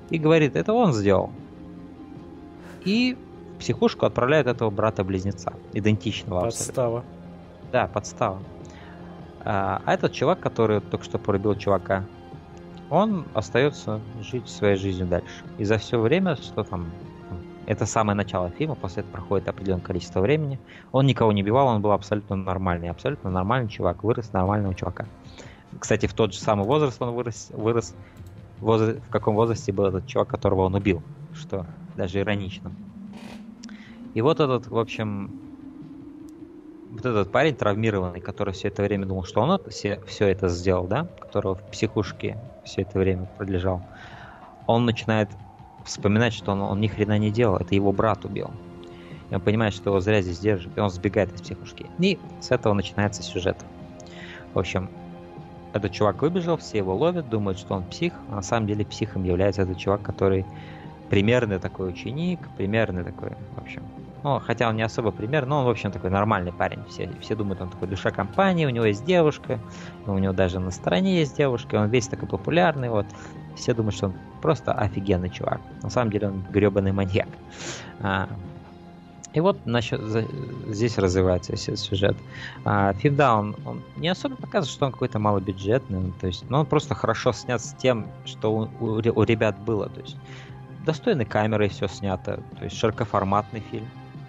и говорит, это он сделал. И в психушку отправляют этого брата-близнеца, идентичного. Подстава. Абсолютно. Да, подстава. А, а этот чувак, который только что порубил чувака, он остается жить своей жизнью дальше. И за все время, что там, это самое начало фильма, после этого проходит определенное количество времени, он никого не убивал, он был абсолютно нормальный, абсолютно нормальный чувак, вырос нормального чувака. Кстати, в тот же самый возраст он вырос, вырос возраст, в каком возрасте был этот чувак, которого он убил, что даже иронично. И вот этот, в общем, вот этот парень травмированный, который все это время думал, что он все, все это сделал, да, которого в психушке все это время пролежал, он начинает вспоминать, что он, он ни хрена не делал, это его брат убил. И он понимает, что его зря здесь держит, и он сбегает из психушки. И с этого начинается сюжет. В общем, этот чувак выбежал, все его ловят, думают, что он псих, а на самом деле психом является этот чувак, который примерный такой ученик, примерный такой, в общем. Ну, хотя он не особо пример, но он, в общем, такой нормальный парень. Все, все думают, он такой душа компании, у него есть девушка, у него даже на стороне есть девушка, он весь такой популярный, вот. Все думают, что он просто офигенный чувак. На самом деле он гребаный маньяк. А, и вот насчет, здесь развивается сюжет. А, да, он, он не особо показывает, что он какой-то малобюджетный, то есть, но он просто хорошо снят с тем, что у, у, у ребят было. То есть, достойной камерой все снято, то есть широкоформатный фильм.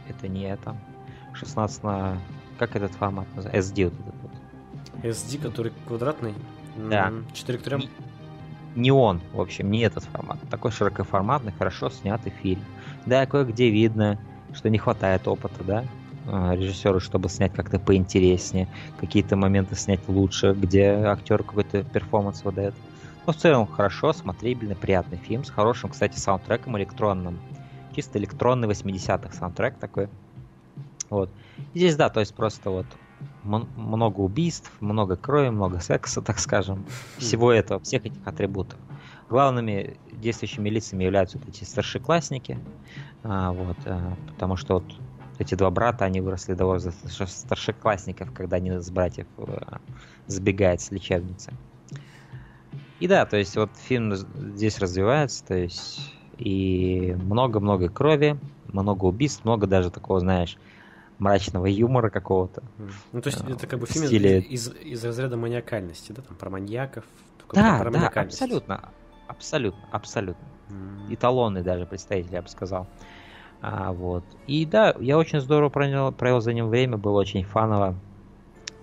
Это не это. 16 на... Как этот формат называется? SD вот этот вот. SD, который квадратный? Да. 4 к 3? Не, он, в общем, не этот формат. Такой широкоформатный, хорошо снятый фильм. Да, кое-где видно, что не хватает опыта, да, а, режиссеру, чтобы снять как-то поинтереснее, какие-то моменты снять лучше, где актер какой-то перформанс выдает. Но в целом хорошо, смотрибельный, приятный фильм с хорошим, кстати, саундтреком электронным. Чисто электронный 80-х саундтрек такой. Вот. И здесь, да, то есть просто вот много убийств, много крови, много секса, так скажем. Всего этого, всех этих атрибутов. Главными действующими лицами являются вот эти старшеклассники, а, вот, а, потому что вот эти два брата, они выросли до возраста старшеклассников, когда один из братьев а, сбегает с лечебницы. И да, то есть вот фильм здесь развивается, то есть и много-много крови, много убийств, много даже такого, знаешь, мрачного юмора какого-то. Ну, то есть это как бы фильм стиле... из, из разряда маниакальности, да, там про маньяков. Да, про да, абсолютно, абсолютно, абсолютно. Mm. Эталонный даже представитель, я бы сказал. А, вот. И да, я очень здорово провел, провел за ним время, было очень фаново.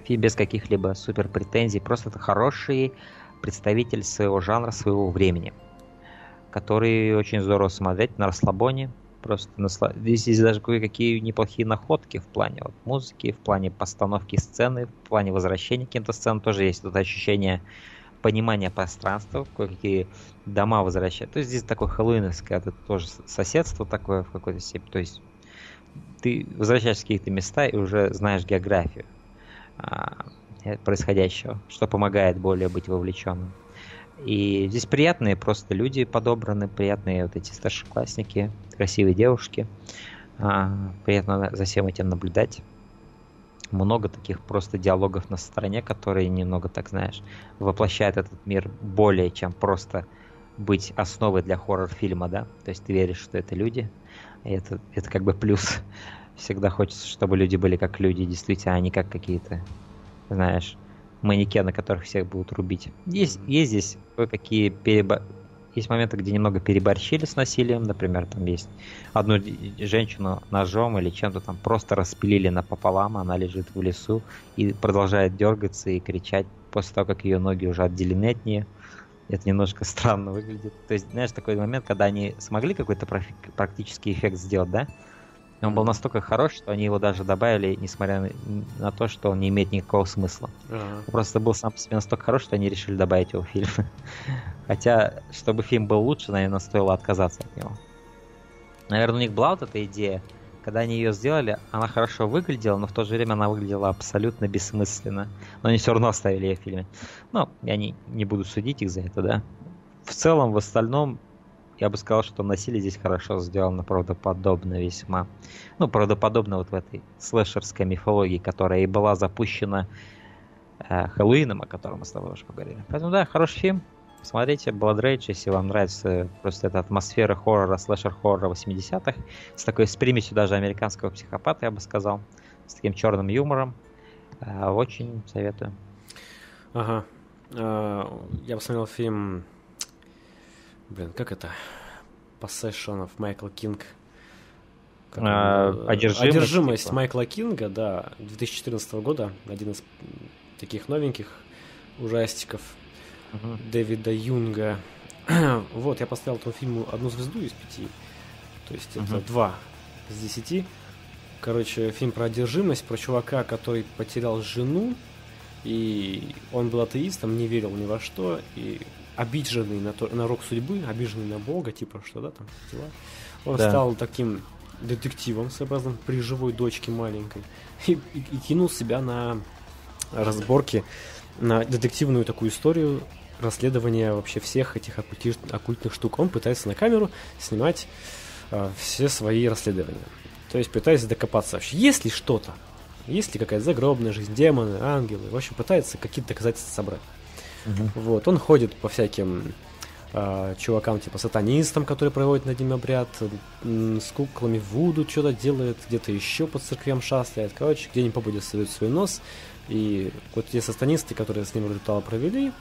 Фильм без каких-либо супер претензий, просто это хороший представитель своего жанра, своего времени, который очень здорово смотреть на расслабоне, просто насла... здесь есть даже кое-какие неплохие находки в плане вот, музыки, в плане постановки сцены, в плане возвращения к каким-то сценам тоже есть это ощущение понимания пространства, кое-какие дома возвращают. То есть здесь такое хэллоуиновское, это тоже соседство такое в какой-то степени. То есть ты возвращаешься в какие-то места и уже знаешь географию а, происходящего, что помогает более быть вовлеченным. И здесь приятные просто люди подобраны, приятные вот эти старшеклассники, красивые девушки. А, приятно за всем этим наблюдать много таких просто диалогов на стороне, которые немного, так знаешь, воплощают этот мир более, чем просто быть основой для хоррор-фильма, да? То есть ты веришь, что это люди, и это, это как бы плюс. Всегда хочется, чтобы люди были как люди, действительно, а не как какие-то, знаешь, манекены, которых всех будут рубить. Есть, есть здесь кое-какие перебо есть моменты, где немного переборщили с насилием, например, там есть одну женщину ножом или чем-то там просто распилили напополам, она лежит в лесу и продолжает дергаться и кричать после того, как ее ноги уже отделены от нее. Это немножко странно выглядит. То есть, знаешь, такой момент, когда они смогли какой-то практический эффект сделать, да? Он был настолько хорош, что они его даже добавили, несмотря на, на то, что он не имеет никакого смысла. Ага. Он просто был сам по себе настолько хорош, что они решили добавить его в фильм. Хотя, чтобы фильм был лучше, наверное, стоило отказаться от него. Наверное, у них была вот эта идея, когда они ее сделали, она хорошо выглядела, но в то же время она выглядела абсолютно бессмысленно. Но они все равно оставили ее в фильме. Ну, я не, не буду судить их за это, да. В целом, в остальном, я бы сказал, что насилие здесь хорошо сделано, правдоподобно весьма. Ну, правдоподобно вот в этой слэшерской мифологии, которая и была запущена э, Хэллоуином, о котором мы с тобой уже поговорили. Поэтому, да, хороший фильм. Смотрите Blood Rage, если вам нравится просто эта атмосфера хоррора, слэшер-хоррора 80-х, с такой с примесью даже американского психопата, я бы сказал, с таким черным юмором. Э, очень советую. Ага. А, Я посмотрел фильм... Блин, как это? Possession of Майкл Кинг. Как А, э, «Одержимость», Одержимость типа. Майкла Кинга, да, 2014 года. Один из таких новеньких ужастиков Мгм. Дэвида Юнга. вот, я поставил этому фильму одну звезду из пяти. То есть это Мгм. два из десяти. Короче, фильм про одержимость, про чувака, который потерял жену, и он был атеистом, не верил ни во что, и обиженный на, то, на рок судьбы, обиженный на Бога, типа, что, да, там, дела. Он Да. стал таким детективом своеобразным при живой дочке маленькой и, и- и кинул себя на разборки, на детективную такую историю расследования вообще всех этих оккульти- оккультных штук. Он пытается на камеру снимать а, все свои расследования. То есть пытается докопаться вообще, есть ли что-то, есть ли какая-то загробная жизнь, демоны, ангелы. В общем, пытается какие-то доказательства собрать. Мгм. Вот, он ходит по всяким а, чувакам, типа сатанистам, которые проводят над ним обряд, м, с куклами Вуду что-то делает, где-то еще по церквям шастает. Короче, где не попадет сует свой нос. И вот те сатанисты, которые с ним ритуал провели,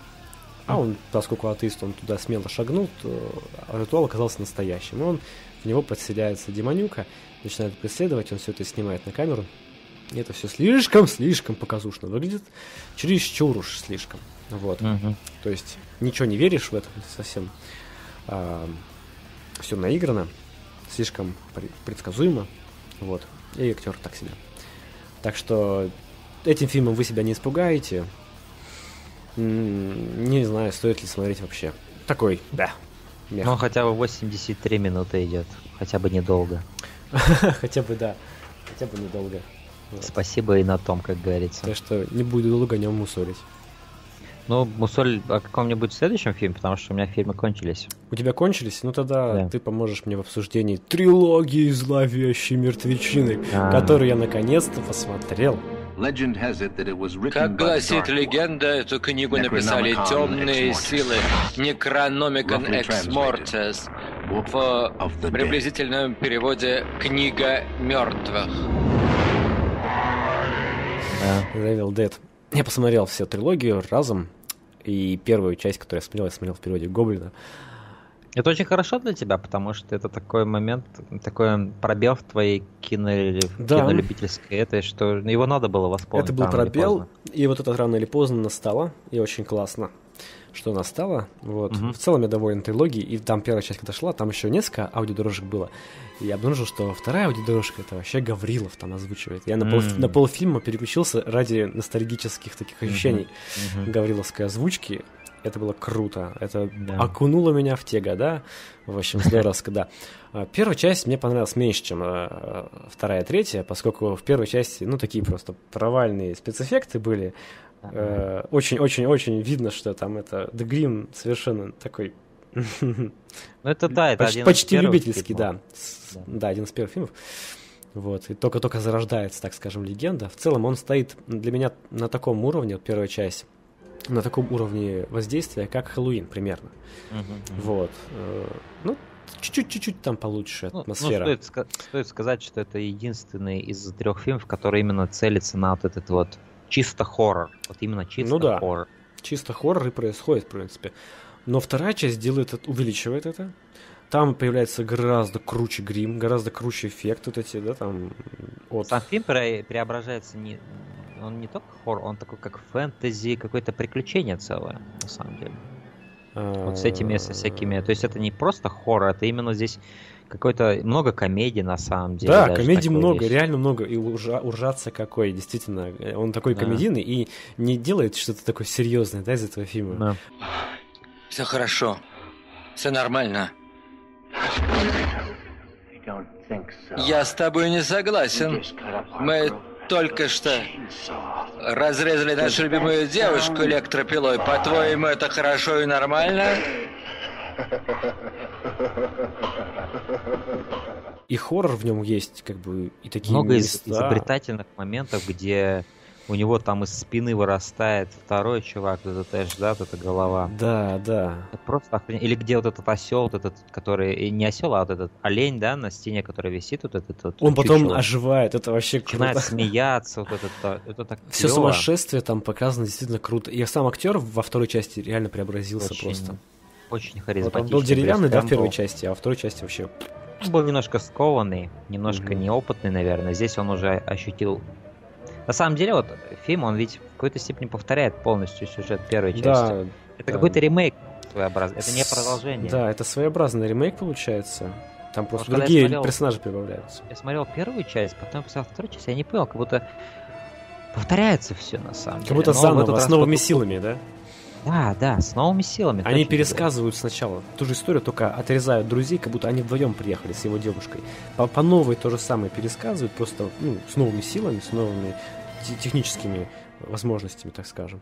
а он, поскольку атеист, он туда смело шагнул, то ритуал оказался настоящим. И он, в него подселяется демонюка, начинает преследовать, он все это снимает на камеру. И это все слишком-слишком показушно выглядит. Чересчур уж слишком. Вот. Мгм. То есть ничего не веришь в это совсем. все наиграно, слишком пре- предсказуемо. Вот. И актер так себе. Так что этим фильмом вы себя не испугаете. М, Не знаю, стоит ли смотреть вообще. Такой, да. Ну, хотя бы 83 минуты идет. Хотя бы недолго. Хотя бы да. Хотя бы недолго. Спасибо и на том, как говорится. Так что не буду долго о нем мусорить. Ну, Мусоль о каком-нибудь следующем фильме, потому что у меня фильмы кончились. У тебя кончились? Ну тогда Да. ты поможешь мне в обсуждении трилогии зловещей мертвечины, А. которую я наконец-то посмотрел. Как гласит легенда, эту книгу написали темные силы Necronomicon Ex Mortis в приблизительном переводе «Книга мертвых». Да. Evil Dead. Я посмотрел всю трилогию разом, и первую часть, которую я смотрел, я смотрел в переводе Гоблина. Это очень хорошо для тебя, потому что это такой момент, такой пробел в твоей кино... Да. кинолюбительской этой, что его надо было восполнить. Это был пробел, и вот это рано или поздно настало, и очень классно, что настало. Вот. Мгм. В целом я доволен трилогией, и там первая часть, когда шла, там еще несколько аудиодорожек было. И я обнаружил, что вторая аудиодорожка это вообще Гаврилов там озвучивает. Я на, пол, на полфильма переключился ради ностальгических таких ощущений Мгм. гавриловской озвучки. Это было круто. Это Да. окунуло меня в те года. В общем, здоровско, да. А, Первая часть мне понравилась меньше, чем э, вторая, третья, поскольку в первой части, ну, такие просто провальные спецэффекты были. Э, Очень-очень-очень видно, что там это The Grimm совершенно такой... Ну, это да, это почти любительский, да. Да. Да, один из первых фильмов. Вот, и только-только зарождается, так скажем, легенда. В целом он стоит для меня на таком уровне, вот первая часть, на таком уровне воздействия, как Хэллоуин примерно. Вот. э, Ну, чуть-чуть, чуть-чуть там получше Ну, ну, атмосфера. стоит, ска- стоит сказать, что это единственный из трех фильмов, который именно целится на вот этот вот чисто хоррор. Вот именно чисто Ну да. хоррор. Чисто хоррор и происходит, в принципе. Но вторая часть делает это, увеличивает это. Там появляется гораздо круче грим, гораздо круче эффект вот эти, да, там от... Сам фильм пре- преображается не... Он не только хоррор, он такой как фэнтези, какое-то приключение целое, на самом деле. Вот с этими, со всякими... То есть это не просто хоррор, это именно здесь какой-то много комедий на самом деле. Да, комедий много, вещь. реально много. И уржа, уржаться какой, действительно. Он такой да. комедийный и не делает что-то такое серьезное, да, из этого фильма. Да. Все хорошо. Все нормально. Я с тобой не согласен. Мы только что разрезали нашу любимую девушку электропилой. По-твоему, это хорошо и нормально? И хоррор в нем есть, как бы, и такие Много места. изобретательных моментов, где у него там из спины вырастает второй чувак, этот Эш, да, вот эта голова. Да, да. Это просто охренеть. Или где вот этот осел, вот этот, который, не осел, а вот этот олень, да, на стене, который висит, вот этот вот. Он потом чучело. оживает, это вообще круто. Начинает смеяться, вот это, это так Все клево. сумасшествие там показано действительно круто. И сам актер во второй части реально преобразился очень, просто. Очень харизматичный. Вот он был деревянный, да, в первой части, а во второй части вообще... Он был немножко скованный, немножко mm-hmm. неопытный, наверное. Здесь он уже ощутил на самом деле, вот фильм, он ведь в какой-то степени повторяет полностью сюжет первой части. Да, это да. какой-то ремейк своеобразный, это не продолжение. Да, это своеобразный ремейк получается. Там просто вот другие смотрел, персонажи прибавляются. Я смотрел первую часть, потом посмотрел вторую часть, я не понял, как будто повторяется все на самом деле. Как будто заново, с новыми силами, да? Да, да, с новыми силами. Они пересказывают было. сначала ту же историю, только отрезают друзей, как будто они вдвоем приехали с его девушкой. По, по новой то же самое пересказывают, просто ну, с новыми силами, с новыми техническими возможностями, так скажем.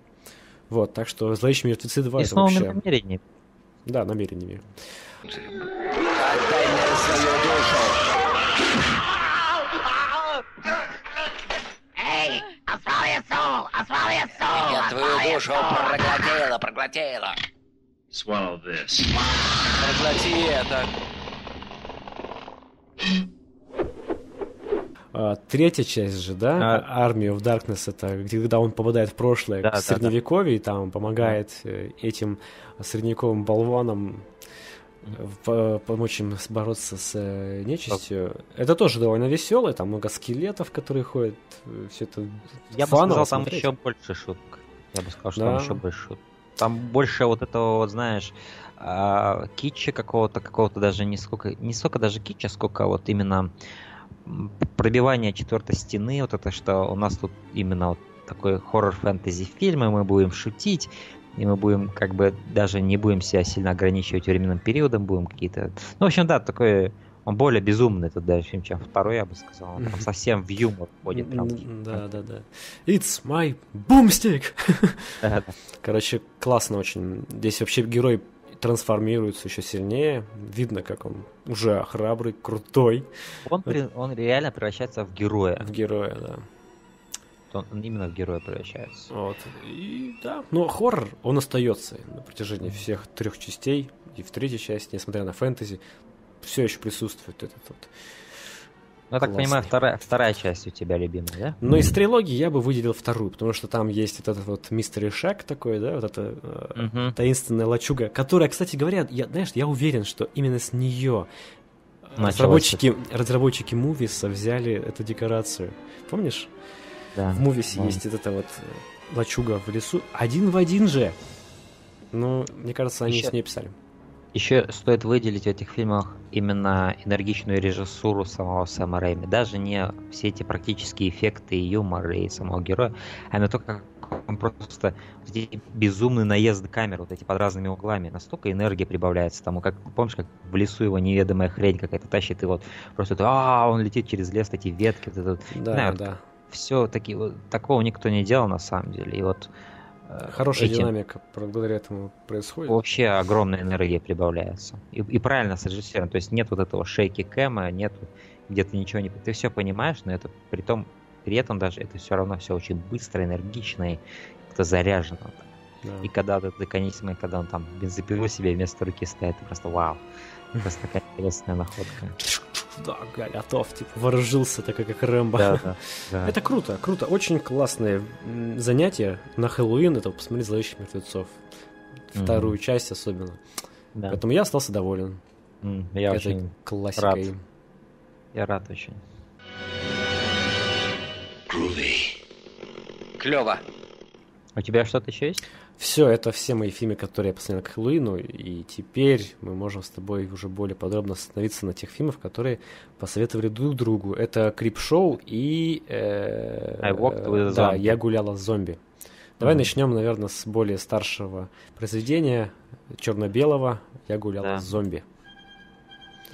Вот, так что «Зловещие мертвецы 2» И это вообще... намерениями. Да, намерениями. Эй, освал Я твою душу проглотила, проглотила. Swallow this. Проглоти это. А, третья часть же, да, а... Army of Darkness, это когда он попадает в прошлое, да, к Средневековье, да. и там помогает да. Э, этим средневековым болванам помочь им бороться с э, нечистью. Да. Это тоже довольно веселое, там много скелетов, которые ходят, все это Я бы сказал, смотреть. там еще больше шуток. Я бы сказал, что да. там еще больше шуток. Там больше вот этого, вот, знаешь, а, китча какого-то, какого-то даже не сколько, не столько даже китча, сколько вот именно пробивание четвертой стены, вот это, что у нас тут именно вот такой хоррор-фэнтези фильм, и мы будем шутить, и мы будем как бы даже не будем себя сильно ограничивать временным периодом, будем какие-то... Ну, в общем, да, такой он более безумный этот даже чем второй, я бы сказал. Он там совсем в юмор входит. Прям. Да, да, да. It's my boomstick! Короче, классно очень. Здесь вообще герой трансформируется еще сильнее. Видно, как он уже храбрый, крутой. Он, он реально превращается в героя. В героя, да. Он, он именно в героя превращается. Вот. И да. Но хоррор, он остается на протяжении всех трех частей. И в третьей части, несмотря на фэнтези, все еще присутствует этот вот ну, я так понимаю, вторая, вторая часть у тебя любимая, да? Ну, из трилогии я бы выделил вторую, потому что там есть вот этот вот мистери шаг такой, да, вот эта uh-huh. таинственная лачуга, которая, кстати говоря, я, знаешь, я уверен, что именно с нее разработчики, разработчики Мувиса взяли эту декорацию. Помнишь? Да. В Мувисе да. есть вот эта вот э, лачуга в лесу. Один в один же. Ну, мне кажется, они Еще... с ней писали. Еще стоит выделить в этих фильмах именно энергичную режиссуру самого Сэма Рэйми. Даже не все эти практические эффекты и юмор и самого героя, а именно то, как он просто эти безумные наезды камер вот эти под разными углами, настолько энергия прибавляется тому, как помнишь, как в лесу его неведомая хрень какая-то тащит, и вот просто а, он летит через лес, эти ветки, вот это, да, знаю, да. Все таки вот, такого никто не делал на самом деле, и вот Э, Хорошая этим... динамика благодаря этому происходит. Вообще огромная энергия прибавляется. И, и правильно с режиссером. То есть нет вот этого шейки кэма, нет где-то ничего не... Ты все понимаешь, но это при том, при этом даже это все равно все очень быстро, энергично и как-то заряжено. Да. И когда ты конечный, когда он там бензопилу себе вместо руки ставит, ты просто вау. Просто такая интересная находка да, готов, типа, вооружился, такой как Рэмбо. Да, да, да. Это круто, круто. Очень классное занятие на Хэллоуин, это посмотреть «Зловещих мертвецов». Вторую mm-hmm. часть особенно. Да. Поэтому я остался доволен. Mm, я этой очень классикой. Рад. Я рад очень. Клево. У тебя что-то еще есть? Все, это все мои фильмы, которые я посмотрел к Хэллоуину, и теперь мы можем с тобой уже более подробно остановиться на тех фильмах, которые посоветовали друг другу. Это Крип-шоу и... Э, I walked with да, zombie. я гуляла с зомби. Давай Мгм. начнем, наверное, с более старшего произведения, черно-белого. Я гуляла Да. с зомби.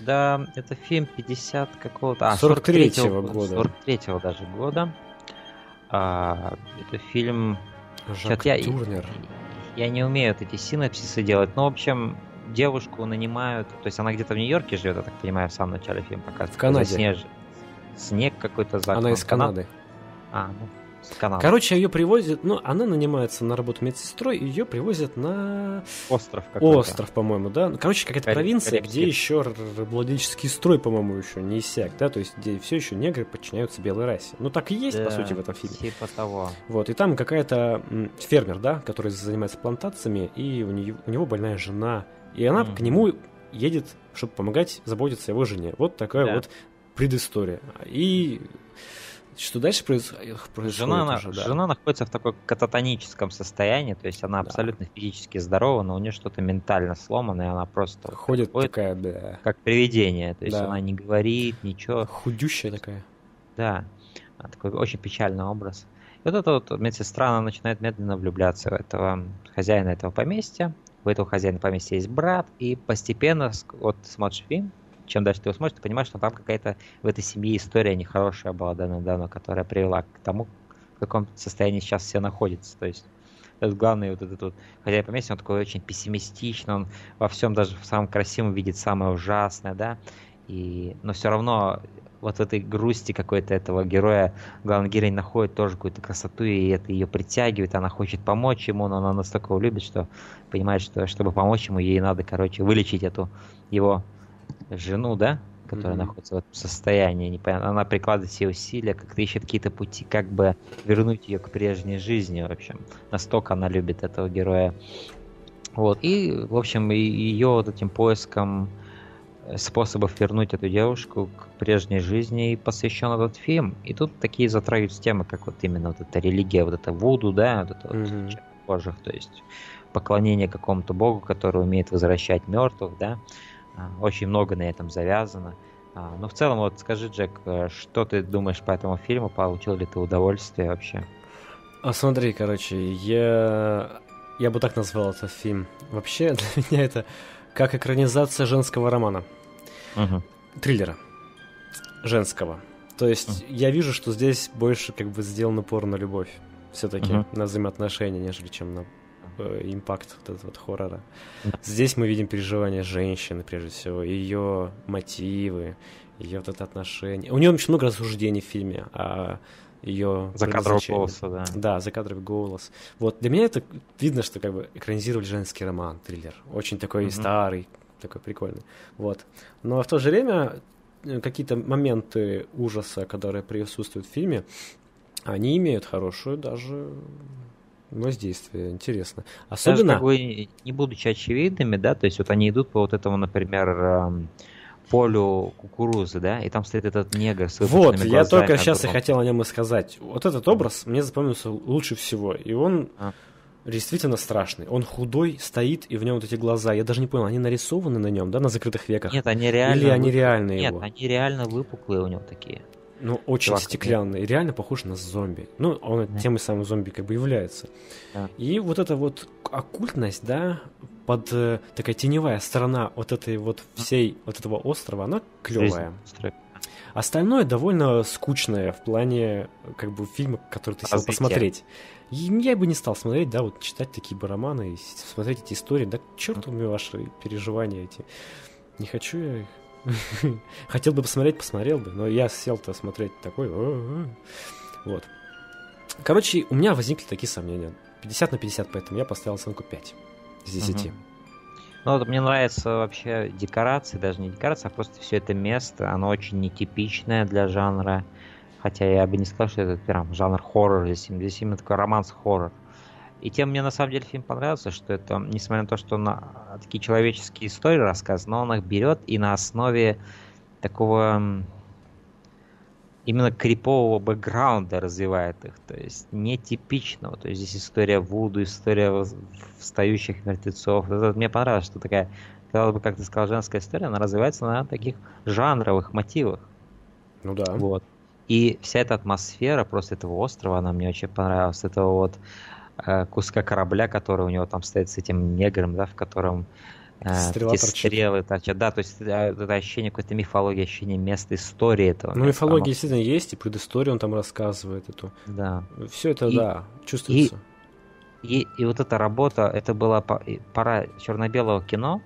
Да, это фильм 50 какого-то... А, 43-го 43-го года. 43-го даже года. А, это фильм... Жак я, Турнер. я не умею вот эти синапсисы делать, но, в общем, девушку нанимают... То есть она где-то в Нью-Йорке живет, я так понимаю, в самом начале фильма показывают. В Канаде. Заснеж- Снег какой-то за Она из Канады. А, ну, с Канады. Короче, ее привозят, ну, она нанимается на работу медсестрой, и ее привозят на остров какой-то. остров, по-моему, да? Ну, короче, какая-то Кариб- провинция, Карибский. где еще рабовладельческий строй, по-моему, еще не иссяк, да? То есть, где все еще негры подчиняются белой расе. Ну, так и есть, по Да, сути, в этом фильме. Типа того. Вот, и там какая-то м, фермер, да, который занимается плантациями, и у, нее, у него больная жена, и она Мгм. к нему едет, чтобы помогать заботиться о его жене. Вот такая Да. вот предыстория. И что дальше происходит Жена, на- уже, да. жена находится в такой кататоническом состоянии, то есть она Да. абсолютно физически здорова, но у нее что-то ментально сломано, и она просто вот Ходит ходит такая, да, как привидение. То есть Да. она не говорит ничего. худющая такая. Да, А, такой очень печальный образ. И вот эта вот медсестра, она начинает медленно влюбляться в этого хозяина этого поместья. У этого хозяина поместья есть брат, и постепенно, вот смотришь фильм, чем дальше ты его смотришь, ты понимаешь, что там какая-то в этой семье история нехорошая была давно, которая привела к тому, в каком состоянии сейчас все находятся. То есть этот главный вот этот вот хозяин поместья, он такой очень пессимистичный, он во всем даже в самом красивом видит самое ужасное, да, и, но все равно вот в этой грусти какой-то этого героя главный герой находит тоже какую-то красоту, и это ее притягивает, она хочет помочь ему, но она настолько его любит, что понимает, что чтобы помочь ему, ей надо, короче, вылечить эту его жену, да, которая Мгм. находится в этом состоянии, непонятно. Она прикладывает все усилия, как-то ищет какие-то пути, как бы вернуть ее к прежней жизни, в общем. Настолько она любит этого героя. Вот, и, в общем, ее вот этим поиском э, способов вернуть эту девушку к прежней жизни и посвящен этот фильм. И тут такие затрагиваются темы, как вот именно вот эта религия, вот это вуду, да, вот это вот Мгм. чернокожих, то есть поклонение какому-то богу, который умеет возвращать мертвых, да. А, Очень много на этом завязано. А, Ну, в целом, вот скажи, Джек, э, что ты думаешь по этому фильму? Получил ли ты удовольствие вообще? А смотри, короче, я... Я бы так назвал этот фильм. Вообще, для меня это как экранизация женского романа. Мгм. Триллера. Женского. То есть я вижу, что здесь больше как бы сделан упор на любовь. Все-таки Мгм. на взаимоотношения, нежели чем на импакт вот этого вот хоррора. Здесь мы видим переживания женщины, прежде всего, ее мотивы, ее вот это отношение. У нее очень много рассуждений в фильме, а ее предназначение. голоса, да. Да, закадровый голос. Вот для меня это видно, что как бы экранизировали женский роман, триллер. Очень такой Мгм. старый, такой прикольный. Вот. Но в то же время э, какие-то моменты ужаса, которые присутствуют в фильме, они имеют хорошую даже воздействие, интересно. Даже Особенно... как бы не будучи очевидными, да, то есть вот они идут по вот этому, например, эм, полю кукурузы, да, и там стоит этот негр с Вот, я только сейчас и огромными. хотел о нем и сказать. Вот этот образ мне запомнился лучше всего. И он А. действительно страшный. Он худой, стоит, и в нем вот эти глаза. Я даже не понял, они нарисованы на нем, да, на закрытых веках? Нет, они реально... Или они выпуклые. реальные Нет, его? они реально выпуклые у него такие. Ну, очень Чувак, стеклянный. И реально похож на зомби. Ну, он Да. тем и самым зомби как бы является. Да. И вот эта вот оккультность, да, под э, такая теневая сторона вот этой вот всей вот этого острова, она клевая. Остальное довольно скучное в плане как бы фильма, который ты сел Развития. посмотреть. И я бы не стал смотреть, да, вот читать такие бы романы, смотреть эти истории. Да черт мне ваши переживания эти. Не хочу я их. Хотел бы посмотреть, посмотрел бы, но я сел-то смотреть такой. Вот. Короче, у меня возникли такие сомнения. 50 на 50, поэтому я поставил оценку 5 из 10. Мгм. Ну вот мне нравятся вообще декорации, даже не декорации, а просто все это место, оно очень нетипичное для жанра. Хотя я бы не сказал, что это прям жанр хоррор, здесь, здесь именно такой романс-хоррор. И тем мне на самом деле фильм понравился, что это, несмотря на то, что на такие человеческие истории рассказаны, но он их берет и на основе такого именно крипового бэкграунда развивает их, то есть нетипичного. То есть здесь история Вуду, история встающих мертвецов. Это, мне понравилось, что такая, казалось бы, как ты сказал, женская история, она развивается на таких жанровых мотивах. Ну да. Вот. И вся эта атмосфера просто этого острова, она мне очень понравилась. Этого вот э, куска корабля, который у него там стоит с этим негром, да, в котором э, Стрела торчит. стрелы торчат. Да, то есть это, это ощущение какой-то мифологии, ощущение места истории этого. Ну, мифология оно... действительно есть, и предысторию он там рассказывает эту. Да. Все это, и, да, чувствуется. И, и, и вот эта работа, это была пора черно-белого кино,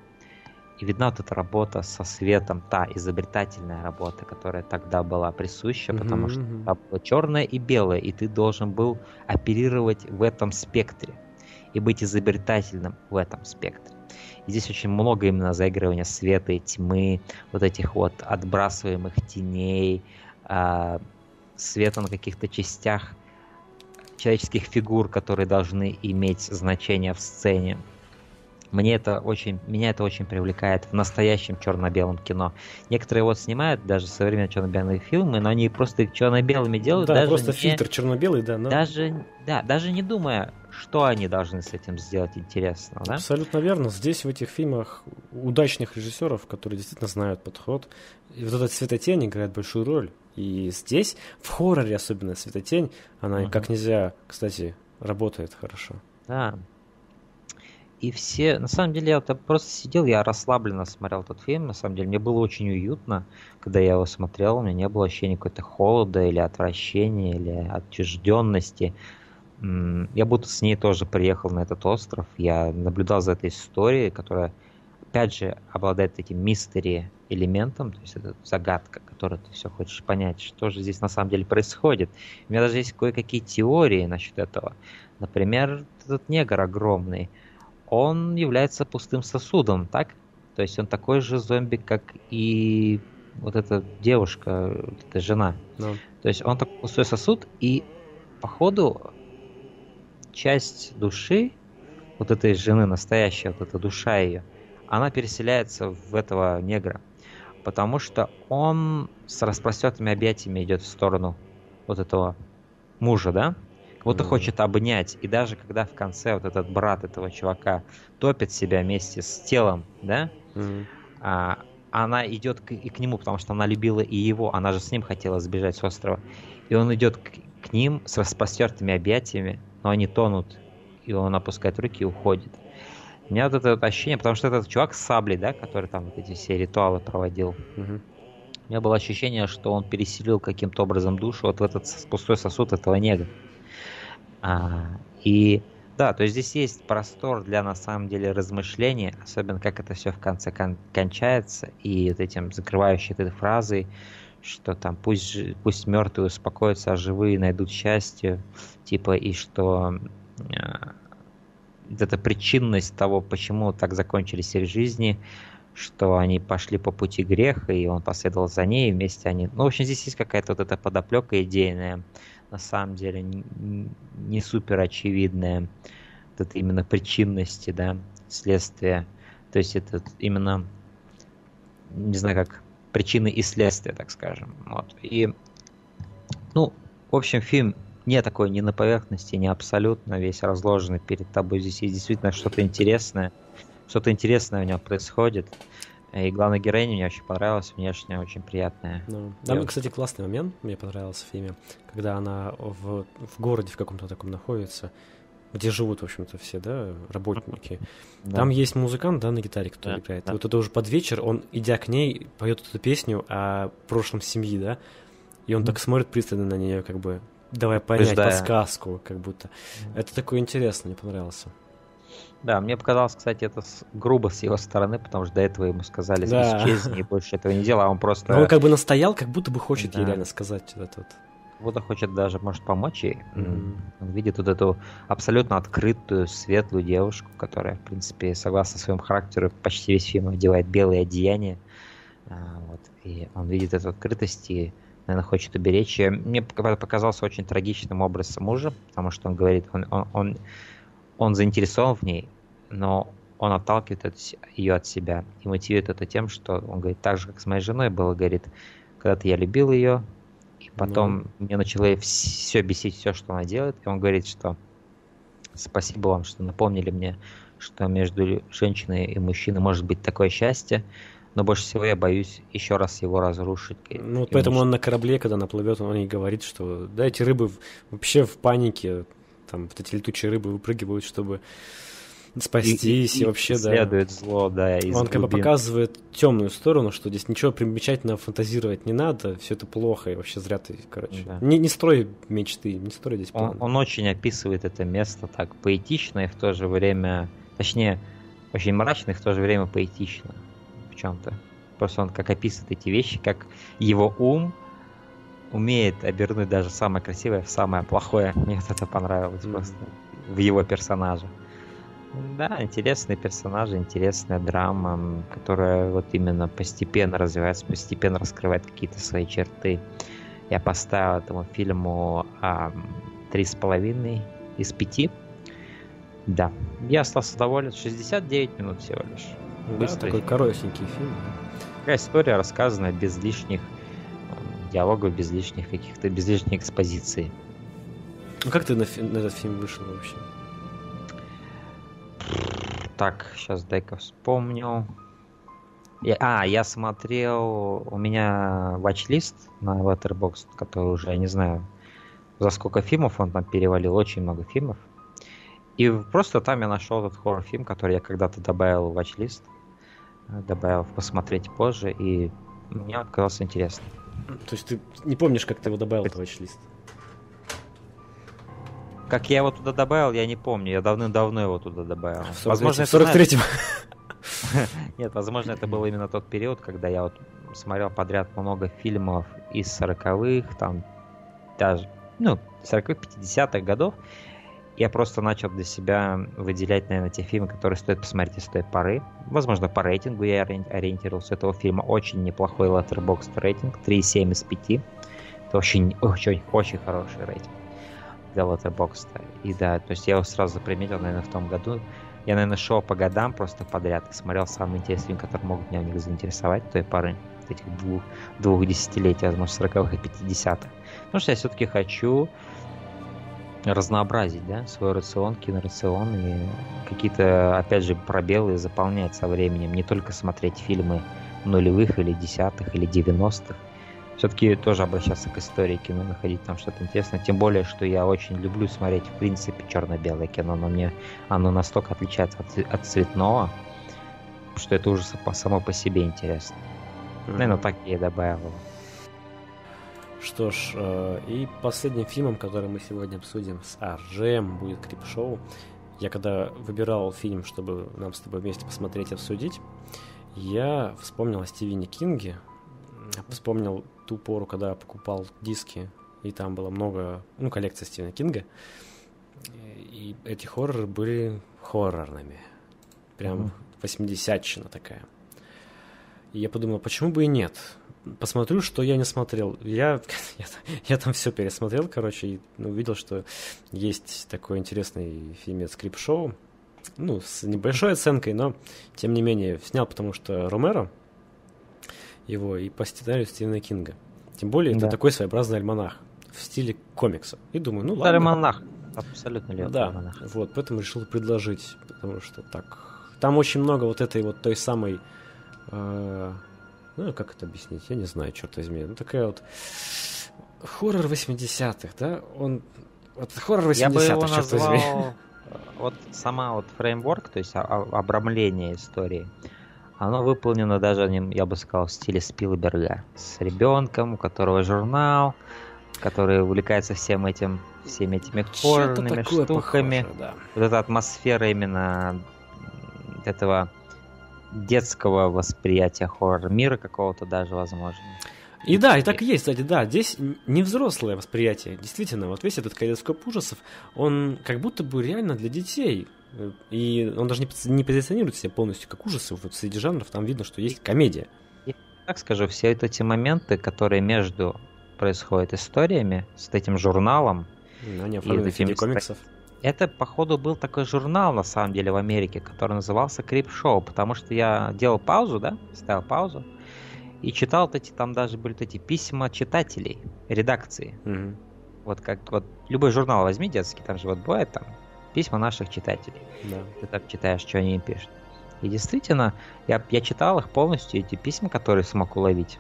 и видна вот эта работа со светом, та изобретательная работа, которая тогда была присуща, mm-hmm. потому что там было черное и белое, и ты должен был оперировать в этом спектре и быть изобретательным в этом спектре. И здесь очень много именно заигрывания света и тьмы, вот этих вот отбрасываемых теней, э, света на каких-то частях человеческих фигур, которые должны иметь значение в сцене. Мне это очень, меня это очень привлекает в настоящем черно-белом кино. Некоторые вот снимают даже современные черно-белые фильмы, но они просто их черно-белыми делают. Да, даже просто не, фильтр черно-белый, да. Но... Даже, да, даже не думая, что они должны с этим сделать интересно. Да? Абсолютно верно. Здесь в этих фильмах удачных режиссеров, которые действительно знают подход, и вот эта цветотень играет большую роль. И здесь, в хорроре особенно цветотень, она uh-huh. как нельзя, кстати, работает хорошо. Да, и все, на самом деле, я просто сидел, я расслабленно смотрел этот фильм, на самом деле, мне было очень уютно, когда я его смотрел, у меня не было ощущения какой-то холода или отвращения, или отчужденности. Я будто с ней тоже приехал на этот остров, я наблюдал за этой историей, которая, опять же, обладает этим мистери элементом, то есть это загадка, которую ты все хочешь понять, что же здесь на самом деле происходит. У меня даже есть кое-какие теории насчет этого. Например, этот негр огромный, он является пустым сосудом, так? То есть он такой же зомби, как и вот эта девушка, вот эта жена. Ну. То есть он такой пустой сосуд, и походу часть души вот этой жены, настоящая вот эта душа ее, она переселяется в этого негра. Потому что он с распростертыми объятиями идет в сторону вот этого мужа, да? Кто-то mm хочет обнять. И даже когда в конце вот этот брат этого чувака топит себя вместе с телом, да, mm а, она идет к, и к нему, потому что она любила и его, она же с ним хотела сбежать с острова. И он идет к, к ним с распростертыми объятиями, но они тонут, и он опускает руки и уходит. У меня вот это вот ощущение, потому что этот чувак с саблей, да, который там вот эти все ритуалы проводил, mm у меня было ощущение, что он переселил каким-то образом душу вот в этот пустой сосуд этого нега. А, и да, то есть здесь есть простор для на самом деле размышления, особенно как это все в конце кон- кончается, и вот этим закрывающей этой фразой, что там пусть, пусть мертвые успокоятся, а живые найдут счастье, типа, и что э, эта причинность того, почему так закончились их жизни, что они пошли по пути греха, и он последовал за ней, и вместе они... Ну, в общем, здесь есть какая-то вот эта подоплека идейная, на самом деле не супер очевидная. Это именно причинности, да, следствия. То есть это именно, не знаю, как причины и следствия, так скажем. Вот. И, ну, в общем, фильм не такой не на поверхности, не абсолютно весь разложенный перед тобой. Здесь есть действительно что-то интересное. Что-то интересное у него происходит. И главная героиня мне очень понравилась, внешне очень приятная. Ну, там, кстати, классный момент мне понравился в фильме, когда она в, в городе в каком-то таком находится, где живут, в общем-то, все, да, работники. Да. Там есть музыкант, да, на гитаре, кто да, играет. Да. Вот это уже под вечер, он, идя к ней, поет эту песню о прошлом семьи, да, и он mm. так смотрит пристально на нее, как бы, давай понять Ждая. подсказку, как будто. Mm. Это такое интересно, мне понравилось. Да, мне показалось, кстати, это грубо с его стороны, потому что до этого ему сказали да. исчезни и больше этого не делал, а он просто... Но он как бы настоял, как будто бы хочет да. ей реально сказать это вот. Будто хочет даже, может, помочь ей. Mm-hmm. Он видит вот эту абсолютно открытую, светлую девушку, которая, в принципе, согласно своему характеру, почти весь фильм одевает белые одеяния. А, вот. И он видит эту открытость и, наверное, хочет уберечь ее. Мне показался очень трагичным образом мужа, потому что он говорит, он, он, он он заинтересован в ней, но он отталкивает ее от себя и мотивирует это тем, что он говорит, так же, как с моей женой было, говорит, когда-то я любил ее, и Потом ну. мне начало все бесить, все, что она делает. И он говорит, что спасибо вам, что напомнили мне, что между женщиной и мужчиной может быть такое счастье, но больше всего я боюсь еще раз его разрушить. Ну, вот поэтому он на корабле, когда наплывет, он и говорит, что да, эти рыбы вообще в панике, там вот эти летучие рыбы выпрыгивают, чтобы спастись и, и, и вообще, да. Следует зло, да. Он как бы показывает темную сторону, что здесь ничего примечательного фантазировать не надо, все это плохо, и вообще зря ты, короче. Да. Не, не строй мечты, не строй здесь планы. Он, он очень описывает это место так поэтично и в то же время, точнее, очень мрачно и в то же время поэтично в чем-то. Просто он как описывает эти вещи, как его ум умеет обернуть даже самое красивое в самое плохое. Мне это понравилось mm-hmm. просто в его персонаже. Да, интересные персонажи, интересная драма, которая вот именно постепенно развивается, постепенно раскрывает какие-то свои черты. Я поставил этому фильму три с половиной из пяти. Да, я остался доволен. 69 минут всего лишь. Да, такой коротенький фильм. Такая история рассказана без лишних диалогов, без лишних каких-то, без лишней экспозиции. Ну как ты на, на этот фильм вышел вообще? Так, сейчас дай-ка вспомню. Я, а, я смотрел, у меня watchlist на Letterboxd, который уже, я не знаю, за сколько фильмов он там перевалил, очень много фильмов. И просто там я нашел этот хоррор-фильм, который я когда-то добавил в watchlist, добавил посмотреть позже, и мне оказался интересным. То есть ты не помнишь, как ты его добавил в watchlist? Как я его туда добавил, я не помню. Я давным-давно его туда добавил. В 43 возможно, в 43 Нет, возможно, это был именно тот период, когда я вот смотрел подряд много фильмов из 40-х, там даже, ну, 40-х, 50-х годов. Я просто начал для себя выделять, наверное, те фильмы, которые стоит посмотреть с той поры. Возможно, по рейтингу я ориентировался этого фильма. Очень неплохой Letterboxd рейтинг, 3,7 из 5. Это очень, очень, очень хороший рейтинг для Letterboxd. И да, то есть я его сразу заприметил, наверное, в том году. Я, наверное, шел по годам просто подряд и смотрел самые интересные, которые могут меня в них заинтересовать той поры, этих двух, двух десятилетий, возможно, 40-х и 50-х. Потому что я все-таки хочу разнообразить, да, свой рацион, кинорацион и какие-то, опять же, пробелы заполнять со временем, не только смотреть фильмы нулевых или десятых или девяностых, все-таки тоже обращаться к истории кино, находить там что-то интересное. Тем более, что я очень люблю смотреть, в принципе, черно-белое кино, но мне оно настолько отличается от, от цветного, что это уже само по себе интересно. Mm-hmm. Наверное, так я и добавил. Что ж, э, и последним фильмом, который мы сегодня обсудим с Аржем, будет Крип-шоу. Я когда выбирал фильм, чтобы нам с тобой вместе посмотреть и обсудить, я вспомнил о Стивене Кинге, вспомнил ту пору, когда я покупал диски, и там было много, ну, коллекция Стивена Кинга, и эти хорроры были хоррорными. Прям восьмидесятчина mm-hmm. такая. И я подумал, почему бы и нет? Посмотрю, что я не смотрел. Я, я, я там все пересмотрел, короче, и увидел, что есть такой интересный фильмец Крип-шоу. Ну, с небольшой оценкой, но тем не менее снял, потому что Ромеро, его и по сценарию Стивена Кинга. Тем более, да. это такой своеобразный альманах в стиле комикса. И думаю, ну ладно. Альманах. Абсолютно левый да, альманах. вот, поэтому решил предложить, потому что так... Там очень много вот этой вот той самой... Э, ну, как это объяснить? Я не знаю, черт возьми. Ну, такая вот... Хоррор 80-х, да? Он... Вот хоррор 80-х, Я бы его черт назвал... возьми. Вот сама вот фреймворк, то есть обрамление истории, оно выполнено даже, я бы сказал, в стиле Спилберга. С ребенком, у которого журнал, который увлекается всем этим, всеми этими хоррорными штуками. Похоже, да. Вот эта атмосфера именно этого детского восприятия хоррор-мира какого-то даже, возможно. И да, и так и есть, кстати, да, здесь не взрослое восприятие, действительно, вот весь этот калейдоскоп ужасов, он как будто бы реально для детей, и он даже не, не позиционирует себя полностью как ужасы. Вот среди жанров там видно, что есть комедия. Я так скажу, все эти моменты, которые между происходят историями с этим журналом. Ну, они в виде комиксов. Это, походу, был такой журнал, на самом деле, в Америке, который назывался Крип Шоу, потому что я делал паузу, да, ставил паузу, и читал вот эти, там даже были вот эти письма читателей, редакции. Мгм. Вот как вот любой журнал возьми детский, там же вот бывает там письма наших читателей. Да. Ты так читаешь, что они им пишут. И действительно, я, я читал их полностью, эти письма, которые смог уловить.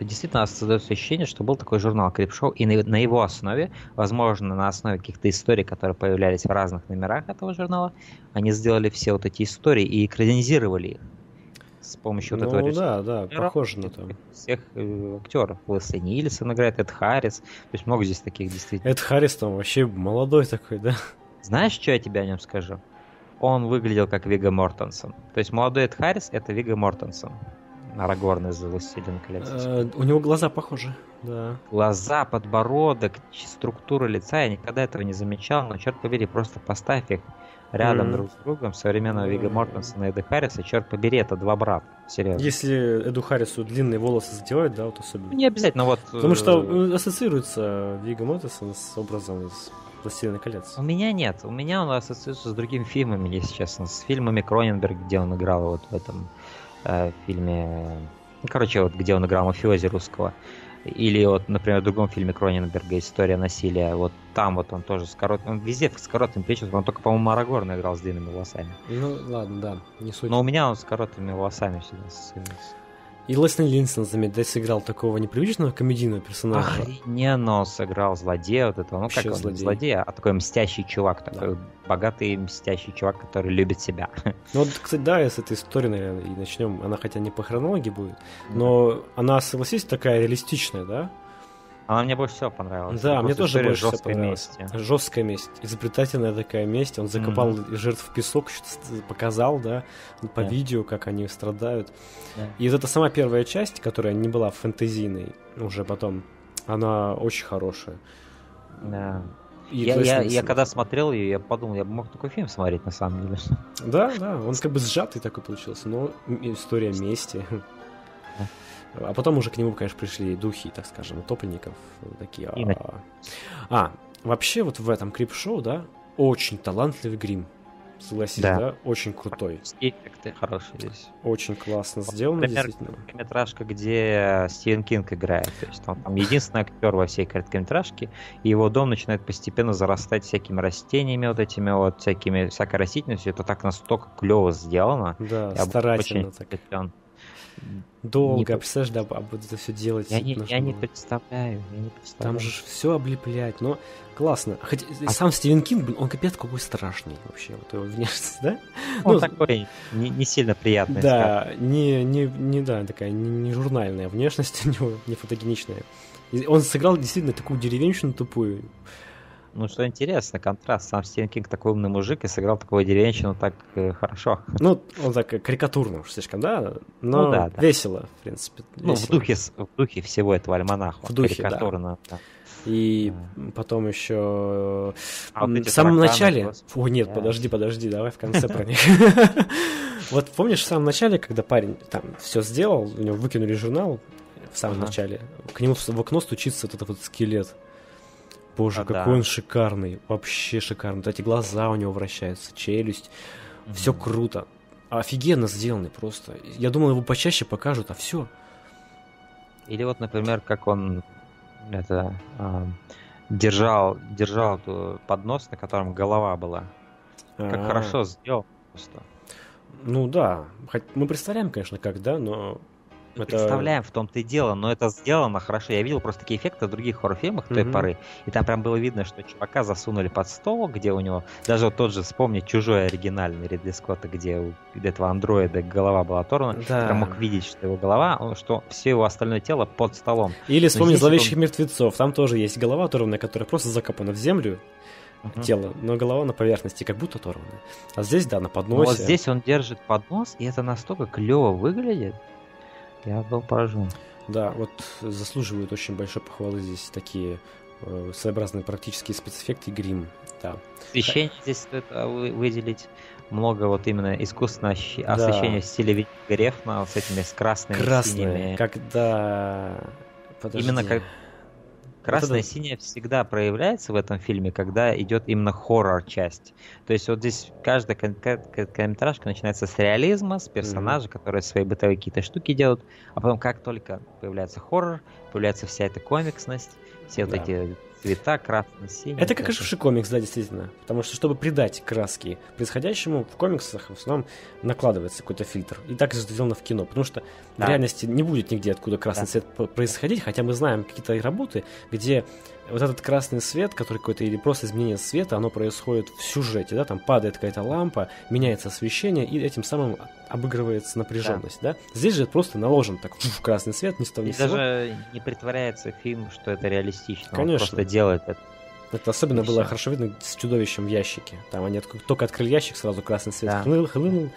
Действительно создается ощущение, что был такой журнал Крипшоу, и на, на его основе, возможно, на основе каких-то историй, которые появлялись в разных номерах этого журнала, они сделали все вот эти истории и экранизировали их с помощью вот Ну этого да, да, похоже на то. всех э, актеров. Лысый Нильсон играет, Эд Харрис. То есть много здесь таких действительно. Эд Харрис там вообще молодой такой, да? Знаешь, что я тебе о нем скажу? Он выглядел как Вига Мортенсон. То есть молодой Эд Харрис это Вига Мортенсон. Арагорн из «Властелина колец». Э, У него глаза похожи, да. Глаза, подбородок, структура лица, я никогда этого не замечал, но черт побери, просто поставь их рядом друг с другом, современного Вига. Мортенсона и Эда Харриса, черт побери, это два брата, серьезно. Если Эду Харрису длинные волосы заделать, да, вот особенно. Не обязательно, вот... Потому что э, ассоциируется Вига Мортенсон с образом из «Властелина колец». У меня нет. У меня он ассоциируется с другими фильмами, если честно. С фильмами Кроненберг, где он играл вот в этом э, фильме... ну, Короче, вот где он играл мафиози русского. Или вот, например, в другом фильме Кроненберга «История насилия». Вот там вот он тоже с коротким... Он везде с коротким прическом. Он только, по-моему, Арагорна играл с длинными волосами. Ну, ладно, да, не суть. Но у меня он с короткими волосами всегда. И Лесли Линсон, заметь, сыграл такого непривычного комедийного персонажа. Охрененно он сыграл злодея вот этого. Ну, как он, злодей. злодея, а такой мстящий чувак. Такой богатый мстящий чувак, который любит себя. Ну вот, кстати, да, с этой истории, наверное, и начнем. Она хотя не по хронологии будет, но она, согласись, такая реалистичная, да? Она мне больше всего понравилась. Да, мне тоже больше всего мести. Жесткая месть, изобретательная такая месть. Он закопал жертв в песок, показал, да, по Да. видео, как они страдают. Да. И вот эта сама первая часть, которая не была фэнтезийной уже потом, она очень хорошая. Да. И Я, я, я когда смотрел ее, я подумал, я бы мог такой фильм смотреть на самом деле. Да, да, он как бы сжатый такой получился, но история мести. А потом уже к нему, конечно, пришли духи, так скажем, утопленников. Такие. И а. А, вообще вот в этом крип-шоу, да, очень талантливый грим. Согласись, да. Да. Очень крутой. Эффекты хорошие здесь. Очень классно сделано, Например, действительно. Короткометражка, где Стивен Кинг играет. То есть он там единственный актер во всей короткометражке, и его дом начинает постепенно зарастать всякими растениями, вот этими вот всякими, всякой растительностью. Это так настолько клево сделано. Да, Я старательно очень так. впечатлен. Долго, не- представляешь, да, вот это все делать. Я не, я не представляю, я не представляю. Там же все облеплять, но классно. Хотя А сам Стивен Кинг, блин, он капец какой страшный вообще, вот его внешность, да? он ну, такой не, не сильно приятный. Да, не, не, не, да, такая не, не журнальная внешность у него, не фотогеничная. Он сыграл действительно такую деревенщину тупую. Ну, что интересно, контраст. Сам Стивен Кинг такой умный мужик и сыграл такого деревенщину так э, хорошо. Ну, он так э, карикатурно уж слишком, да? Но Ну да, да. весело, в принципе. Ну, в весело. духе, в духе всего этого альманаха. В духе, да. карикатурно, да. И потом еще А вот в самом начале. господи, О, нет, да. подожди, подожди, давай в конце про них. Вот помнишь в самом начале, когда парень там все сделал, у него выкинули журнал в самом начале, к нему в окно стучится вот этот вот скелет. Боже, А, какой да. он шикарный, вообще шикарный. Вот эти глаза у него вращаются, челюсть, все круто. Офигенно сделанный просто. Я думал, его почаще покажут, а все. Или вот, например, как он это а, держал, держал поднос, на котором голова была. Как хорошо сделал просто. Ну да, хоть мы представляем, конечно, как, да, но это... Представляем, в том-то и дело, но это сделано хорошо. Я видел просто такие эффекты в других хоррор-фильмах той Мгм. поры, и там прям было видно, что чувака засунули под стол, где у него, даже вот тот же, вспомни, чужой оригинальный Ридли Скотта, где у этого андроида голова была оторвана, Да. прям мог видеть, что его голова, что все его остальное тело под столом. Или вспомни здесь зловещих он- мертвецов. Там тоже есть голова оторванная, которая просто закопана в землю, Мгм. тело, но голова на поверхности, как будто оторванная. А здесь, да, на Но подносе. вот здесь он держит поднос, и это настолько клево выглядит. Я был поражен. Да, вот заслуживают очень большой похвалы здесь такие э, своеобразные практические спецэффекты и грим. Да. Освещение здесь стоит а, вы- выделить. Много вот именно искусственного Да. освещения в стиле Грефна, вот с этими с красными, Красное, синими. когда... Подожди. Именно как- Вот синяя всегда проявляется в этом фильме, когда идет именно хоррор-часть. То есть вот здесь каждая короткометражка начинается с реализма, с персонажа, mm-hmm. которые свои бытовые какие-то штуки делают, а потом как только появляется хоррор, появляется вся эта комиксность, все да. вот эти цвета красный, синий. Это как оживший комикс, да, действительно. Потому что, чтобы придать краски происходящему, в комиксах в основном накладывается какой-то фильтр. И так же сделано в кино. Потому что да. в реальности не будет нигде, откуда красный да. цвет происходить, хотя мы знаем какие-то работы, где вот этот красный свет, который какой-то, или просто изменение света, оно происходит в сюжете, да, там падает какая-то лампа, меняется освещение, и этим самым обыгрывается напряженность, да. да? Здесь же просто наложен так в красный свет, ни с того ни даже не притворяется фильм, что это реалистично. Конечно. Он просто делает это. Это особенно и было все. хорошо видно с чудовищем в ящике. Там они только открыли ящик, сразу красный свет да. хлынул, хлынул,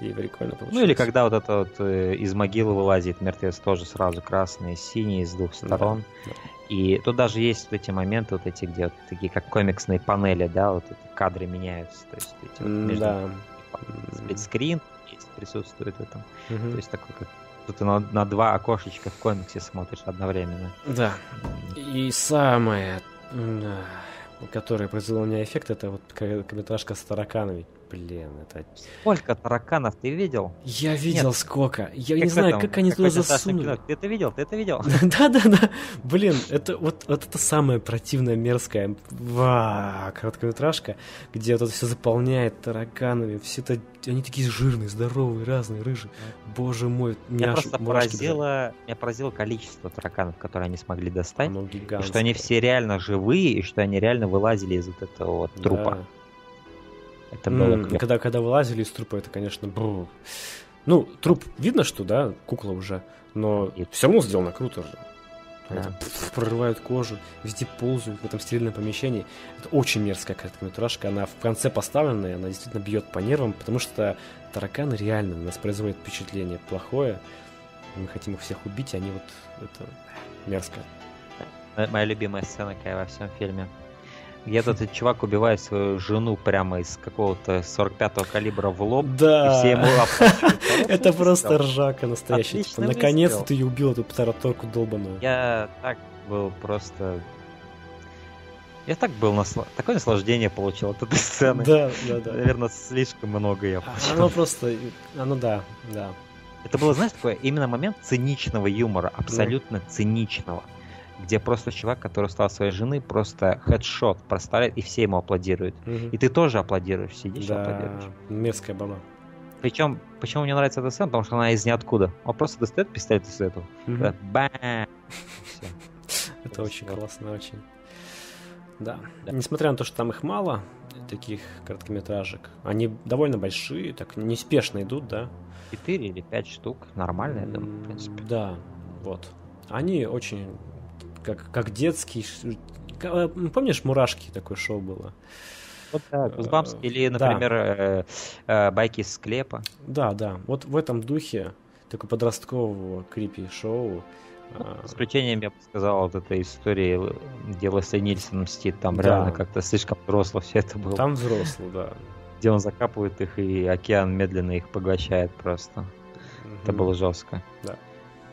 и прикольно получилось. Ну или когда вот это вот э, из могилы вылазит мертвец, тоже сразу красный, синий с двух сторон. Да, да. И тут даже есть вот эти моменты, вот эти, где вот такие как комиксные панели, да, вот эти кадры меняются. То есть эти вот между да. сплитскрин есть, присутствует в этом. Угу. То есть такой как Тут ты на, на два окошечка в комиксе смотришь одновременно. Да. И самое, которое произвело у меня эффект, это вот короткометражка с тараканами блин, это... Сколько тараканов ты видел? Я видел Нет. сколько. Я как не знаю, этом, как они туда засунули. Ты это видел? Ты это видел? Да-да-да. Блин, это вот, вот это самая противная, мерзкая ва, короткометражка, где вот это все заполняет тараканами. Все это... Они такие жирные, здоровые, разные, рыжие. Боже мой, меня просто поразило, меня поразило количество тараканов, которые они смогли достать. И что они все реально живые, и что они реально вылазили из вот этого вот трупа. Да. Это было mm, когда, когда вылазили из трупа, это, конечно, бру. Ну, труп видно, что, да, кукла уже, но и... все равно сделано круто же. Да. прорывают кожу, везде ползают в этом стерильном помещении. Это очень мерзкая короткометражка. Она в конце поставленная, она действительно бьет по нервам, потому что тараканы реально на нас производят впечатление плохое. Мы хотим их всех убить, и они вот это мерзко. Моя любимая сцена какая во всем фильме где этот чувак убивает свою жену прямо из какого-то 45-го калибра в лоб. Да. И все ему Это просто ржака настоящая. Типа, наконец-то ты ее убил, эту тараторку долбаную. Я так был просто... Я так был насла... такое наслаждение получил от этой сцены. Да, да, да. Наверное, слишком много я получил. Оно просто, оно да, да. Это было, знаешь, такой именно момент циничного юмора, абсолютно циничного где просто чувак, который стал своей жены, просто хедшот проставляет, и все ему аплодируют. Угу. И ты тоже аплодируешь, сидишь да, аплодируешь. мерзкая баба. Причем, почему мне нравится эта сцена? Потому что она из ниоткуда. Он просто достает пистолет из этого. Угу. Бам! Это очень классно, очень. Да. Несмотря на то, что там их мало, таких короткометражек, они довольно большие, так неспешно идут, да? Четыре или пять штук, нормально, я думаю, в принципе. Да, вот. Они очень как, как детский. Э, помнишь, мурашки такое шоу было? Вот, да, Кузбамс, или, например, да. э, э, байки с склепа. Да, да. Вот в этом духе такого подросткового крипи-шоу. Ну, с исключением, я бы сказал, вот этой истории, где Лесли Нильсон мстит, там да. реально как-то слишком взросло все это было. Там взросло, да. Где он закапывает их, и океан медленно их поглощает просто. Угу. Это было жестко. Да.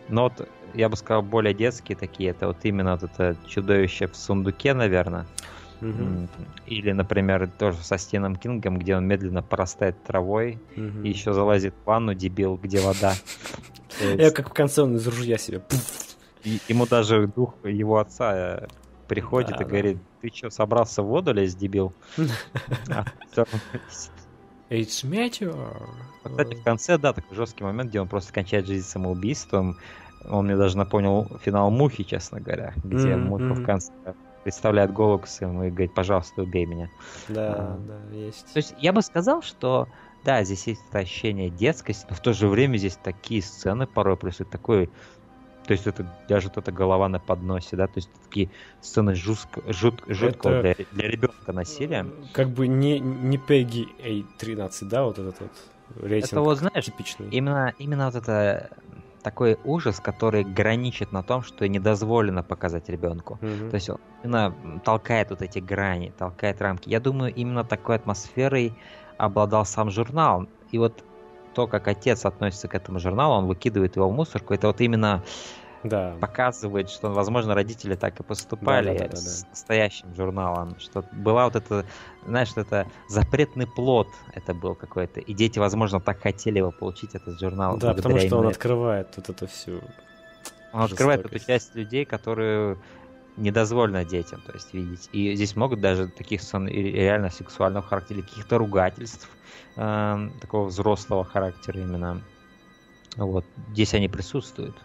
Но вот я бы сказал, более детские такие. Это вот именно вот это чудовище в сундуке, наверное. Угу. Или, например, тоже со Стеном Кингом, где он медленно порастает травой угу. и еще залазит в ванну, дебил, где вода. Я как в конце он из ружья себе. ему даже дух его отца э, приходит и говорит, ты что, собрался в воду лезть, дебил? А, It's matter. Кстати, в конце, да, такой жесткий момент, где он просто кончает жизнь самоубийством. Он мне даже напомнил финал Мухи, честно говоря, где mm-hmm. Муха в конце представляет голову к своему и говорит, пожалуйста, убей меня. Да, а, да, есть. То есть я бы сказал, что да, здесь есть это ощущение детскости, но в то же время здесь такие сцены порой происходят, такой то есть это даже вот эта голова на подносе, да, то есть такие сцены жутко, жут, жуткого это... для, для ребенка насилия. Как бы не, не Peggy A13, да, вот этот вот рейтинг Это вот, знаешь, типичный. Именно, именно вот это такой ужас, который граничит на том, что не дозволено показать ребенку. Mm-hmm. То есть он именно толкает вот эти грани, толкает рамки. Я думаю, именно такой атмосферой обладал сам журнал. И вот то, как отец относится к этому журналу, он выкидывает его в мусорку, это вот именно да. показывает, что, возможно, родители так и поступали Да, да, да, да, с настоящим журналом, что была вот это, знаешь, это запретный плод это был какой-то, и дети, возможно, так хотели его получить, этот журнал. Да, потому что он именно открывает вот эту всю... Он открывает эту часть людей, которые недозволено детям, то есть видеть. И здесь могут даже таких сцен реально сексуального характера, каких-то ругательств эм, такого взрослого характера именно. Вот здесь они присутствуют.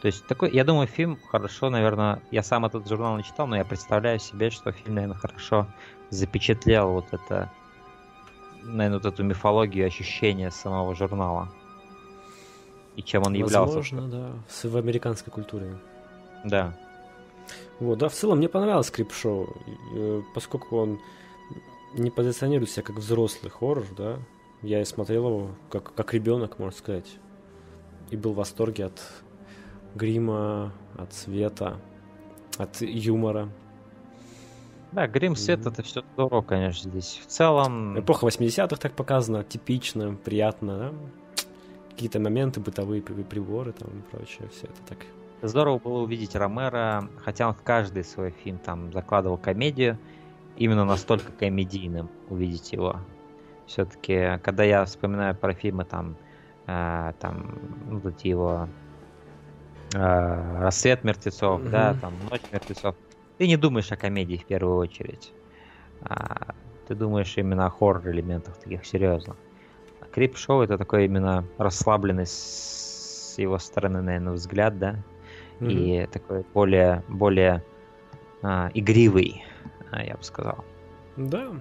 То есть такой, я думаю, фильм хорошо, наверное, я сам этот журнал не читал, но я представляю себе, что фильм, наверное, хорошо запечатлел вот это, наверное, вот эту мифологию, ощущения самого журнала. И чем он являлся. Возможно, да, в, в американской культуре. Да. Вот, да, в целом мне понравилось Крип-шоу, э, поскольку он не позиционирует себя как взрослый хоррор, да, я и смотрел его как, как ребенок, можно сказать, и был в восторге от грима, от цвета, от юмора. Да, грим свет Мгм. это все здорово, конечно, здесь. В целом, Эпоха 80-х так показана, типично, приятно, да? Какие-то моменты, бытовые при- приборы там и прочее, все это так. здорово было увидеть Ромеро, хотя он в каждый свой фильм там закладывал комедию, именно настолько комедийным увидеть его. Все-таки, когда я вспоминаю про фильмы там, э, там, ну, вот эти его э, «Рассвет мертвецов», Мгм. да, там «Ночь мертвецов», ты не думаешь о комедии в первую очередь. А, ты думаешь именно о хоррор-элементах таких серьезно. А Крип-шоу это такой именно расслабленный с его стороны, наверное, взгляд, да, и такой более, более а, игривый, а, я бы сказал. Да.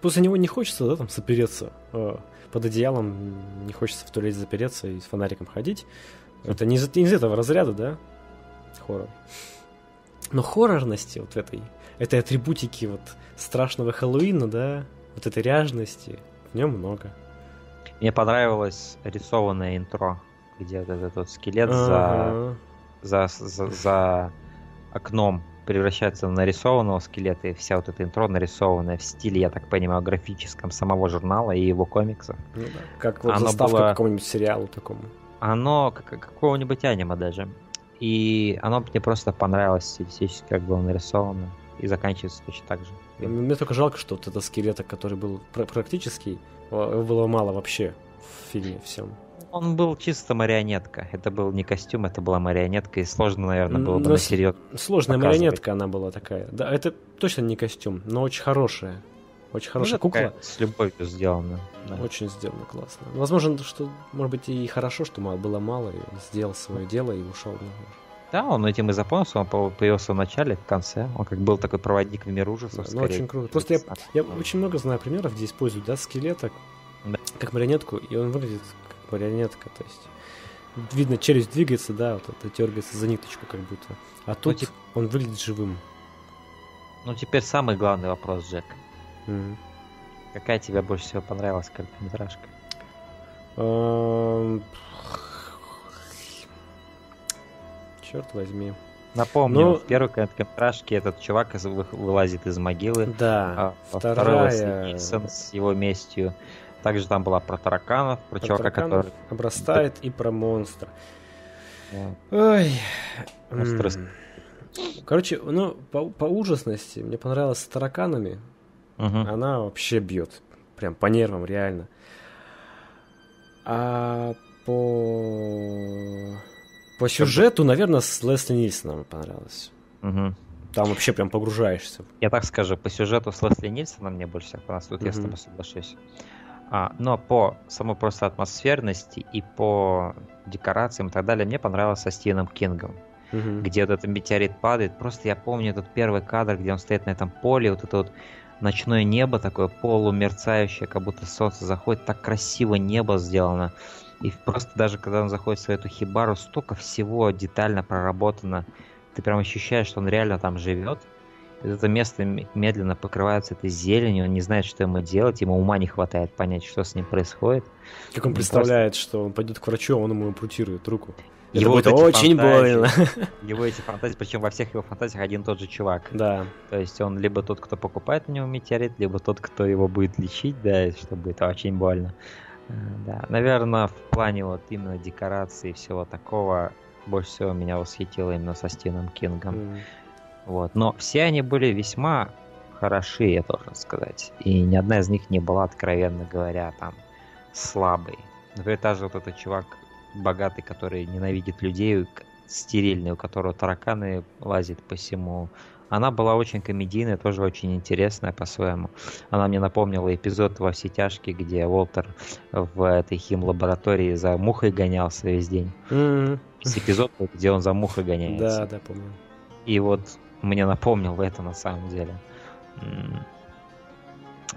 После него не хочется, да, там, сопереться э, под одеялом, не хочется в туалете запереться и с фонариком ходить. Это не из, не из этого разряда, да, хоррор. Но хоррорности вот этой, этой атрибутики вот страшного Хэллоуина, да, вот этой ряжности, в нем много. Мне понравилось рисованное интро, где вот этот вот скелет за, Ага. за, за, за окном превращается в нарисованного скелета, и вся вот эта интро нарисованная в стиле, я так понимаю, графическом самого журнала и его комиксов. Ну да, Как вот Оно заставка к какому-нибудь сериалу такому. Оно как, какого-нибудь аниме даже. И оно мне просто понравилось стилистически, как было нарисовано. И заканчивается точно так же. Мне только жалко, что вот этот скелеток, который был пр- практический, его было мало вообще в фильме всем. Он был чисто марионетка. Это был не костюм, это была марионетка. И сложно, наверное, было бы Но на с- серьез. Сложная показывать. марионетка она была такая. Да, это точно не костюм, но очень хорошая. Очень хорошая кукла. С любовью сделана. да. Очень сделано классно. Возможно, что, может быть, и хорошо, что было мало, и он сделал свое дело и ушел. Ну, Да, он этим и запомнился, он по- появился в начале, в конце. Он как был такой проводник в мир ужасов. ну, скорее. очень круто. Просто я, я очень много знаю примеров, где используют, да, скелеток Да. как марионетку, и он выглядит как марионетка, то есть видно, челюсть двигается, да, вот это дергается за ниточку как будто. А тут тип- он выглядит живым. Ну, теперь самый главный вопрос, Джек. Какая тебе больше всего понравилась короткометражка? Эм, Черт возьми. Напомню, Ну- в первой короткометражке этот чувак из- вы- вылазит из могилы, Да, а вторая- второй с его местью. Также там была про тараканов, про, про чувака, тараканов который... обрастает и про монстра. э, Ой. Монстр. Короче, ну, по, по ужасности мне понравилось с тараканами. Мгм. Она вообще бьет. Прям по нервам, реально. А по... По сюжету, наверное, с Лесли Нильсоном понравилось. Мгм. Там вообще прям погружаешься. Я так скажу, по сюжету с Лесли Нильсоном мне больше всех понравилось, тут я с тобой соглашусь. А, но по самой просто атмосферности и по декорациям и так далее мне понравилось со Стивеном Кингом. Мгм. где вот этот метеорит падает. Просто я помню этот первый кадр, где он стоит на этом поле, вот это вот ночное небо такое полумерцающее, как будто солнце заходит, так красиво небо сделано. И просто даже когда он заходит в свою эту хибару, столько всего детально проработано. Ты прям ощущаешь, что он реально там живет. И это место медленно покрывается этой зеленью, он не знает, что ему делать, ему ума не хватает понять, что с ним происходит. Как он представляет, что он пойдет к врачу, а он ему ампутирует руку. Это Его эти очень больно. фантазии, Его эти фантазии, причем во всех его фантазиях один тот же чувак. Да. То есть он либо тот, кто покупает у него метеорит, либо тот, кто его будет лечить, да, и что будет очень больно. Э, Да, наверное, в плане вот именно декорации и всего такого больше всего меня восхитило именно со Стивеном Кингом. Mm. Вот. Но все они были весьма хороши, я должен сказать. И ни одна из них не была, откровенно говоря, там слабой. Например, та же вот этот чувак богатый, который ненавидит людей, стерильный, у которого тараканы лазят по всему. Она была очень комедийная, тоже очень интересная по-своему. Она мне напомнила эпизод во все тяжкие, где Уолтер в этой хим-лаборатории за мухой гонялся весь день. Mm-hmm. Эпизод, где он за мухой гоняется. Да, да, помню. И вот мне напомнил это на самом деле.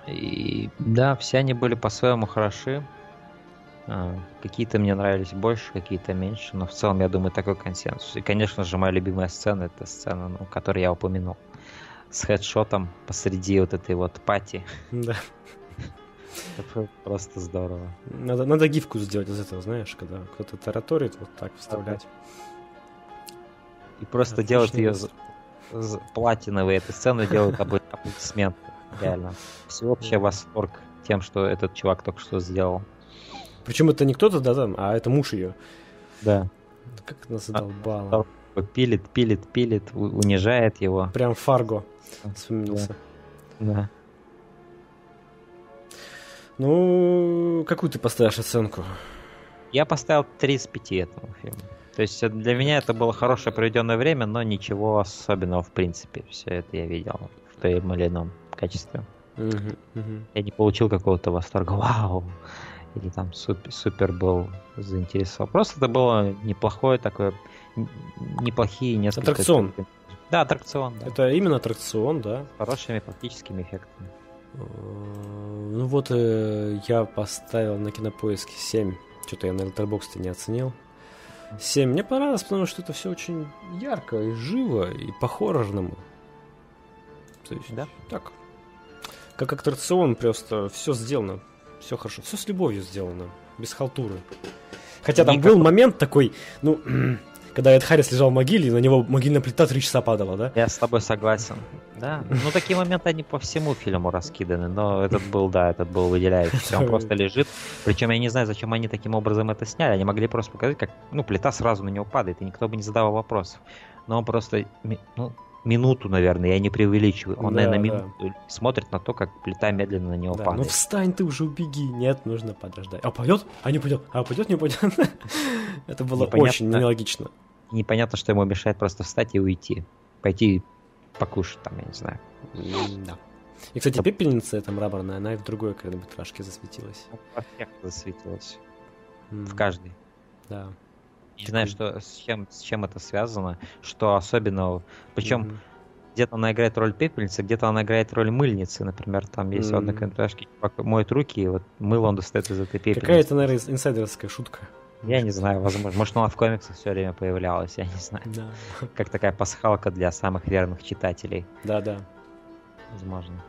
И да, все они были по-своему хороши. А, какие-то мне нравились больше, какие-то меньше, но в целом, я думаю, такой консенсус. И, конечно же, моя любимая сцена — это сцена, ну, которую я упомянул. С хедшотом посреди вот этой вот пати. Да. Это просто здорово. Надо, надо гифку сделать из этого, знаешь, когда кто-то тараторит, вот так вставлять. И просто делать ее платиновые эту сцену делают аплодисменты. Реально. Всеобщий восторг тем, что этот чувак только что сделал. Причем это не кто-то, да, там, а это муж ее. Да. Как она задолбала. Пилит, пилит, пилит, унижает его. Прям Фарго вспомнился. Да. да. Ну, какую ты поставишь оценку? Я поставил 3 из 5 этому фильму. То есть для меня это было хорошее проведенное время, но ничего особенного в принципе. Все это я видел в том или ином качестве. Uh-huh, uh-huh. Я не получил какого-то восторга. Вау! Или там супер, супер был заинтересован. Просто это было неплохое такое, неплохие несколько... Аттракцион. Да, аттракцион. Да. Это именно аттракцион, да. С хорошими практическими эффектами. Э, ну вот э, я поставил на кинопоиске 7. Что-то я на Letterboxd не оценил. 7. Мне понравилось, потому что это все очень ярко и живо, и по-хоррорному. То есть, да, так. Как аттракцион, просто все сделано все хорошо. Все с любовью сделано. Без халтуры. Хотя там Никак... был момент такой, ну, когда Эд Харрис лежал в могиле, и на него могильная плита три часа падала, да? Я с тобой согласен. Да. Ну, такие моменты, они по всему фильму раскиданы, но этот был, да, этот был выделяющийся. Он просто лежит. Причем я не знаю, зачем они таким образом это сняли. Они могли просто показать, как, ну, плита сразу на него падает, и никто бы не задавал вопросов. Но он просто, ну, минуту, наверное, я не преувеличиваю. Он, да, наверное, минуту да. смотрит на то, как плита медленно на него да, падает. Ну встань ты уже, убеги. Нет, нужно подождать. А пойдет? А не пойдет? А пойдет, не пойдет? Это было очень нелогично. Непонятно, что ему мешает просто встать и уйти. Пойти покушать там, я не знаю. Да. И, кстати, пепельница эта мраморная, она и в другой короткометражке засветилась. Во всех засветилась. В каждой. Да. Не знаю, что, с, чем, с чем это связано, что особенно... Причем mm-hmm. где-то она играет роль пепельницы, где-то она играет роль мыльницы, например. Там есть mm-hmm. одна короткометражка, моет руки, и вот мыло он достает из этой пепельницы. Какая-то, наверное, инсайдерская шутка. Я не знаю, возможно. Может, она в комиксах все время появлялась, я не знаю. Да. Как такая пасхалка для самых верных читателей. Да, да. Возможно.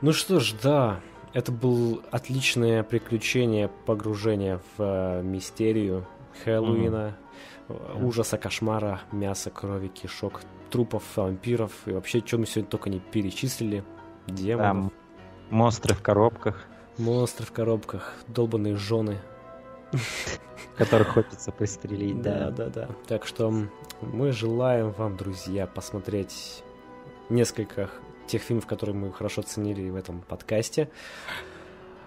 Ну что ж, да. Это был отличное приключение, погружение в э, мистерию Хэллоуина, mm-hmm. ужаса, кошмара, мяса, крови, кишок, трупов, вампиров и вообще, что мы сегодня только не перечислили. Демонов. Да, монстры в коробках. Монстры в коробках, долбанные жены. Которых хочется пристрелить, да. Да, да, да. Так что мы желаем вам, друзья, посмотреть несколько тех фильмов, которые мы хорошо ценили в этом подкасте.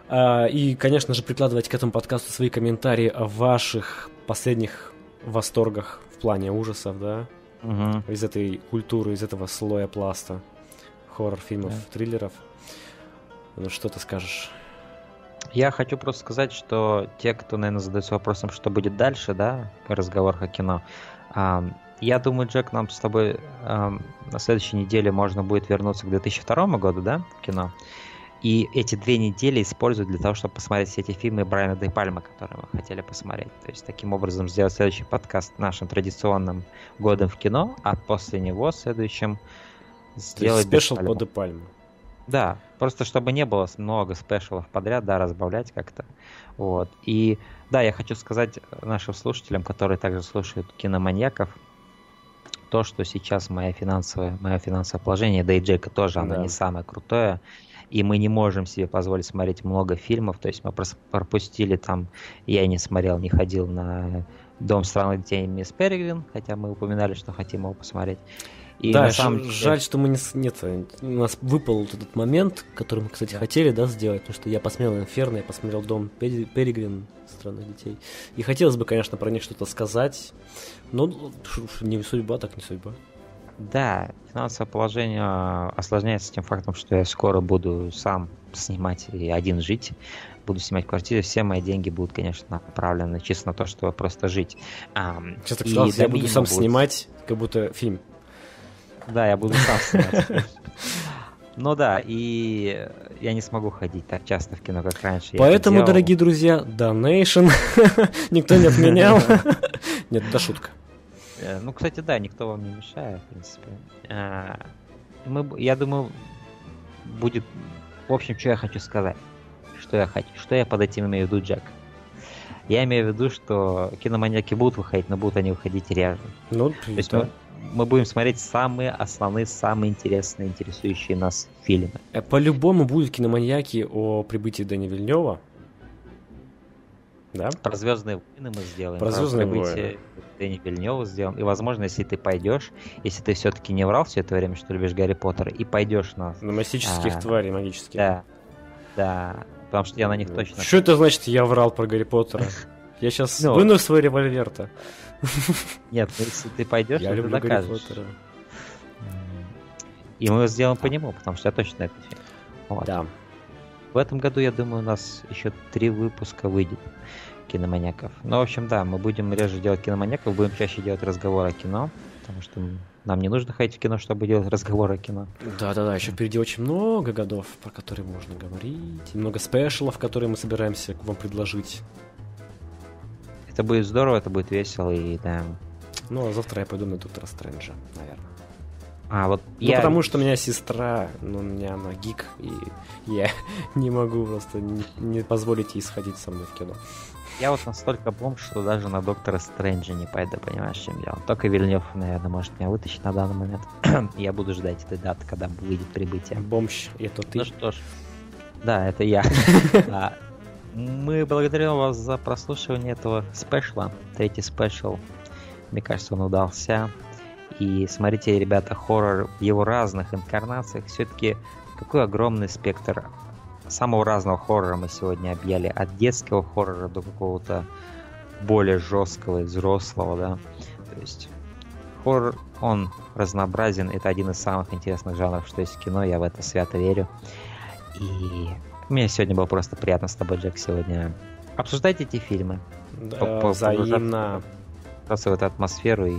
А, и, конечно же, прикладывать к этому подкасту свои комментарии о ваших последних восторгах в плане ужасов, да? Угу. Из этой культуры, из этого слоя пласта хоррор-фильмов, да. триллеров. Ну, что ты скажешь? Я хочу просто сказать, что те, кто, наверное, задается вопросом, что будет дальше, да, разговор о кино, я думаю, Джек, нам с тобой на следующей неделе можно будет вернуться к 2002 году, да, в кино. И эти две недели используют для того, чтобы посмотреть все эти фильмы Брайана Де Пальма, которые мы хотели посмотреть. То есть таким образом сделать следующий подкаст нашим традиционным годом в кино, а после него следующим сделать... Спешл по Де Пальму. Да, просто чтобы не было много спешалов подряд, да, разбавлять как-то. Вот. И да, я хочу сказать нашим слушателям, которые также слушают киноманьяков, то, что сейчас моя финансовое, мое финансовое положение, да и Джейка тоже, оно да. не самое крутое и мы не можем себе позволить смотреть много фильмов, то есть мы пропустили там, я не смотрел, не ходил на Дом странных детей Мисс Перегрин, хотя мы упоминали, что хотим его посмотреть. И да, на самом деле... жаль, что мы не... Нет, у нас выпал вот этот момент, который мы, кстати, хотели, да, сделать, потому что я посмотрел Инферно, я посмотрел Дом Перегрин странных детей. И хотелось бы, конечно, про них что-то сказать, но не судьба, так не судьба. Да, финансовое положение осложняется тем фактом, что я скоро буду сам снимать и один жить. Буду снимать квартиру, все мои деньги будут, конечно, направлены чисто на то, чтобы просто жить. А, Сейчас так сказал, я буду сам будет... снимать, как будто фильм. Да, я буду сам снимать. Ну да, и я не смогу ходить так часто в кино, как раньше. Поэтому, дорогие друзья, Donation никто не отменял. Нет, это шутка. Э, ну, кстати, да, никто вам не мешает, в принципе. А, мы, я думаю, будет... В общем, что я хочу сказать. Что я хочу, что я под этим имею в виду, Джек. Я имею в виду, что киноманьяки будут выходить, но будут они выходить реже. Ну, То есть да. мы, мы будем смотреть самые основные, самые интересные, интересующие нас фильмы. Э, по-любому будут киноманьяки о прибытии Дэни Вильнева. Да? Про Звездные войны мы сделаем. Про Звездные войны. Дэни Вильнева сделаем. И, возможно, если ты пойдешь, если ты все-таки не врал все это время, что любишь Гарри Поттера, и пойдешь на... На магических а, тварей магических. Да. Да. Потому что я на них точно... Что это значит, я врал про Гарри Поттера? Я сейчас ну, выну свой револьвер-то. Нет, ну, если ты пойдешь, я люблю Гарри Поттера. И мы сделаем по нему, потому что я точно это. Вот. Да. В этом году, я думаю, у нас еще три выпуска выйдет киноманьяков. Ну, в общем, да, мы будем реже делать киноманьяков, будем чаще делать разговоры о кино, потому что нам не нужно ходить в кино, чтобы делать разговоры о кино. Да-да-да, еще впереди очень много годов, про которые можно говорить, много спешалов, которые мы собираемся вам предложить. Это будет здорово, это будет весело, и да. Ну, а завтра я пойду на Доктора Стрэнджа, наверное. А, вот ну, я... потому что у меня сестра, ну, у меня она гик, и я не могу просто не, не позволить ей сходить со мной в кино. Я вот настолько бомж, что даже на Доктора Стрэнджа не пойду, понимаешь, чем дело. Только Вильнев, наверное, может меня вытащить на данный момент. я буду ждать этой даты, когда выйдет прибытие. Бомж, это ты. Ну что ж, да, это я. Мы благодарим вас за прослушивание этого спешла. Третий спешл. Мне кажется, он удался. И смотрите, ребята, хоррор в его разных инкарнациях. Все-таки какой огромный спектр самого разного хоррора мы сегодня объяли. От детского хоррора до какого-то более жесткого и взрослого, да. То есть хоррор, он разнообразен. Это один из самых интересных жанров, что есть в кино. Я в это свято верю. И мне сегодня было просто приятно с тобой, Джек, сегодня обсуждать эти фильмы. Да, взаимно. Просто в эту атмосферу и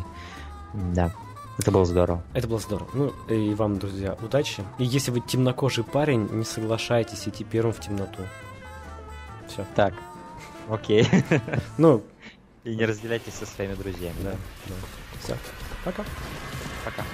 да. Это было здорово. Это было здорово. Ну, и вам, друзья, удачи. И если вы темнокожий парень, не соглашайтесь идти первым в темноту. Все. Так, окей. Ну, и не разделяйтесь со своими друзьями. Да, да. Все. Пока. Пока.